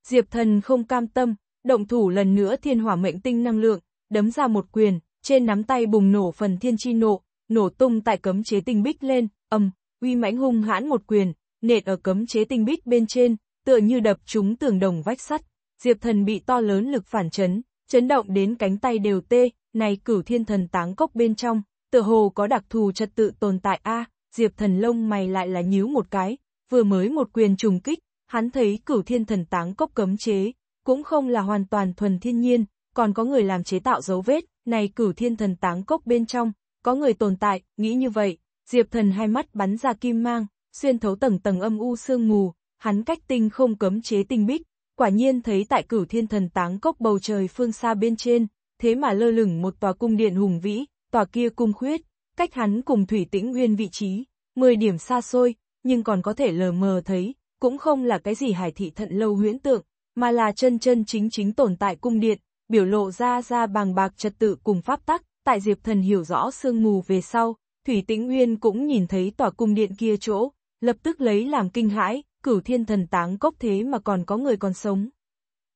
Diệp thần không cam tâm, động thủ lần nữa thiên hỏa mệnh tinh năng lượng, đấm ra một quyền, trên nắm tay bùng nổ phần thiên chi nộ, nổ tung tại cấm chế tinh bích lên, âm, uy mãnh hung hãn một quyền, nện ở cấm chế tinh bích bên trên, tựa như đập trúng tường đồng vách sắt. Diệp thần bị to lớn lực phản chấn, chấn động đến cánh tay đều tê, này cửu thiên thần táng cốc bên trong, tựa hồ có đặc thù trật tự tồn tại a Diệp thần lông mày lại là nhíu một cái, vừa mới một quyền trùng kích, hắn thấy cửu thiên thần táng cốc cấm chế, cũng không là hoàn toàn thuần thiên nhiên, còn có người làm chế tạo dấu vết, này cửu thiên thần táng cốc bên trong, có người tồn tại, nghĩ như vậy, Diệp thần hai mắt bắn ra kim mang, xuyên thấu tầng tầng âm u sương mù, hắn cách tinh không cấm chế tinh bích, quả nhiên thấy tại cửu thiên thần táng cốc bầu trời phương xa bên trên, thế mà lơ lửng một tòa cung điện hùng vĩ, tòa kia cung khuyết, cách hắn cùng thủy tĩnh nguyên vị trí, 10 điểm xa xôi, nhưng còn có thể lờ mờ thấy, cũng không là cái gì hải thị thận lâu huyễn tượng, mà là chân chân chính chính tồn tại cung điện, biểu lộ ra ra bàng bạc trật tự cùng pháp tắc, tại Diệp Thần hiểu rõ sương mù về sau, Thủy Tĩnh Nguyên cũng nhìn thấy tòa cung điện kia chỗ, lập tức lấy làm kinh hãi, cửu thiên thần táng cốc thế mà còn có người còn sống.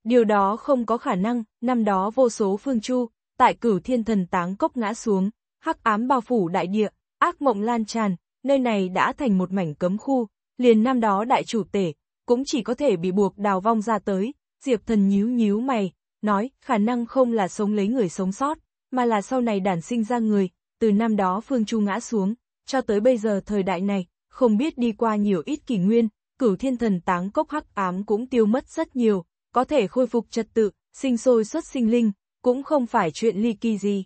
Điều đó không có khả năng, năm đó vô số phương chu, tại cửu thiên thần táng cốc ngã xuống, hắc ám bao phủ đại địa, ác mộng lan tràn, nơi này đã thành một mảnh cấm khu, liền năm đó đại chủ tể, cũng chỉ có thể bị buộc đào vong ra tới, Diệp thần nhíu nhíu mày, nói, khả năng không là sống lấy người sống sót, mà là sau này đản sinh ra người, từ năm đó Phương Chu ngã xuống, cho tới bây giờ thời đại này, không biết đi qua nhiều ít kỷ nguyên, cửu thiên thần táng cốc hắc ám cũng tiêu mất rất nhiều, có thể khôi phục trật tự, sinh sôi xuất sinh linh, cũng không phải chuyện ly kỳ gì.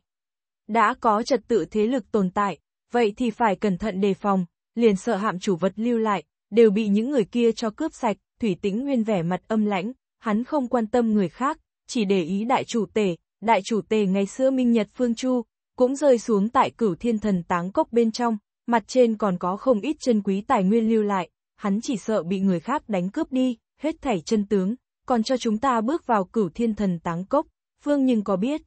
Đã có trật tự thế lực tồn tại, vậy thì phải cẩn thận đề phòng, liền sợ hạm chủ vật lưu lại, đều bị những người kia cho cướp sạch, thủy tĩnh nguyên vẻ mặt âm lãnh, hắn không quan tâm người khác, chỉ để ý đại chủ tể, đại chủ tể ngày xưa Minh Nhật Phương Chu, cũng rơi xuống tại cửu thiên thần táng cốc bên trong, mặt trên còn có không ít chân quý tài nguyên lưu lại, hắn chỉ sợ bị người khác đánh cướp đi, hết thảy chân tướng, còn cho chúng ta bước vào cửu thiên thần táng cốc, Phương nhưng có biết.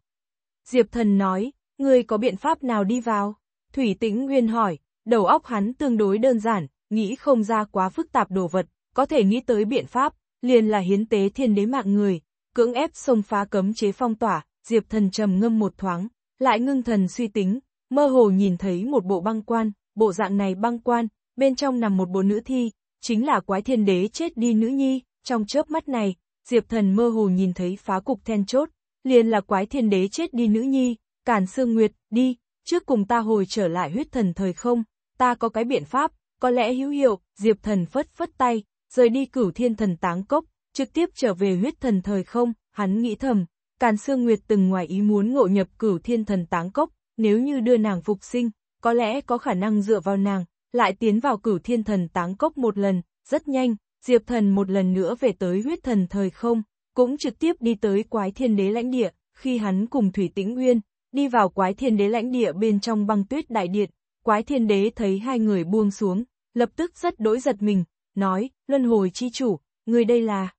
Diệp thần nói, ngươi có biện pháp nào đi vào? Thủy tĩnh Nguyên hỏi, đầu óc hắn tương đối đơn giản, nghĩ không ra quá phức tạp đồ vật, có thể nghĩ tới biện pháp, liền là hiến tế thiên đế mạng người, cưỡng ép xông phá cấm chế phong tỏa, Diệp Thần trầm ngâm một thoáng, lại ngưng thần suy tính, mơ hồ nhìn thấy một bộ băng quan, bộ dạng này băng quan, bên trong nằm một bộ nữ thi, chính là quái thiên đế chết đi nữ nhi, trong chớp mắt này, Diệp Thần mơ hồ nhìn thấy phá cục then chốt, liền là quái thiên đế chết đi nữ nhi, Càn Sương Nguyệt, đi, trước cùng ta hồi trở lại huyết thần thời không, ta có cái biện pháp, có lẽ hữu hiệu, Diệp Thần phất phất tay, rời đi cửu thiên thần táng cốc, trực tiếp trở về huyết thần thời không, hắn nghĩ thầm, Càn Sương Nguyệt từng ngoài ý muốn ngộ nhập cửu thiên thần táng cốc, nếu như đưa nàng phục sinh, có lẽ có khả năng dựa vào nàng, lại tiến vào cửu thiên thần táng cốc một lần, rất nhanh, Diệp Thần một lần nữa về tới huyết thần thời không, cũng trực tiếp đi tới quái thiên đế lãnh địa, khi hắn cùng Thủy Tĩnh Uyên, đi vào quái thiên đế lãnh địa bên trong băng tuyết đại điện, Quái thiên đế thấy hai người buông xuống, lập tức rất đỗi giật mình, nói, luân hồi chi chủ, người đây là.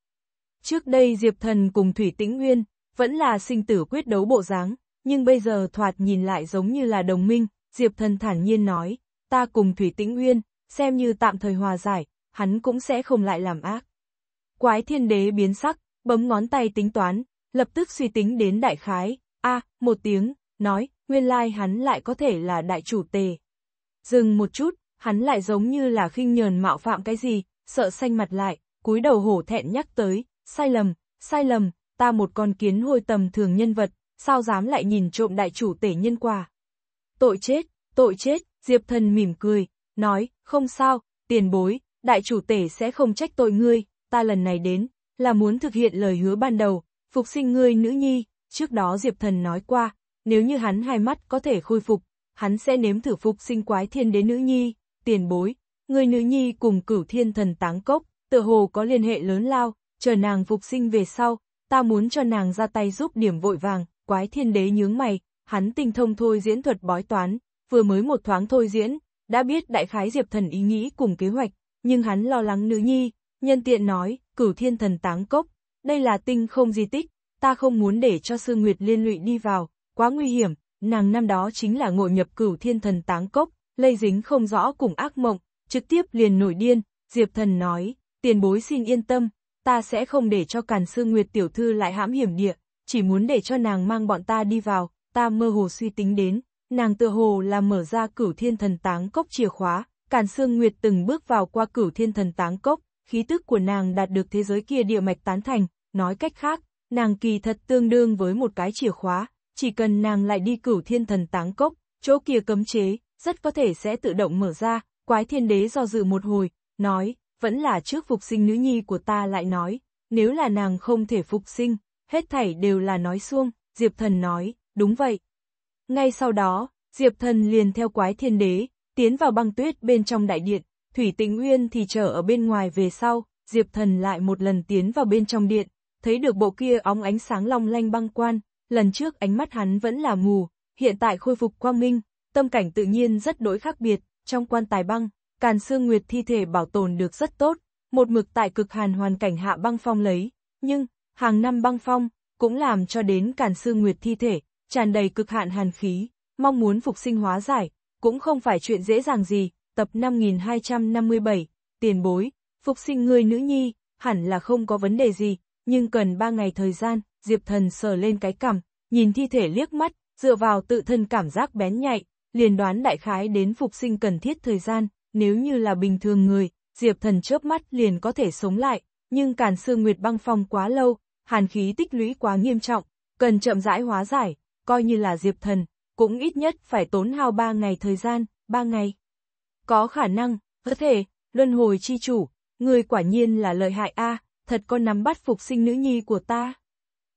Trước đây Diệp Thần cùng Thủy Tĩnh Nguyên, vẫn là sinh tử quyết đấu bộ dáng, nhưng bây giờ thoạt nhìn lại giống như là đồng minh, Diệp Thần thản nhiên nói, ta cùng Thủy Tĩnh Nguyên, xem như tạm thời hòa giải, hắn cũng sẽ không lại làm ác. Quái thiên đế biến sắc, bấm ngón tay tính toán, lập tức suy tính đến đại khái, a một tiếng, nói, nguyên lai hắn lại có thể là đại chủ tề. Dừng một chút, hắn lại giống như là khinh nhờn mạo phạm cái gì, sợ xanh mặt lại, cúi đầu hổ thẹn nhắc tới, sai lầm, sai lầm, ta một con kiến hôi tầm thường nhân vật, sao dám lại nhìn trộm đại chủ tể nhân quả. Tội chết, tội chết, Diệp thần mỉm cười, nói, không sao, tiền bối, đại chủ tể sẽ không trách tội ngươi, ta lần này đến, là muốn thực hiện lời hứa ban đầu, phục sinh ngươi nữ nhi, trước đó Diệp thần nói qua, nếu như hắn hai mắt có thể khôi phục, hắn sẽ nếm thử phục sinh quái thiên đế nữ nhi, tiền bối, người nữ nhi cùng cửu thiên thần táng cốc, tự hồ có liên hệ lớn lao, chờ nàng phục sinh về sau, ta muốn cho nàng ra tay giúp điểm vội vàng, quái thiên đế nhướng mày, hắn tinh thông thôi diễn thuật bói toán, vừa mới một thoáng thôi diễn, đã biết đại khái Diệp Thần ý nghĩ cùng kế hoạch, nhưng hắn lo lắng nữ nhi, nhân tiện nói, cửu thiên thần táng cốc, đây là tinh không di tích, ta không muốn để cho Sư Nguyệt liên lụy đi vào, quá nguy hiểm, nàng năm đó chính là ngộ nhập cửu thiên thần táng cốc, lây dính không rõ cùng ác mộng, trực tiếp liền nổi điên, Diệp Thần nói, tiền bối xin yên tâm, ta sẽ không để cho Càn Sư Nguyệt tiểu thư lại hãm hiểm địa, chỉ muốn để cho nàng mang bọn ta đi vào, ta mơ hồ suy tính đến, nàng tựa hồ là mở ra cửu thiên thần táng cốc chìa khóa, Càn Sương Nguyệt từng bước vào qua cửu thiên thần táng cốc, khí tức của nàng đạt được thế giới kia địa mạch tán thành, nói cách khác, nàng kỳ thật tương đương với một cái chìa khóa, chỉ cần nàng lại đi cửu thiên thần táng cốc, chỗ kia cấm chế, rất có thể sẽ tự động mở ra, quái thiên đế do dự một hồi, nói, vẫn là trước phục sinh nữ nhi của ta lại nói, nếu là nàng không thể phục sinh, hết thảy đều là nói xuông, Diệp Thần nói, đúng vậy. Ngay sau đó, Diệp Thần liền theo quái thiên đế, tiến vào băng tuyết bên trong đại điện, Thủy Tình Uyên thì chờ ở bên ngoài về sau, Diệp Thần lại một lần tiến vào bên trong điện, thấy được bộ kia óng ánh sáng long lanh băng quan, lần trước ánh mắt hắn vẫn là mù, hiện tại khôi phục quang minh, tâm cảnh tự nhiên rất đổi khác biệt, trong quan tài băng, Càn Sương Nguyệt thi thể bảo tồn được rất tốt, một mực tại cực hàn hoàn cảnh hạ băng phong lấy, nhưng, hàng năm băng phong, cũng làm cho đến Càn Sương Nguyệt thi thể, tràn đầy cực hạn hàn khí, mong muốn phục sinh hóa giải, cũng không phải chuyện dễ dàng gì, tập 5257, tiền bối, phục sinh người nữ nhi, hẳn là không có vấn đề gì, nhưng cần 3 ngày thời gian, Diệp Thần sờ lên cái cằm, nhìn thi thể liếc mắt, dựa vào tự thân cảm giác bén nhạy, liền đoán đại khái đến phục sinh cần thiết thời gian, nếu như là bình thường người, Diệp Thần chớp mắt liền có thể sống lại, nhưng càn xương nguyệt băng phong quá lâu, hàn khí tích lũy quá nghiêm trọng, cần chậm rãi hóa giải, coi như là Diệp Thần, cũng ít nhất phải tốn hao 3 ngày thời gian, 3 ngày. Có khả năng, có thể, luân hồi chi chủ, người quả nhiên là lợi hại a, thật có nắm bắt phục sinh nữ nhi của ta.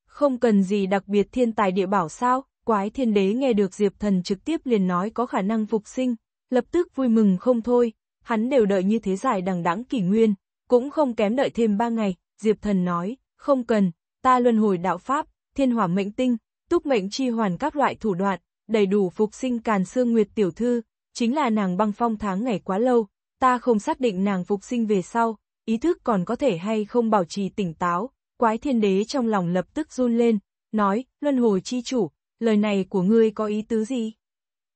Không cần gì đặc biệt thiên tài địa bảo sao, quái thiên đế nghe được Diệp Thần trực tiếp liền nói có khả năng phục sinh, lập tức vui mừng không thôi, hắn đều đợi như thế dài đằng đẵng kỷ nguyên, cũng không kém đợi thêm ba ngày, Diệp Thần nói, không cần, ta luân hồi đạo pháp, thiên hỏa mệnh tinh, túc mệnh chi hoàn các loại thủ đoạn, đầy đủ phục sinh càn xương nguyệt tiểu thư, chính là nàng băng phong tháng ngày quá lâu, ta không xác định nàng phục sinh về sau, ý thức còn có thể hay không bảo trì tỉnh táo, quái thiên đế trong lòng lập tức run lên, nói, luân hồi chi chủ, lời này của ngươi có ý tứ gì?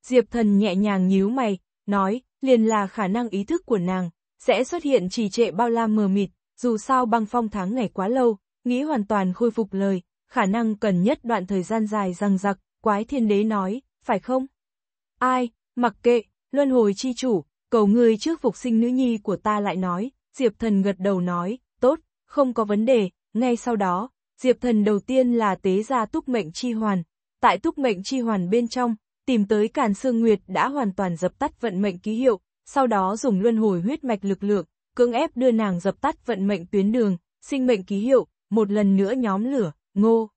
Diệp thần nhẹ nhàng nhíu mày, nói, liền là khả năng ý thức của nàng, sẽ xuất hiện trì trệ bao la mờ mịt, dù sao băng phong tháng ngày quá lâu, nghĩ hoàn toàn khôi phục lời, khả năng cần nhất đoạn thời gian dài răng rặc, quái thiên đế nói, phải không? Ai, mặc kệ, luân hồi chi chủ, cầu người trước phục sinh nữ nhi của ta lại nói, Diệp thần gật đầu nói, tốt, không có vấn đề, ngay sau đó, Diệp thần đầu tiên là tế ra túc mệnh chi hoàn, tại túc mệnh chi hoàn bên trong, tìm tới Càn Sương Nguyệt đã hoàn toàn dập tắt vận mệnh ký hiệu, sau đó dùng luân hồi huyết mạch lực lượng, cưỡng ép đưa nàng dập tắt vận mệnh tuyến đường, sinh mệnh ký hiệu, một lần nữa nhóm lửa, ngô.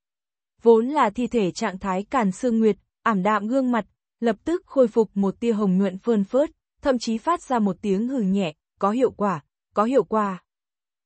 Vốn là thi thể trạng thái Càn Sương Nguyệt, ảm đạm gương mặt, lập tức khôi phục một tia hồng nhuận phơn phớt, thậm chí phát ra một tiếng hừ nhẹ, có hiệu quả, có hiệu quả.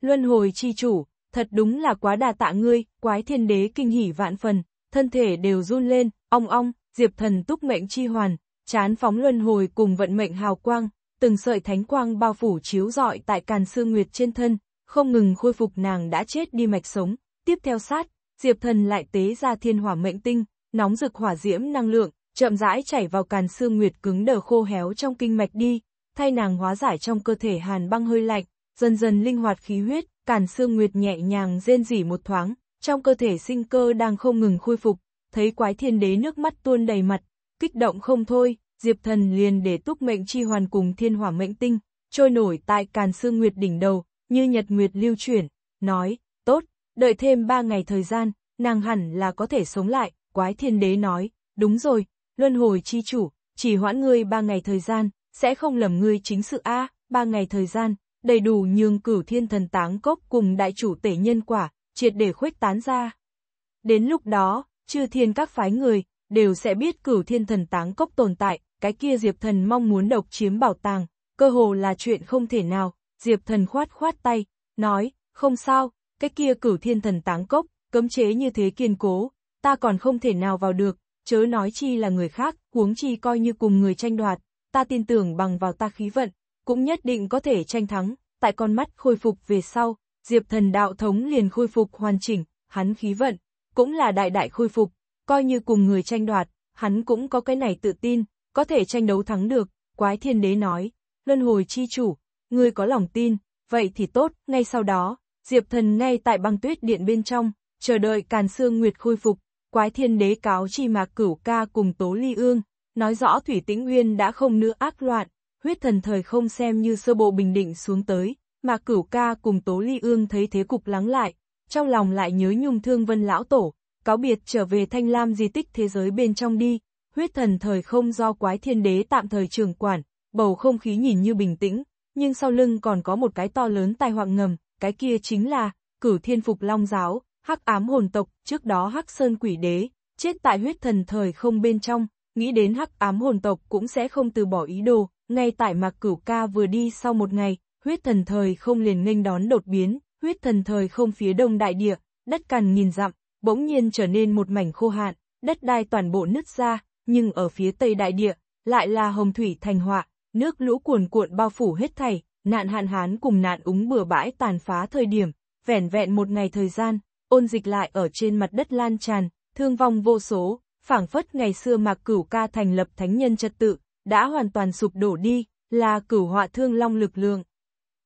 Luân hồi chi chủ, thật đúng là quá đà tạ ngươi, quái thiên đế kinh hỉ vạn phần, thân thể đều run lên, ong ong, Diệp thần túc mệnh chi hoàn, chán phóng luân hồi cùng vận mệnh hào quang, từng sợi thánh quang bao phủ chiếu rọi tại càn xương nguyệt trên thân, không ngừng khôi phục nàng đã chết đi mạch sống. Tiếp theo sát, Diệp Thần lại tế ra thiên hỏa mệnh tinh, nóng rực hỏa diễm năng lượng, chậm rãi chảy vào càn xương nguyệt cứng đờ khô héo trong kinh mạch đi, thay nàng hóa giải trong cơ thể hàn băng hơi lạnh, dần dần linh hoạt khí huyết, càn xương nguyệt nhẹ nhàng rên rỉ một thoáng, trong cơ thể sinh cơ đang không ngừng khôi phục, thấy quái thiên đế nước mắt tuôn đầy mặt, kích động không thôi, Diệp Thần liền để túc mệnh chi hoàn cùng thiên hỏa mệnh tinh, trôi nổi tại càn xương nguyệt đỉnh đầu, như nhật nguyệt lưu chuyển, nói, đợi thêm ba ngày thời gian, nàng hẳn là có thể sống lại, quái thiên đế nói, đúng rồi, luân hồi chi chủ, chỉ hoãn ngươi ba ngày thời gian, sẽ không lầm ngươi chính sự A, ba ngày thời gian, đầy đủ nhường cửu thiên thần táng cốc cùng đại chủ tể nhân quả, triệt để khuếch tán ra. Đến lúc đó, chư thiên các phái người, đều sẽ biết cửu thiên thần táng cốc tồn tại, cái kia Diệp Thần mong muốn độc chiếm bảo tàng, cơ hồ là chuyện không thể nào, Diệp Thần khoát khoát tay, nói, không sao, cái kia cửu thiên thần táng cốc, cấm chế như thế kiên cố, ta còn không thể nào vào được, chớ nói chi là người khác, huống chi coi như cùng người tranh đoạt, ta tin tưởng bằng vào ta khí vận, cũng nhất định có thể tranh thắng, tại con mắt khôi phục về sau, Diệp Thần đạo thống liền khôi phục hoàn chỉnh, hắn khí vận, cũng là đại đại khôi phục, coi như cùng người tranh đoạt, hắn cũng có cái này tự tin, có thể tranh đấu thắng được, quái thiên đế nói, luân hồi chi chủ, ngươi có lòng tin, vậy thì tốt, ngay sau đó, Diệp Thần ngay tại băng tuyết điện bên trong, chờ đợi càn xương nguyệt khôi phục, quái thiên đế cáo chi mạc cửu ca cùng tố ly ương, nói rõ Thủy Tĩnh Uyên đã không nữa ác loạn, huyết thần thời không xem như sơ bộ bình định xuống tới, mà cửu ca cùng tố ly ương thấy thế cục lắng lại, trong lòng lại nhớ nhung thương vân lão tổ, cáo biệt trở về thanh lam di tích thế giới bên trong đi, huyết thần thời không do quái thiên đế tạm thời trường quản, bầu không khí nhìn như bình tĩnh, nhưng sau lưng còn có một cái to lớn tai họa ngầm, cái kia chính là, cửu thiên phục long giáo, hắc ám hồn tộc, trước đó hắc sơn quỷ đế, chết tại huyết thần thời không bên trong, nghĩ đến hắc ám hồn tộc cũng sẽ không từ bỏ ý đồ, ngay tại mạc cửu ca vừa đi sau một ngày, huyết thần thời không liền nghênh đón đột biến, huyết thần thời không phía đông đại địa, đất cằn nghìn dặm, bỗng nhiên trở nên một mảnh khô hạn, đất đai toàn bộ nứt ra, nhưng ở phía tây đại địa, lại là hồng thủy thành họa, nước lũ cuồn cuộn bao phủ hết thảy, nạn hạn hán cùng nạn úng bừa bãi tàn phá thời điểm, vẻn vẹn một ngày thời gian, ôn dịch lại ở trên mặt đất lan tràn, thương vong vô số, phảng phất ngày xưa mạc cửu ca thành lập thánh nhân trật tự, đã hoàn toàn sụp đổ đi, là cửu họa thương long lực lượng.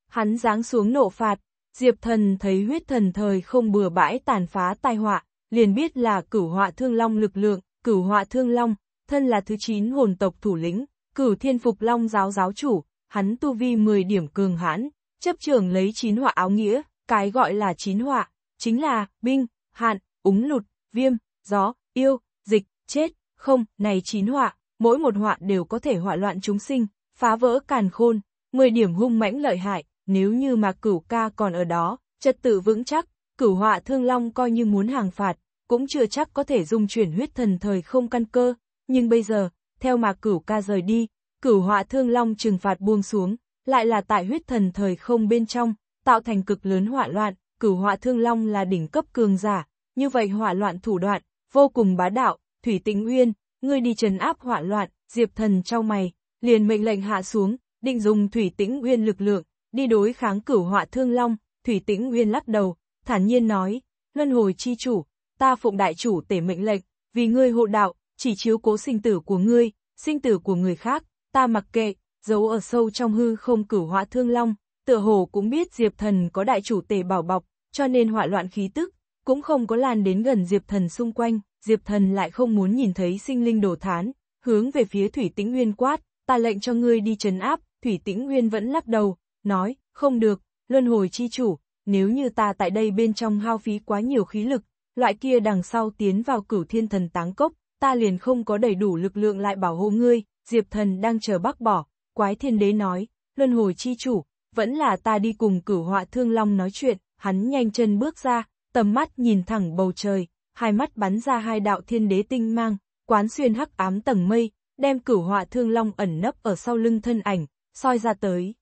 Hắn giáng xuống nộ phạt, Diệp thần thấy huyết thần thời không bừa bãi tàn phá tai họa, liền biết là cửu họa thương long lực lượng, cửu họa thương long, thân là thứ 9 hồn tộc thủ lĩnh, cửu thiên phục long giáo giáo chủ, hắn tu vi 10 điểm cường hãn, chấp trưởng lấy chín họa áo nghĩa, cái gọi là chín họa, chính là, binh, hạn, úng lụt, viêm, gió, yêu, dịch, chết, không, này chín họa, mỗi một họa đều có thể họa loạn chúng sinh, phá vỡ càn khôn, 10 điểm hung mãnh lợi hại, nếu như mà cửu ca còn ở đó, trật tự vững chắc, cửu họa thương long coi như muốn hàng phạt, cũng chưa chắc có thể dung chuyển huyết thần thời không căn cơ, nhưng bây giờ, theo mà cửu ca rời đi, cửu họa thương long trừng phạt buông xuống, lại là tại huyết thần thời không bên trong, tạo thành cực lớn họa loạn, cửu họa thương long là đỉnh cấp cường giả, như vậy họa loạn thủ đoạn, vô cùng bá đạo, Thủy Tĩnh Uyên, ngươi đi trần áp họa loạn, Diệp Thần trao mày, liền mệnh lệnh hạ xuống, định dùng Thủy Tĩnh Uyên lực lượng, đi đối kháng cửu họa thương long, Thủy Tĩnh Uyên lắc đầu, thản nhiên nói, luân hồi chi chủ, ta phụng đại chủ tể mệnh lệnh, vì ngươi hộ đạo, chỉ chiếu cố sinh tử của ngươi, sinh tử của người khác, ta mặc kệ, giấu ở sâu trong hư không cửu họa thương long, tựa hồ cũng biết Diệp Thần có đại chủ tể bảo bọc, cho nên họa loạn khí tức, cũng không có lan đến gần Diệp Thần xung quanh, Diệp Thần lại không muốn nhìn thấy sinh linh đổ thán, hướng về phía Thủy Tĩnh Nguyên quát, ta lệnh cho ngươi đi trấn áp, Thủy Tĩnh Nguyên vẫn lắc đầu, nói, không được, luân hồi chi chủ, nếu như ta tại đây bên trong hao phí quá nhiều khí lực, loại kia đằng sau tiến vào cửu thiên thần táng cốc, ta liền không có đầy đủ lực lượng lại bảo hộ ngươi, Diệp Thần đang chờ bác bỏ, quái thiên đế nói, luân hồi chi chủ, vẫn là ta đi cùng cửu họa thương long nói chuyện, hắn nhanh chân bước ra, tầm mắt nhìn thẳng bầu trời, hai mắt bắn ra hai đạo thiên đế tinh mang, quán xuyên hắc ám tầng mây, đem cửu họa thương long ẩn nấp ở sau lưng thân ảnh, soi ra tới.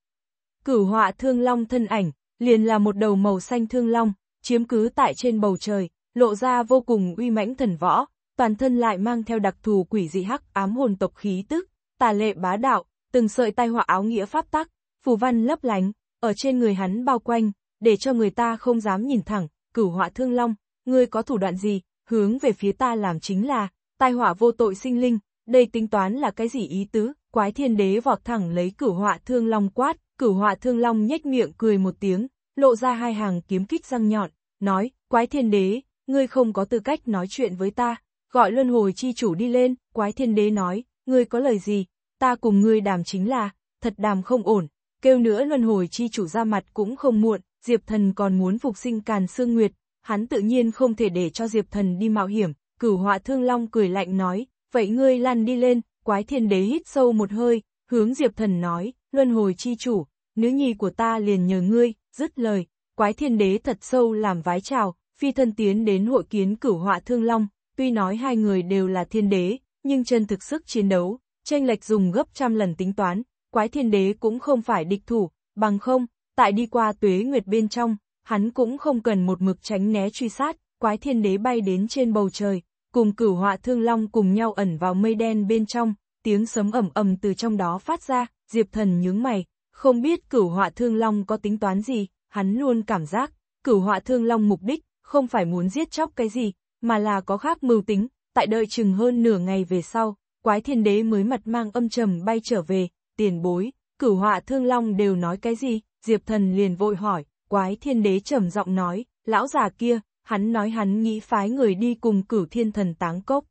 Cửu họa thương long thân ảnh, liền là một đầu màu xanh thương long, chiếm cứ tại trên bầu trời, lộ ra vô cùng uy mãnh thần võ, toàn thân lại mang theo đặc thù quỷ dị hắc ám hồn tộc khí tức, tà lệ bá đạo, từng sợi tai họa áo nghĩa pháp tắc, phù văn lấp lánh, ở trên người hắn bao quanh, để cho người ta không dám nhìn thẳng, cửu họa thương long, ngươi có thủ đoạn gì, hướng về phía ta làm chính là, tai họa vô tội sinh linh, đây tính toán là cái gì ý tứ, quái thiên đế vọt thẳng lấy cửu họa thương long quát, cửu họa thương long nhếch miệng cười một tiếng, lộ ra hai hàng kiếm kích răng nhọn, nói, quái thiên đế, ngươi không có tư cách nói chuyện với ta, gọi luân hồi chi chủ đi lên, quái thiên đế nói, ngươi có lời gì, ta cùng ngươi đàm chính là, thật đàm không ổn, kêu nữa luân hồi chi chủ ra mặt cũng không muộn, Diệp Thần còn muốn phục sinh Càn Sương Nguyệt, hắn tự nhiên không thể để cho Diệp Thần đi mạo hiểm, cửu họa thương long cười lạnh nói, vậy ngươi lăn đi lên, quái thiên đế hít sâu một hơi, hướng Diệp Thần nói, luân hồi chi chủ, nữ nhi của ta liền nhờ ngươi, dứt lời, quái thiên đế thật sâu làm vái chào, phi thân tiến đến hội kiến cửu họa thương long, tuy nói hai người đều là thiên đế, nhưng chân thực sức chiến đấu, tranh lệch dùng gấp trăm lần tính toán, quái thiên đế cũng không phải địch thủ, bằng không, tại đi qua tuế nguyệt bên trong, hắn cũng không cần một mực tránh né truy sát, quái thiên đế bay đến trên bầu trời, cùng cửu họa thương long cùng nhau ẩn vào mây đen bên trong, tiếng sấm ẩm ầm từ trong đó phát ra, Diệp Thần nhướng mày, không biết cửu họa thương long có tính toán gì, hắn luôn cảm giác, cửu họa thương long mục đích, không phải muốn giết chóc cái gì, mà là có khác mưu tính, tại đợi chừng hơn nửa ngày về sau, quái thiên đế mới mặt mang âm trầm bay trở về, tiền bối, cửu họa thương long đều nói cái gì, Diệp Thần liền vội hỏi, quái thiên đế trầm giọng nói, lão già kia, hắn nói hắn nghĩ phái người đi cùng cửu thiên thần táng cốc.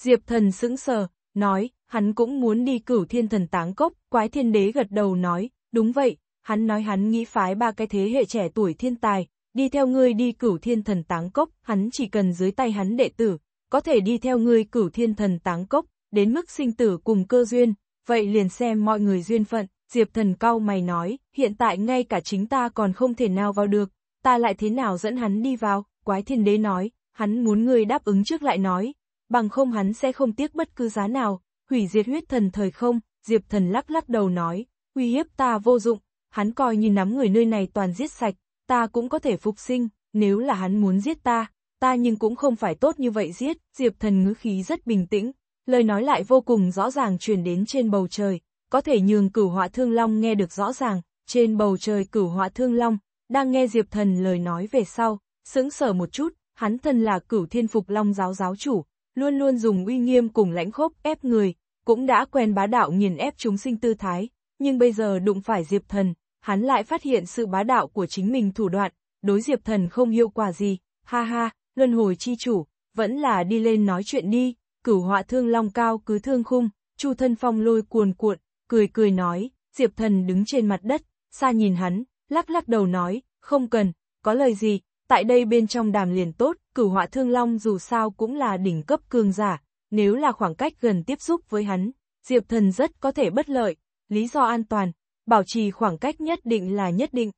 Diệp Thần sững sờ, nói, hắn cũng muốn đi cửu thiên thần táng cốc, quái thiên đế gật đầu nói, đúng vậy, hắn nói hắn nghĩ phái ba cái thế hệ trẻ tuổi thiên tài, đi theo ngươi đi cửu thiên thần táng cốc, hắn chỉ cần dưới tay hắn đệ tử, có thể đi theo ngươi cửu thiên thần táng cốc, đến mức sinh tử cùng cơ duyên, vậy liền xem mọi người duyên phận, Diệp thần cao mày nói, hiện tại ngay cả chính ta còn không thể nào vào được, ta lại thế nào dẫn hắn đi vào, quái thiên đế nói, hắn muốn ngươi đáp ứng trước lại nói, bằng không hắn sẽ không tiếc bất cứ giá nào, hủy diệt huyết thần thời không, Diệp thần lắc lắc đầu nói, uy hiếp ta vô dụng, hắn coi như nắm người nơi này toàn giết sạch, ta cũng có thể phục sinh, nếu là hắn muốn giết ta, ta nhưng cũng không phải tốt như vậy giết, Diệp thần ngữ khí rất bình tĩnh, lời nói lại vô cùng rõ ràng truyền đến trên bầu trời, có thể nhường cửu họa thương long nghe được rõ ràng, trên bầu trời cửu họa thương long, đang nghe Diệp thần lời nói về sau, sững sờ một chút, hắn thân là cửu thiên phục long giáo giáo chủ, luôn luôn dùng uy nghiêm cùng lãnh khốc ép người, cũng đã quen bá đạo nghiền ép chúng sinh tư thái, nhưng bây giờ đụng phải Diệp thần, hắn lại phát hiện sự bá đạo của chính mình thủ đoạn, đối Diệp thần không hiệu quả gì, ha ha, luân hồi chi chủ, vẫn là đi lên nói chuyện đi, cửu họa thương long cao cứ thương khung, chu thân phong lôi cuồn cuộn, cười cười nói, Diệp thần đứng trên mặt đất, xa nhìn hắn, lắc lắc đầu nói, không cần, có lời gì, tại đây bên trong đàm liền tốt, cửu họa thương long dù sao cũng là đỉnh cấp cường giả, nếu là khoảng cách gần tiếp xúc với hắn, Diệp thần rất có thể bất lợi, lý do an toàn, bảo trì khoảng cách nhất định là nhất định.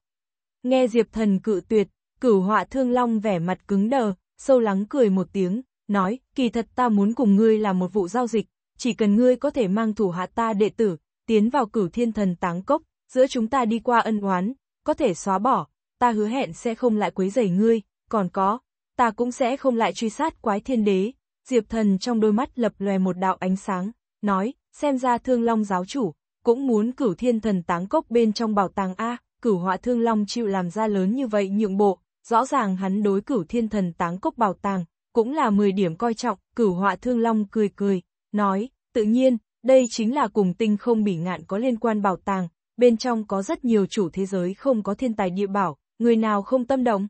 Nghe Diệp thần cự tuyệt, cửu họa thương long vẻ mặt cứng đờ, sâu lắng cười một tiếng, nói, kỳ thật ta muốn cùng ngươi làm một vụ giao dịch, chỉ cần ngươi có thể mang thủ hạ ta đệ tử, tiến vào cửu thiên thần táng cốc, giữa chúng ta đi qua ân oán, có thể xóa bỏ, ta hứa hẹn sẽ không lại quấy rầy ngươi, còn có, ta cũng sẽ không lại truy sát quái thiên đế. Diệp thần trong đôi mắt lập lòe một đạo ánh sáng, nói, xem ra thương long giáo chủ, cũng muốn cửu thiên thần táng cốc bên trong bảo tàng A, cửu họa thương long chịu làm ra lớn như vậy nhượng bộ, rõ ràng hắn đối cửu thiên thần táng cốc bảo tàng, cũng là 10 điểm coi trọng, cửu họa thương long cười cười, nói, tự nhiên, đây chính là cùng tinh không bỉ ngạn có liên quan bảo tàng, bên trong có rất nhiều chủ thế giới không có thiên tài địa bảo, người nào không tâm động.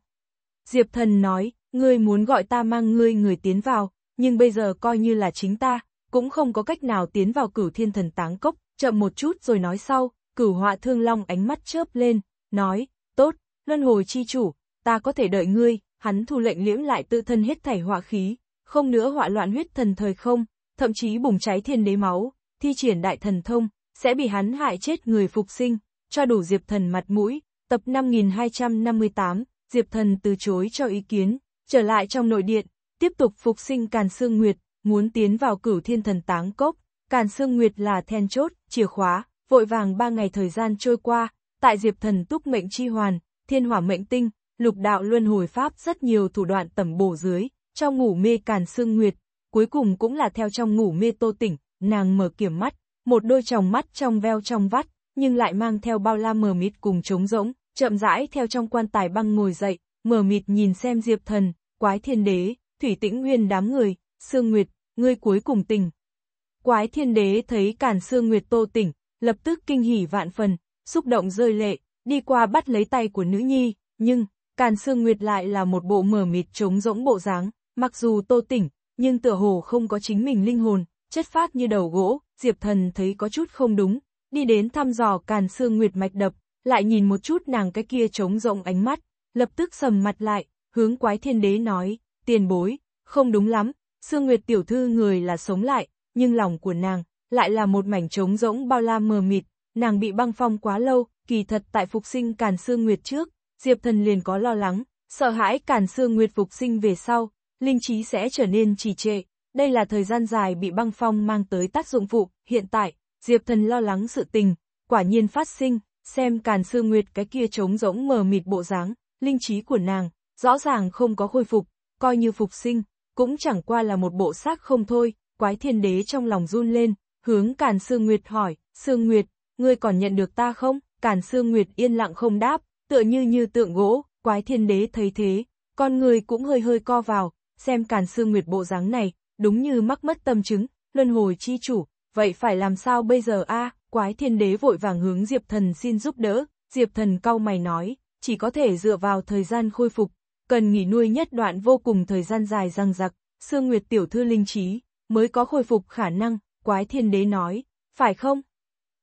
Diệp thần nói, ngươi muốn gọi ta mang ngươi người tiến vào, nhưng bây giờ coi như là chính ta, cũng không có cách nào tiến vào cửu thiên thần táng cốc, chậm một chút rồi nói sau, cửu họa thương long ánh mắt chớp lên, nói, tốt, luân hồi chi chủ, ta có thể đợi ngươi, hắn thu lệnh liễm lại tự thân hết thảy hỏa khí, không nữa họa loạn huyết thần thời không, thậm chí bùng cháy thiên đế máu, thi triển đại thần thông, sẽ bị hắn hại chết người phục sinh, cho đủ Diệp Thần mặt mũi. Tập 5258, Diệp Thần từ chối cho ý kiến, trở lại trong nội điện, tiếp tục phục sinh Càn Sương Nguyệt, muốn tiến vào cửu thiên thần táng cốc. Càn Sương Nguyệt là then chốt, chìa khóa, vội vàng ba ngày thời gian trôi qua, tại Diệp Thần túc mệnh chi hoàn, thiên hỏa mệnh tinh, lục đạo luân hồi pháp rất nhiều thủ đoạn tẩm bổ dưới, trong ngủ mê Càn Sương Nguyệt, cuối cùng cũng là theo trong ngủ mê tô tỉnh, nàng mở kiểm mắt, một đôi tròng mắt trong veo trong vắt, nhưng lại mang theo bao la mờ mịt cùng trống rỗng, chậm rãi theo trong quan tài băng ngồi dậy, mờ mịt nhìn xem Diệp Thần, Quái Thiên Đế, Thủy Tĩnh Nguyên đám người, Sương Nguyệt, ngươi cuối cùng tỉnh. Quái Thiên Đế thấy Càn Sương Nguyệt Tô tỉnh, lập tức kinh hỉ vạn phần, xúc động rơi lệ, đi qua bắt lấy tay của nữ nhi, nhưng, Càn Sương Nguyệt lại là một bộ mờ mịt trống rỗng bộ dáng, mặc dù Tô tỉnh, nhưng tựa hồ không có chính mình linh hồn, chất phát như đầu gỗ, Diệp Thần thấy có chút không đúng, đi đến thăm dò Càn Sương Nguyệt mạch đập, lại nhìn một chút nàng cái kia trống rỗng ánh mắt, lập tức sầm mặt lại, hướng quái thiên đế nói, tiền bối, không đúng lắm, Sương Nguyệt tiểu thư người là sống lại, nhưng lòng của nàng, lại là một mảnh trống rỗng bao la mờ mịt, nàng bị băng phong quá lâu, kỳ thật tại phục sinh Càn Sương Nguyệt trước, Diệp Thần liền có lo lắng, sợ hãi Càn Sương Nguyệt phục sinh về sau, linh trí sẽ trở nên trì trệ, đây là thời gian dài bị băng phong mang tới tác dụng phụ, hiện tại, Diệp Thần lo lắng sự tình, quả nhiên phát sinh, xem Càn Sương Nguyệt cái kia trống rỗng mờ mịt bộ dáng, linh trí của nàng, rõ ràng không có khôi phục, coi như phục sinh, cũng chẳng qua là một bộ xác không thôi, quái thiên đế trong lòng run lên, hướng Càn Sương Nguyệt hỏi, Sương Nguyệt, ngươi còn nhận được ta không? Càn Sương Nguyệt yên lặng không đáp, tựa như như tượng gỗ, quái thiên đế thấy thế, con người cũng hơi hơi co vào, xem Càn sư Nguyệt bộ dáng này, đúng như mắc mất tâm chứng, luân hồi chi chủ, vậy phải làm sao bây giờ a? Quái thiên đế vội vàng hướng Diệp Thần xin giúp đỡ, Diệp Thần cau mày nói, chỉ có thể dựa vào thời gian khôi phục, cần nghỉ nuôi nhất đoạn vô cùng thời gian dài răng rặc, Sương Nguyệt tiểu thư linh trí, mới có khôi phục khả năng, quái thiên đế nói, phải không?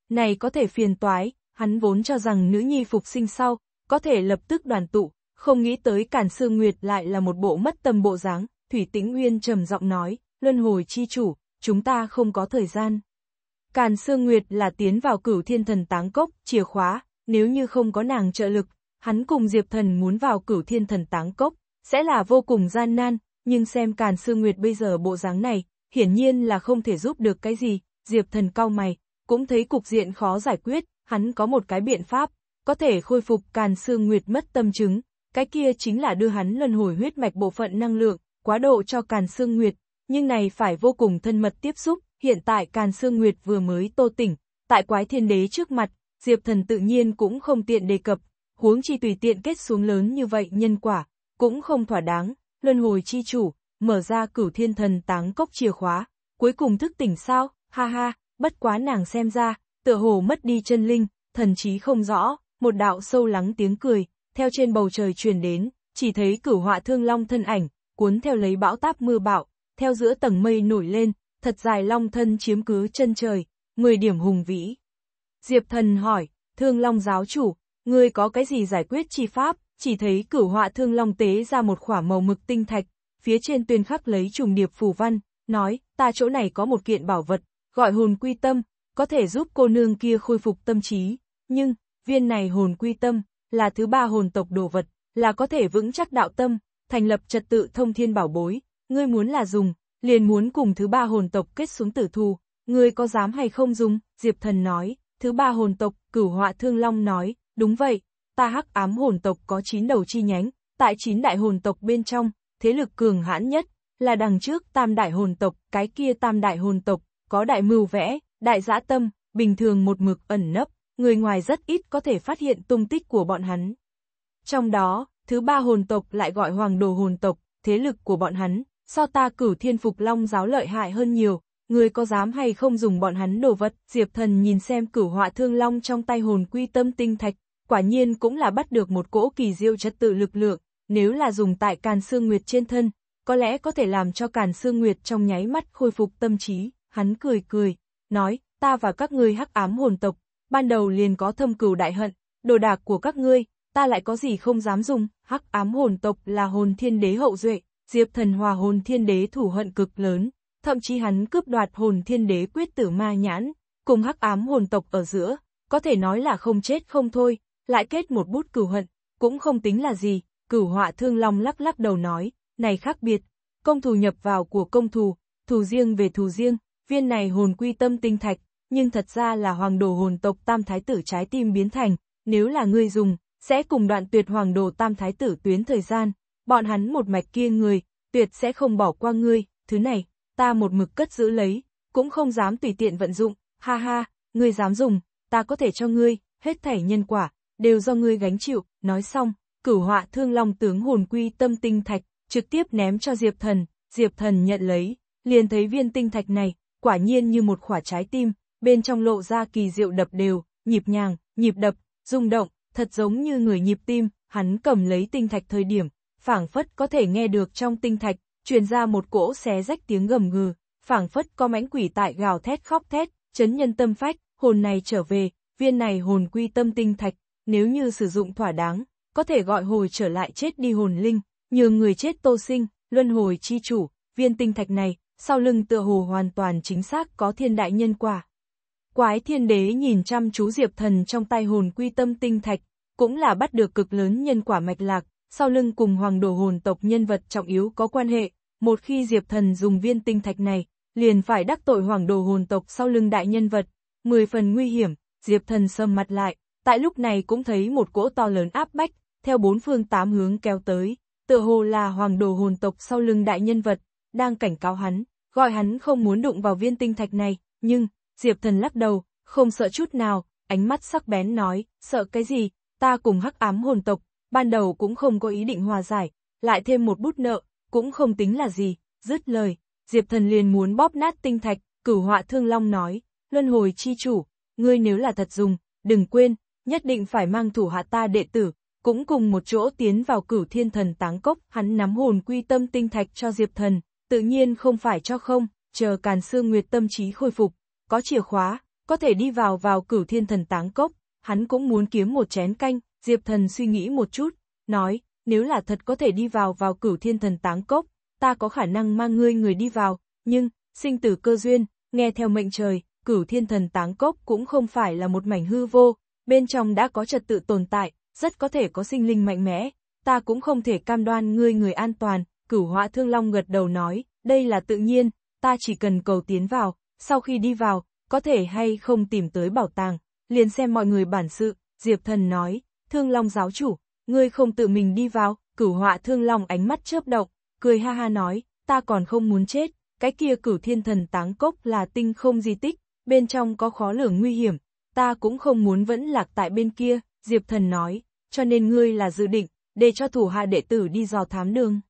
Này có thể phiền toái, hắn vốn cho rằng nữ nhi phục sinh sau, có thể lập tức đoàn tụ, không nghĩ tới Cản Sương Nguyệt lại là một bộ mất tâm bộ dáng, Thủy Tĩnh Nguyên trầm giọng nói, luân hồi chi chủ, chúng ta không có thời gian. Càn Sương Nguyệt là tiến vào cửu thiên thần táng cốc, chìa khóa, nếu như không có nàng trợ lực, hắn cùng Diệp Thần muốn vào cửu thiên thần táng cốc, sẽ là vô cùng gian nan, nhưng xem Càn Sương Nguyệt bây giờ bộ dáng này, hiển nhiên là không thể giúp được cái gì, Diệp Thần cau mày, cũng thấy cục diện khó giải quyết, hắn có một cái biện pháp, có thể khôi phục Càn xương Nguyệt mất tâm chứng, cái kia chính là đưa hắn luân hồi huyết mạch bộ phận năng lượng, quá độ cho Càn xương Nguyệt, nhưng này phải vô cùng thân mật tiếp xúc, hiện tại Càn xương Nguyệt vừa mới tô tỉnh, tại quái thiên đế trước mặt, Diệp Thần tự nhiên cũng không tiện đề cập, huống chi tùy tiện kết xuống lớn như vậy nhân quả, cũng không thỏa đáng, luân hồi chi chủ, mở ra cửu thiên thần táng cốc chìa khóa, cuối cùng thức tỉnh sao, ha ha, bất quá nàng xem ra, tựa hồ mất đi chân linh, thần trí không rõ, một đạo sâu lắng tiếng cười, theo trên bầu trời truyền đến, chỉ thấy cửu họa thương long thân ảnh, cuốn theo lấy bão táp mưa bạo, theo giữa tầng mây nổi lên, thật dài long thân chiếm cứ chân trời, 10 điểm hùng vĩ. Diệp thần hỏi, thương long giáo chủ, ngươi có cái gì giải quyết chi pháp, chỉ thấy cửu họa thương long tế ra một khỏa màu mực tinh thạch, phía trên tuyên khắc lấy trùng điệp phù văn, nói, ta chỗ này có một kiện bảo vật, gọi hồn quy tâm, có thể giúp cô nương kia khôi phục tâm trí, nhưng, viên này hồn quy tâm, là thứ ba hồn tộc đồ vật, là có thể vững chắc đạo tâm, thành lập trật tự thông thiên bảo bối, ngươi muốn là dùng, liền muốn cùng thứ ba hồn tộc kết xuống tử thù, ngươi có dám hay không dùng, Diệp Thần nói, thứ ba hồn tộc, cửu họa thương long nói, đúng vậy, ta hắc ám hồn tộc có 9 đầu chi nhánh, tại 9 đại hồn tộc bên trong, thế lực cường hãn nhất, là đằng trước tam đại hồn tộc, cái kia tam đại hồn tộc, có đại mưu vẽ, đại dã tâm, bình thường một mực ẩn nấp, người ngoài rất ít có thể phát hiện tung tích của bọn hắn. Trong đó, thứ ba hồn tộc lại gọi hoàng đồ hồn tộc, thế lực của bọn hắn, so ta cửu thiên phục long giáo lợi hại hơn nhiều, người có dám hay không dùng bọn hắn đồ vật, Diệp Thần nhìn xem cửu họa thương long trong tay hồn quy tâm tinh thạch, quả nhiên cũng là bắt được một cỗ kỳ diệu chất tự lực lượng, nếu là dùng tại càn xương nguyệt trên thân, có lẽ có thể làm cho càn xương nguyệt trong nháy mắt khôi phục tâm trí, hắn cười cười, nói, ta và các ngươi hắc ám hồn tộc, ban đầu liền có thâm cửu đại hận, đồ đạc của các ngươi, ta lại có gì không dám dùng, hắc ám hồn tộc là hồn thiên đế hậu duệ, Diệp Thần Hòa hồn thiên đế thủ hận cực lớn, thậm chí hắn cướp đoạt hồn thiên đế quyết tử ma nhãn, cùng hắc ám hồn tộc ở giữa, có thể nói là không chết không thôi, lại kết một bút cửu hận, cũng không tính là gì, cửu họa thương long lắc lắc đầu nói, này khác biệt, công thù nhập vào của công thù, thù riêng về thù riêng, viên này hồn quy tâm tinh thạch, nhưng thật ra là hoàng đồ hồn tộc tam thái tử trái tim biến thành, nếu là ngươi dùng, sẽ cùng đoạn tuyệt hoàng đồ tam thái tử tuyến thời gian, bọn hắn một mạch kia người, tuyệt sẽ không bỏ qua ngươi, thứ này, ta một mực cất giữ lấy, cũng không dám tùy tiện vận dụng, ha ha, ngươi dám dùng, ta có thể cho ngươi, hết thảy nhân quả, đều do ngươi gánh chịu, nói xong, cửu họa thương long tướng hồn quy tâm tinh thạch, trực tiếp ném cho Diệp Thần, Diệp Thần nhận lấy, liền thấy viên tinh thạch này, quả nhiên như một quả trái tim, bên trong lộ ra kỳ diệu đập đều, nhịp nhàng, nhịp đập, rung động, thật giống như người nhịp tim, hắn cầm lấy tinh thạch thời điểm, phảng phất có thể nghe được trong tinh thạch, truyền ra một cỗ xé rách tiếng gầm gừ, phảng phất có mãnh quỷ tại gào thét khóc thét, chấn nhân tâm phách, hồn này trở về, viên này hồn quy tâm tinh thạch, nếu như sử dụng thỏa đáng, có thể gọi hồi trở lại chết đi hồn linh, nhường người chết tô sinh, luân hồi chi chủ, viên tinh thạch này, sau lưng tựa hồ hoàn toàn chính xác có thiên đại nhân quả. Quái thiên đế nhìn chăm chú Diệp Thần trong tay hồn quy tâm tinh thạch, cũng là bắt được cực lớn nhân quả mạch lạc, sau lưng cùng hoàng đồ hồn tộc nhân vật trọng yếu có quan hệ, một khi Diệp Thần dùng viên tinh thạch này, liền phải đắc tội hoàng đồ hồn tộc sau lưng đại nhân vật, mười phần nguy hiểm, Diệp Thần sầm mặt lại, tại lúc này cũng thấy một cỗ to lớn áp bách, theo bốn phương tám hướng kéo tới, tựa hồ là hoàng đồ hồn tộc sau lưng đại nhân vật, đang cảnh cáo hắn, gọi hắn không muốn đụng vào viên tinh thạch này, nhưng, Diệp Thần lắc đầu, không sợ chút nào, ánh mắt sắc bén nói, sợ cái gì, ta cùng hắc ám hồn tộc, ban đầu cũng không có ý định hòa giải, lại thêm một bút nợ, cũng không tính là gì, dứt lời, Diệp Thần liền muốn bóp nát tinh thạch, cửu họa thương long nói, luân hồi chi chủ, ngươi nếu là thật dùng, đừng quên, nhất định phải mang thủ hạ ta đệ tử, cũng cùng một chỗ tiến vào cửu thiên thần táng cốc, hắn nắm hồn quy tâm tinh thạch cho Diệp Thần, tự nhiên không phải cho không, chờ càn sư nguyệt tâm trí khôi phục, có chìa khóa, có thể đi vào vào cửu thiên thần táng cốc, hắn cũng muốn kiếm một chén canh, Diệp Thần suy nghĩ một chút, nói, nếu là thật có thể đi vào vào cửu thiên thần táng cốc, ta có khả năng mang ngươi người đi vào, nhưng, sinh tử cơ duyên, nghe theo mệnh trời, cửu thiên thần táng cốc cũng không phải là một mảnh hư vô, bên trong đã có trật tự tồn tại, rất có thể có sinh linh mạnh mẽ, ta cũng không thể cam đoan ngươi người an toàn, cửu họa thương long gật đầu nói, đây là tự nhiên, ta chỉ cần cầu tiến vào, sau khi đi vào, có thể hay không tìm tới bảo tàng, liền xem mọi người bản sự, Diệp Thần nói, thương long giáo chủ, ngươi không tự mình đi vào, cửu họa thương long ánh mắt chớp động, cười ha ha nói, ta còn không muốn chết, cái kia cửu thiên thần táng cốc là tinh không di tích, bên trong có khó lường nguy hiểm, ta cũng không muốn vẫn lạc tại bên kia, Diệp Thần nói, cho nên ngươi là dự định, để cho thủ hạ đệ tử đi dò thám đường.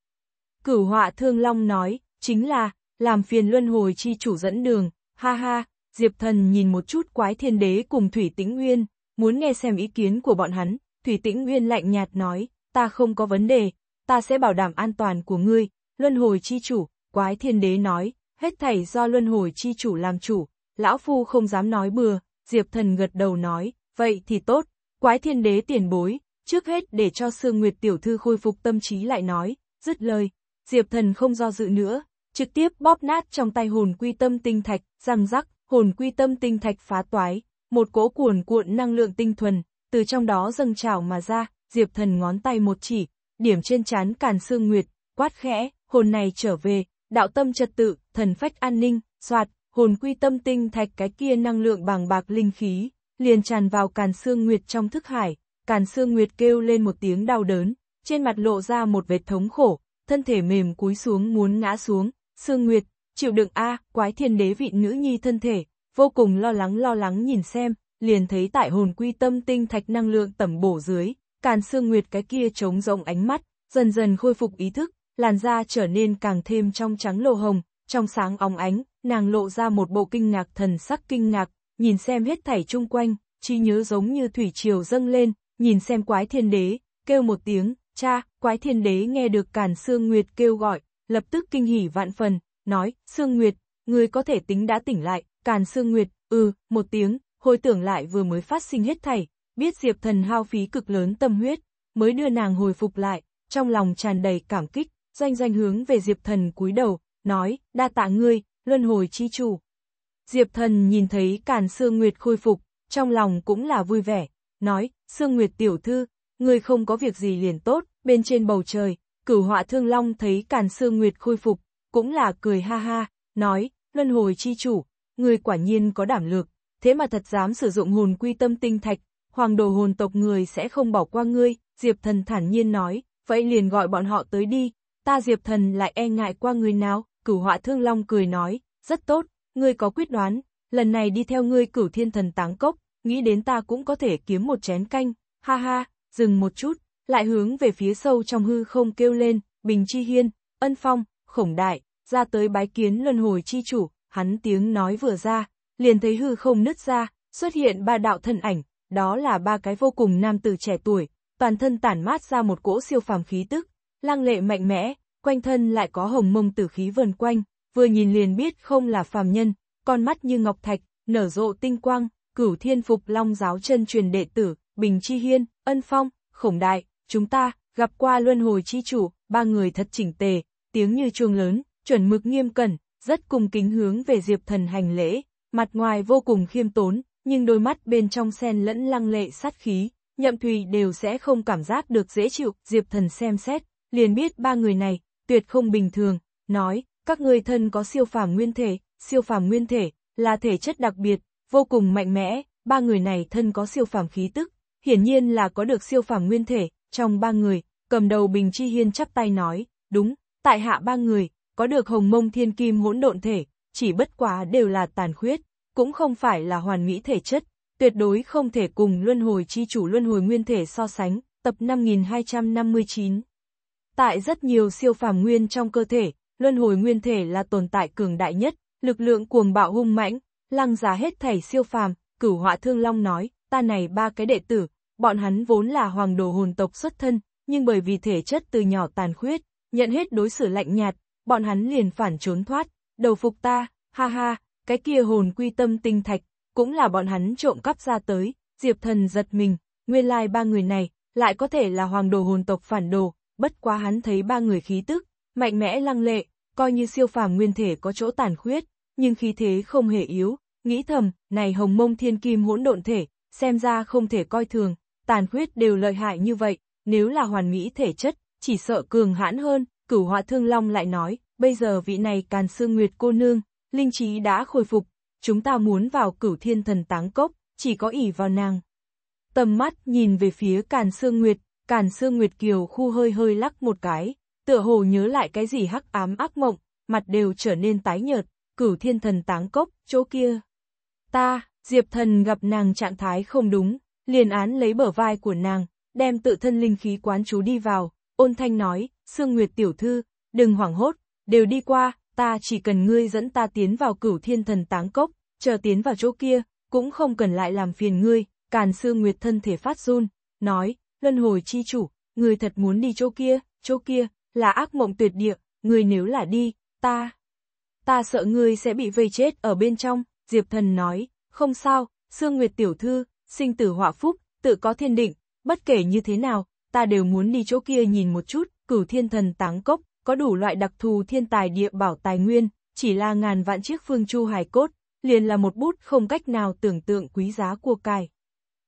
Cửu họa thương long nói, chính là, làm phiền luân hồi chi chủ dẫn đường, ha ha, Diệp Thần nhìn một chút quái thiên đế cùng Thủy Tĩnh Nguyên, muốn nghe xem ý kiến của bọn hắn, Thủy Tĩnh Nguyên lạnh nhạt nói, ta không có vấn đề, ta sẽ bảo đảm an toàn của ngươi, luân hồi chi chủ, quái thiên đế nói, hết thảy do luân hồi chi chủ làm chủ, lão phu không dám nói bừa, Diệp Thần gật đầu nói, vậy thì tốt, quái thiên đế tiền bối, trước hết để cho Sương Nguyệt tiểu thư khôi phục tâm trí lại nói, dứt lời, Diệp Thần không do dự nữa, trực tiếp bóp nát trong tay hồn quy tâm tinh thạch, răng rắc, hồn quy tâm tinh thạch phá toái, một cỗ cuồn cuộn năng lượng tinh thuần, từ trong đó dâng trào mà ra, Diệp Thần ngón tay một chỉ, điểm trên chán Càn Sương Nguyệt, quát khẽ, hồn này trở về, đạo tâm trật tự, thần phách an ninh, soạt, hồn quy tâm tinh thạch cái kia năng lượng bàng bạc linh khí, liền tràn vào Càn Sương Nguyệt trong thức hải, Càn Sương Nguyệt kêu lên một tiếng đau đớn, trên mặt lộ ra một vệt thống khổ, thân thể mềm cúi xuống muốn ngã xuống, Sương Nguyệt, chịu đựng a, quái thiên đế vị nữ nhi thân thể, vô cùng lo lắng lo lắng nhìn xem, liền thấy tại hồn quy tâm tinh thạch năng lượng tẩm bổ dưới, Càn Sương Nguyệt cái kia trống rộng ánh mắt, dần dần khôi phục ý thức, làn da trở nên càng thêm trong trắng lộ hồng, trong sáng óng ánh, nàng lộ ra một bộ kinh ngạc thần sắc kinh ngạc, nhìn xem hết thảy chung quanh, chi nhớ giống như thủy triều dâng lên, nhìn xem quái thiên đế, kêu một tiếng, cha, quái thiên đế nghe được Càn Sương Nguyệt kêu gọi, lập tức kinh hỉ vạn phần, nói, Sương Nguyệt, người có thể tính đã tỉnh lại, Càn Sương Nguyệt, ừ, một tiếng, hồi tưởng lại vừa mới phát sinh hết thảy, biết Diệp Thần hao phí cực lớn tâm huyết, mới đưa nàng hồi phục lại, trong lòng tràn đầy cảm kích, doanh doanh hướng về Diệp Thần cúi đầu, nói, đa tạ ngươi, luân hồi chi chủ. Diệp Thần nhìn thấy Càn Sương Nguyệt khôi phục, trong lòng cũng là vui vẻ, nói, Sương Nguyệt tiểu thư, ngươi không có việc gì liền tốt, bên trên bầu trời, cửu họa thương long thấy Càn Sương Nguyệt khôi phục, cũng là cười ha ha, nói, luân hồi chi chủ, người quả nhiên có đảm lược, thế mà thật dám sử dụng hồn quy tâm tinh thạch, hoàng đồ hồn tộc người sẽ không bỏ qua ngươi, Diệp Thần thản nhiên nói, vậy liền gọi bọn họ tới đi, ta Diệp Thần lại e ngại qua người nào, cửu họa thương long cười nói, rất tốt, ngươi có quyết đoán, lần này đi theo ngươi cửu thiên thần táng cốc, nghĩ đến ta cũng có thể kiếm một chén canh, ha ha, dừng một chút, lại hướng về phía sâu trong hư không kêu lên, Bình Chi Hiên, Ân Phong, Khổng Đại, ra tới bái kiến luân hồi chi chủ, hắn tiếng nói vừa ra, liền thấy hư không nứt ra, xuất hiện ba đạo thân ảnh, đó là ba cái vô cùng nam tử trẻ tuổi, toàn thân tản mát ra một cỗ siêu phàm khí tức, lang lệ mạnh mẽ, quanh thân lại có hồng mông tử khí vần quanh, vừa nhìn liền biết không là phàm nhân, con mắt như ngọc thạch, nở rộ tinh quang, cửu thiên phục long giáo chân truyền đệ tử, Bình Chi Hiên, Ân Phong, Khổng Đại, chúng ta, gặp qua luân hồi chi chủ, ba người thật chỉnh tề, tiếng như chuông lớn, chuẩn mực nghiêm cẩn, rất cùng kính hướng về Diệp Thần hành lễ, mặt ngoài vô cùng khiêm tốn, nhưng đôi mắt bên trong xen lẫn lăng lệ sát khí, nhậm thùy đều sẽ không cảm giác được dễ chịu, Diệp Thần xem xét, liền biết ba người này, tuyệt không bình thường, nói, các người thân có siêu phàm nguyên thể, siêu phàm nguyên thể, là thể chất đặc biệt, vô cùng mạnh mẽ, ba người này thân có siêu phàm khí tức, hiển nhiên là có được siêu phàm nguyên thể, trong ba người, cầm đầu Bình Chi Hiên chắp tay nói, đúng, tại hạ ba người, có được hồng mông thiên kim hỗn độn thể, chỉ bất quá đều là tàn khuyết, cũng không phải là hoàn mỹ thể chất, tuyệt đối không thể cùng luân hồi chi chủ luân hồi nguyên thể so sánh, tập 5259. Tại rất nhiều siêu phàm nguyên trong cơ thể, luân hồi nguyên thể là tồn tại cường đại nhất, lực lượng cuồng bạo hung mãnh, lăng giá hết thảy siêu phàm, cửu họa thương long nói, ta này ba cái đệ tử, bọn hắn vốn là hoàng đồ hồn tộc xuất thân, nhưng bởi vì thể chất từ nhỏ tàn khuyết, nhận hết đối xử lạnh nhạt, bọn hắn liền phản trốn thoát, đầu phục ta, ha ha, cái kia hồn quy tâm tinh thạch, cũng là bọn hắn trộm cắp ra tới, Diệp Thần giật mình, nguyên lai ba người này, lại có thể là hoàng đồ hồn tộc phản đồ, bất quá hắn thấy ba người khí tức, mạnh mẽ lăng lệ, coi như siêu phàm nguyên thể có chỗ tàn khuyết, nhưng khí thế không hề yếu, nghĩ thầm, này hồng mông thiên kim hỗn độn thể, xem ra không thể coi thường, tàn khuyết đều lợi hại như vậy, nếu là hoàn mỹ thể chất, chỉ sợ cường hãn hơn, cửu họa thương long lại nói, bây giờ vị này càn sương nguyệt cô nương, linh trí đã khôi phục, chúng ta muốn vào cửu thiên thần táng cốc, chỉ có ỉ vào nàng. Tầm mắt nhìn về phía càn sương nguyệt, càn sương nguyệt kiều khu hơi hơi lắc một cái, tựa hồ nhớ lại cái gì hắc ám ác mộng, mặt đều trở nên tái nhợt, cửu thiên thần táng cốc, chỗ kia. Ta, Diệp thần gặp nàng trạng thái không đúng, liền án lấy bờ vai của nàng, đem tự thân linh khí quán chú đi vào, ôn thanh nói, Sương Nguyệt tiểu thư, đừng hoảng hốt, đều đi qua, ta chỉ cần ngươi dẫn ta tiến vào cửu thiên thần táng cốc, chờ tiến vào chỗ kia, cũng không cần lại làm phiền ngươi, càn Sương Nguyệt thân thể phát run, nói, luân hồi chi chủ, ngươi thật muốn đi chỗ kia, chỗ kia, là ác mộng tuyệt địa, ngươi nếu là đi, ta, ta sợ ngươi sẽ bị vây chết ở bên trong, Diệp thần nói, không sao, Sương Nguyệt tiểu thư, sinh tử họa phúc, tự có thiên định, bất kể như thế nào, ta đều muốn đi chỗ kia nhìn một chút, cửu thiên thần táng cốc, có đủ loại đặc thù thiên tài địa bảo tài nguyên, chỉ là ngàn vạn chiếc phương chu hài cốt, liền là một bút không cách nào tưởng tượng quý giá của cải.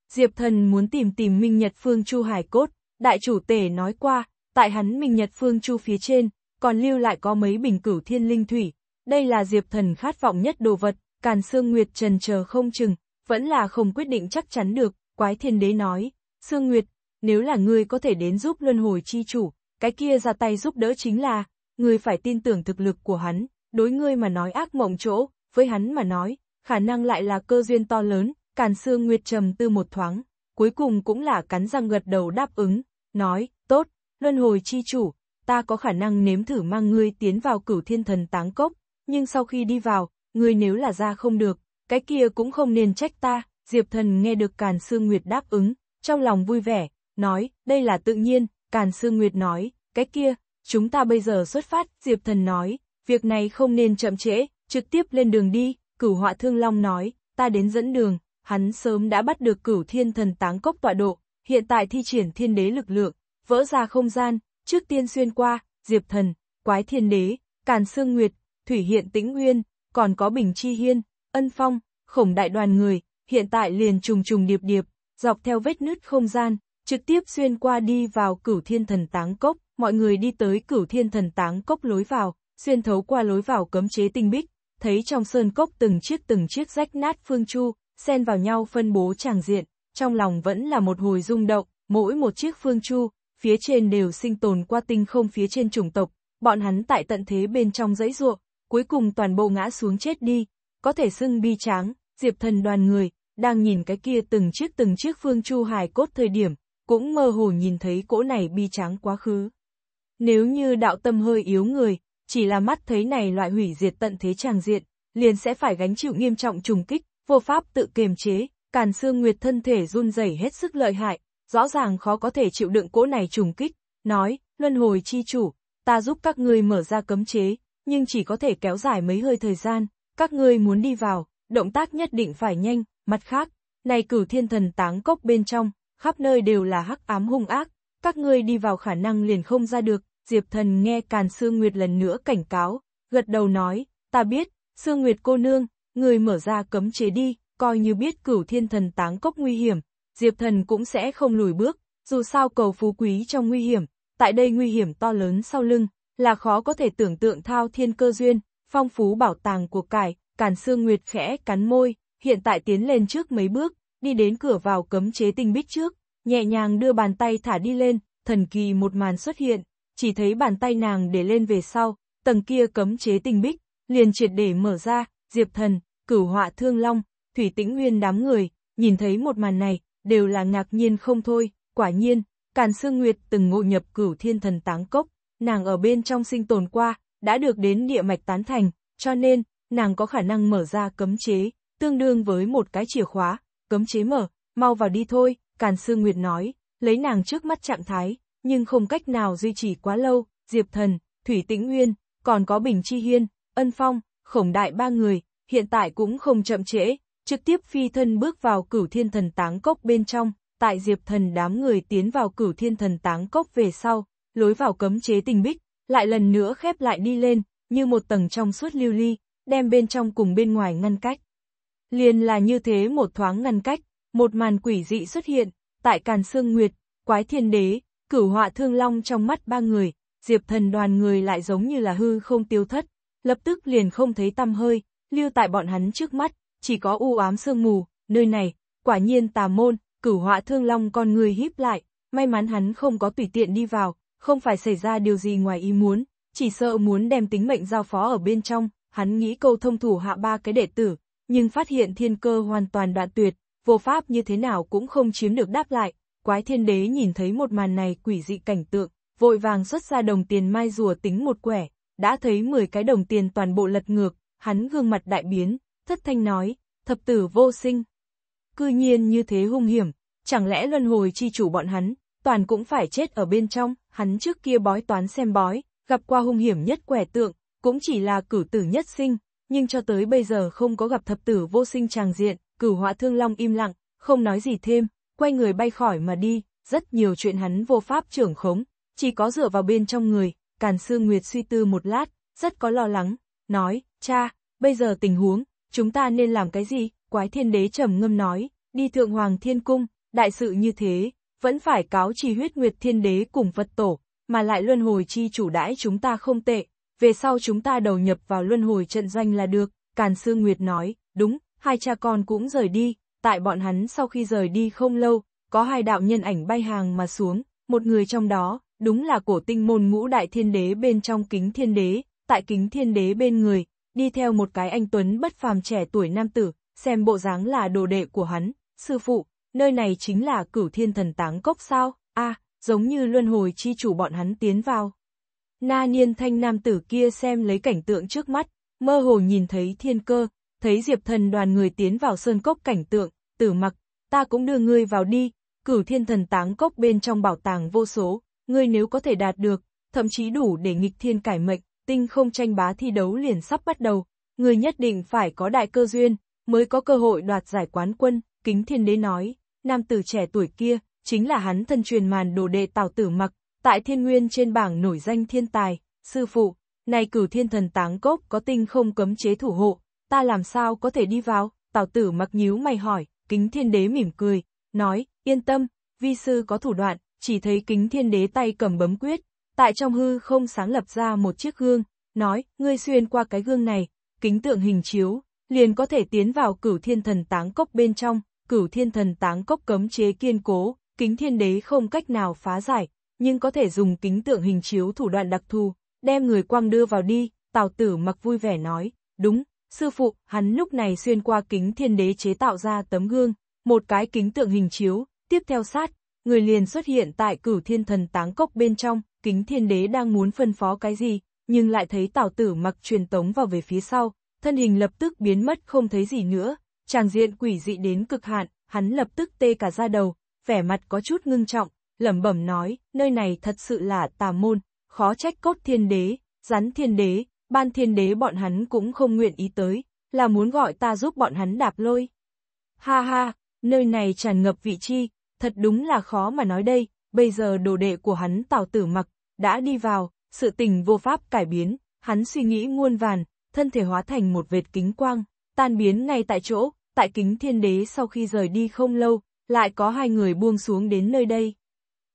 Diệp thần muốn tìm tìm Minh Nhật Phương Chu hài cốt, đại chủ tể nói qua, tại hắn Minh Nhật Phương Chu phía trên, còn lưu lại có mấy bình cửu thiên linh thủy, đây là Diệp thần khát vọng nhất đồ vật, Càn Sương Nguyệt trần chờ không chừng, vẫn là không quyết định chắc chắn được, quái thiên đế nói, Sương Nguyệt, nếu là ngươi có thể đến giúp luân hồi chi chủ, cái kia ra tay giúp đỡ chính là, ngươi phải tin tưởng thực lực của hắn, đối ngươi mà nói ác mộng chỗ, với hắn mà nói, khả năng lại là cơ duyên to lớn, Càn Sương Nguyệt trầm tư một thoáng, cuối cùng cũng là cắn răng gật đầu đáp ứng, nói, tốt, luân hồi chi chủ, ta có khả năng nếm thử mang ngươi tiến vào cửu thiên thần táng cốc, nhưng sau khi đi vào, ngươi nếu là ra không được, cái kia cũng không nên trách ta, Diệp Thần nghe được Càn Sương Nguyệt đáp ứng, trong lòng vui vẻ, nói, đây là tự nhiên, Càn Sương Nguyệt nói, cái kia, chúng ta bây giờ xuất phát, Diệp Thần nói, việc này không nên chậm trễ, trực tiếp lên đường đi, cửu họa thương long nói, ta đến dẫn đường, hắn sớm đã bắt được cửu thiên thần táng cốc tọa độ, hiện tại thi triển thiên đế lực lượng, vỡ ra không gian, trước tiên xuyên qua, Diệp Thần, Quái Thiên Đế, Càn Sương Nguyệt, Thủy Hiện Tĩnh Nguyên, còn có Bình Chi Hiên, Ân Phong, khổng đại đoàn người, hiện tại liền trùng trùng điệp điệp, dọc theo vết nứt không gian, trực tiếp xuyên qua đi vào cửu thiên thần táng cốc, mọi người đi tới cửu thiên thần táng cốc lối vào, xuyên thấu qua lối vào cấm chế tinh bích, thấy trong sơn cốc từng chiếc từng chiếc rách nát phương chu, xen vào nhau phân bố tràng diện, trong lòng vẫn là một hồi rung động, mỗi một chiếc phương chu, phía trên đều sinh tồn qua tinh không phía trên chủng tộc, bọn hắn tại tận thế bên trong dãy ruộng, cuối cùng toàn bộ ngã xuống chết đi, có thể xưng bi tráng, Diệp Thần đoàn người, đang nhìn cái kia từng chiếc từng chiếc phương chu hài cốt thời điểm, cũng mơ hồ nhìn thấy cỗ này bi tráng quá khứ. Nếu như đạo tâm hơi yếu người, chỉ là mắt thấy này loại hủy diệt tận thế tràng diện, liền sẽ phải gánh chịu nghiêm trọng trùng kích, vô pháp tự kiềm chế, càn xương nguyệt thân thể run rẩy hết sức lợi hại, rõ ràng khó có thể chịu đựng cỗ này trùng kích, nói, luân hồi chi chủ, ta giúp các ngươi mở ra cấm chế, nhưng chỉ có thể kéo dài mấy hơi thời gian, các ngươi muốn đi vào, động tác nhất định phải nhanh, mặt khác, này cửu thiên thần táng cốc bên trong, khắp nơi đều là hắc ám hung ác, các ngươi đi vào khả năng liền không ra được, Diệp Thần nghe Càn Sương Nguyệt lần nữa cảnh cáo, gật đầu nói, ta biết, Sương Nguyệt cô nương, người mở ra cấm chế đi, coi như biết cửu thiên thần táng cốc nguy hiểm, Diệp Thần cũng sẽ không lùi bước, dù sao cầu phú quý trong nguy hiểm, tại đây nguy hiểm to lớn sau lưng, là khó có thể tưởng tượng thao thiên cơ duyên, phong phú bảo tàng của cải, Càn Sương Nguyệt khẽ cắn môi, hiện tại tiến lên trước mấy bước, đi đến cửa vào cấm chế tinh bích trước, nhẹ nhàng đưa bàn tay thả đi lên, thần kỳ một màn xuất hiện, chỉ thấy bàn tay nàng để lên về sau, tầng kia cấm chế tinh bích, liền triệt để mở ra, Diệp Thần, Cửu Họa Thương Long, Thủy Tĩnh Nguyên đám người, nhìn thấy một màn này, đều là ngạc nhiên không thôi, quả nhiên, Càn Sương Nguyệt từng ngộ nhập Cửu Thiên Thần Táng Cốc, nàng ở bên trong sinh tồn qua, đã được đến địa mạch tán thành, cho nên, nàng có khả năng mở ra cấm chế, tương đương với một cái chìa khóa, cấm chế mở, mau vào đi thôi, Càn Sư Nguyệt nói, lấy nàng trước mắt trạng thái, nhưng không cách nào duy trì quá lâu, Diệp Thần, Thủy Tĩnh Nguyên, còn có Bình Chi Hiên, Ân Phong, Khổng Đại ba người, hiện tại cũng không chậm trễ, trực tiếp phi thân bước vào cửu thiên thần táng cốc bên trong, tại Diệp Thần đám người tiến vào cửu thiên thần táng cốc về sau, lối vào cấm chế tình bích, lại lần nữa khép lại đi lên, như một tầng trong suốt lưu ly, đem bên trong cùng bên ngoài ngăn cách. Liền là như thế một thoáng ngăn cách, một màn quỷ dị xuất hiện, tại Càn Sương Nguyệt, Quái Thiên Đế, Cửu Họa Thương Long trong mắt ba người, Diệp Thần đoàn người lại giống như là hư không tiêu thất, lập tức liền không thấy tăm hơi, lưu tại bọn hắn trước mắt, chỉ có u ám sương mù, nơi này, quả nhiên tà môn, Cửu Họa Thương Long con người híp lại, may mắn hắn không có tùy tiện đi vào, không phải xảy ra điều gì ngoài ý muốn, chỉ sợ muốn đem tính mệnh giao phó ở bên trong, hắn nghĩ câu thông thủ hạ ba cái đệ tử, nhưng phát hiện thiên cơ hoàn toàn đoạn tuyệt, vô pháp như thế nào cũng không chiếm được đáp lại. Quái thiên đế nhìn thấy một màn này quỷ dị cảnh tượng, vội vàng xuất ra đồng tiền mai rùa tính một quẻ, đã thấy 10 cái đồng tiền toàn bộ lật ngược, hắn gương mặt đại biến, thất thanh nói, thập tử vô sinh. Cư nhiên như thế hung hiểm, chẳng lẽ luân hồi chi chủ bọn hắn, toàn cũng phải chết ở bên trong, hắn trước kia bói toán xem bói, gặp qua hung hiểm nhất quẻ tượng, cũng chỉ là cử tử nhất sinh, nhưng cho tới bây giờ không có gặp thập tử vô sinh tràng diện, cửu họa thương long im lặng, không nói gì thêm, quay người bay khỏi mà đi, rất nhiều chuyện hắn vô pháp trưởng khống, chỉ có dựa vào bên trong người, Càn Sương Nguyệt suy tư một lát, rất có lo lắng, nói, cha, bây giờ tình huống, chúng ta nên làm cái gì? Quái thiên đế trầm ngâm nói, đi thượng hoàng thiên cung, đại sự như thế, vẫn phải cáo trì huyết nguyệt thiên đế cùng Phật tổ, mà lại luân hồi chi chủ đãi chúng ta không tệ, về sau chúng ta đầu nhập vào luân hồi trận doanh là được, Càn Sương Nguyệt nói, đúng, hai cha con cũng rời đi, tại bọn hắn sau khi rời đi không lâu, có hai đạo nhân ảnh bay hàng mà xuống, một người trong đó, đúng là cổ tinh môn ngũ đại thiên đế bên trong kính thiên đế, tại kính thiên đế bên người, đi theo một cái anh Tuấn bất phàm trẻ tuổi nam tử, xem bộ dáng là đồ đệ của hắn, sư phụ, nơi này chính là cửu thiên thần táng cốc sao, a giống như luân hồi chi chủ bọn hắn tiến vào. Na niên thanh nam tử kia xem lấy cảnh tượng trước mắt, mơ hồ nhìn thấy thiên cơ, thấy diệp thần đoàn người tiến vào sơn cốc cảnh tượng, tử mặc, ta cũng đưa ngươi vào đi, cửu thiên thần táng cốc bên trong bảo tàng vô số, ngươi nếu có thể đạt được, thậm chí đủ để nghịch thiên cải mệnh, tinh không tranh bá thi đấu liền sắp bắt đầu, ngươi nhất định phải có đại cơ duyên, mới có cơ hội đoạt giải quán quân, kính thiên đế nói, nam tử trẻ tuổi kia, chính là hắn thân truyền màn đồ đệ tào tử mặc, tại thiên nguyên trên bảng nổi danh thiên tài, sư phụ, này cửu thiên thần táng cốc có tinh không cấm chế thủ hộ, ta làm sao có thể đi vào, tào tử mặc nhíu mày hỏi, kính thiên đế mỉm cười, nói, yên tâm, vi sư có thủ đoạn, chỉ thấy kính thiên đế tay cầm bấm quyết, tại trong hư không sáng lập ra một chiếc gương, nói, ngươi xuyên qua cái gương này, kính tượng hình chiếu, liền có thể tiến vào cửu thiên thần táng cốc bên trong, cửu thiên thần táng cốc cấm chế kiên cố, kính thiên đế không cách nào phá giải, nhưng có thể dùng kính tượng hình chiếu thủ đoạn đặc thù, đem người quang đưa vào đi, tào tử mặc vui vẻ nói, đúng, Sư phụ, hắn lúc này xuyên qua kính thiên đế chế tạo ra tấm gương, một cái kính tượng hình chiếu, tiếp theo sát, người liền xuất hiện tại cửu thiên thần táng cốc bên trong, kính thiên đế đang muốn phân phó cái gì, nhưng lại thấy tào tử mặc truyền tống vào về phía sau, thân hình lập tức biến mất không thấy gì nữa, tràng diện quỷ dị đến cực hạn, hắn lập tức tê cả da đầu, vẻ mặt có chút ngưng trọng, lẩm bẩm nói, nơi này thật sự là tà môn, khó trách cốt thiên đế, rắn thiên đế, ban thiên đế bọn hắn cũng không nguyện ý tới, là muốn gọi ta giúp bọn hắn đạp lôi. Ha ha, nơi này tràn ngập vị chi, thật đúng là khó mà nói đây, bây giờ đồ đệ của hắn tào tử mặc, đã đi vào, sự tình vô pháp cải biến, hắn suy nghĩ muôn vàn, thân thể hóa thành một vệt kính quang, tan biến ngay tại chỗ, tại kính thiên đế sau khi rời đi không lâu, lại có hai người buông xuống đến nơi đây.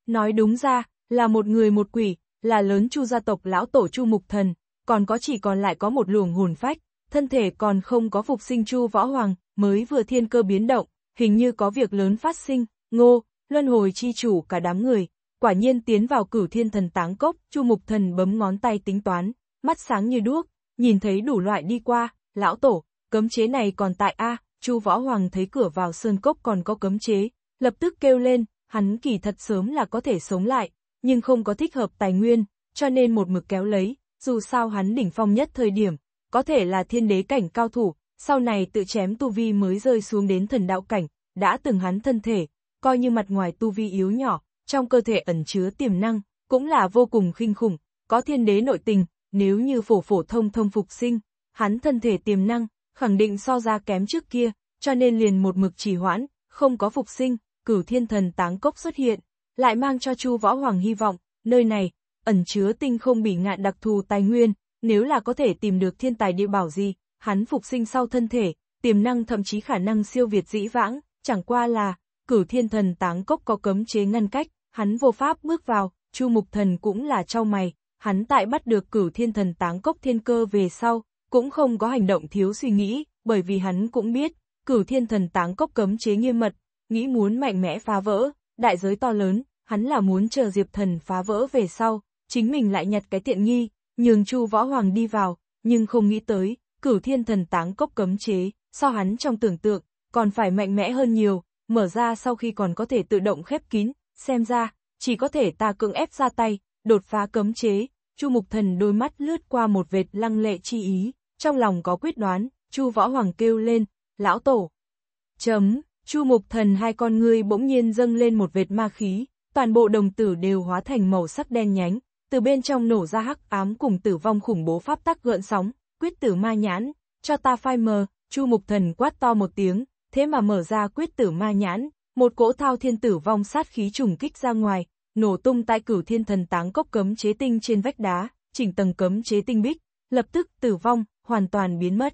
Nói đúng ra, là một người một quỷ, là lớn chu gia tộc lão tổ chu mục thần, còn có chỉ còn lại có một luồng hồn phách, thân thể còn không có phục sinh chu võ hoàng, mới vừa thiên cơ biến động, hình như có việc lớn phát sinh, ngô, luân hồi chi chủ cả đám người, quả nhiên tiến vào cửu thiên thần táng cốc, chu mục thần bấm ngón tay tính toán, mắt sáng như đuốc, nhìn thấy đủ loại đi qua, lão tổ, cấm chế này còn tại A, chu võ hoàng thấy cửa vào sơn cốc còn có cấm chế, lập tức kêu lên, hắn kỳ thật sớm là có thể sống lại, nhưng không có thích hợp tài nguyên, cho nên một mực kéo lấy, dù sao hắn đỉnh phong nhất thời điểm, có thể là thiên đế cảnh cao thủ, sau này tự chém tu vi mới rơi xuống đến thần đạo cảnh, đã từng hắn thân thể, coi như mặt ngoài tu vi yếu nhỏ, trong cơ thể ẩn chứa tiềm năng, cũng là vô cùng khinh khủng, có thiên đế nội tình, nếu như phổ phổ thông thông phục sinh, hắn thân thể tiềm năng, khẳng định so ra kém trước kia, cho nên liền một mực trì hoãn, không có phục sinh, cửu thiên thần táng cốc xuất hiện, lại mang cho Chu Võ Hoàng hy vọng, nơi này, ẩn chứa tinh không bị ngạn đặc thù tài nguyên, nếu là có thể tìm được thiên tài địa bảo gì, hắn phục sinh sau thân thể, tiềm năng thậm chí khả năng siêu việt dĩ vãng, chẳng qua là, cửu thiên thần táng cốc có cấm chế ngăn cách, hắn vô pháp bước vào, Chu Mục Thần cũng là trao mày, hắn tại bắt được cửu thiên thần táng cốc thiên cơ về sau, cũng không có hành động thiếu suy nghĩ, bởi vì hắn cũng biết, cửu thiên thần táng cốc cấm chế nghiêm mật, nghĩ muốn mạnh mẽ phá vỡ, đại giới to lớn, hắn là muốn chờ Diệp Thần phá vỡ về sau, chính mình lại nhặt cái tiện nghi, nhường Chu Võ Hoàng đi vào, nhưng không nghĩ tới, cửu thiên thần táng cốc cấm chế, so hắn trong tưởng tượng, còn phải mạnh mẽ hơn nhiều, mở ra sau khi còn có thể tự động khép kín, xem ra, chỉ có thể ta cưỡng ép ra tay, đột phá cấm chế, Chu Mục Thần đôi mắt lướt qua một vệt lăng lệ chi ý, trong lòng có quyết đoán, Chu Võ Hoàng kêu lên, lão tổ. Chấm, Chu Mục Thần hai con ngươi bỗng nhiên dâng lên một vệt ma khí, toàn bộ đồng tử đều hóa thành màu sắc đen nhánh, từ bên trong nổ ra hắc ám cùng tử vong khủng bố pháp tắc gợn sóng, quyết tử ma nhãn, cho ta phai mờ, Chu Mục Thần quát to một tiếng, thế mà mở ra quyết tử ma nhãn, một cỗ thao thiên tử vong sát khí trùng kích ra ngoài, nổ tung tại cửu thiên thần táng cốc cấm chế tinh trên vách đá, chỉnh tầng cấm chế tinh bích, lập tức tử vong, hoàn toàn biến mất.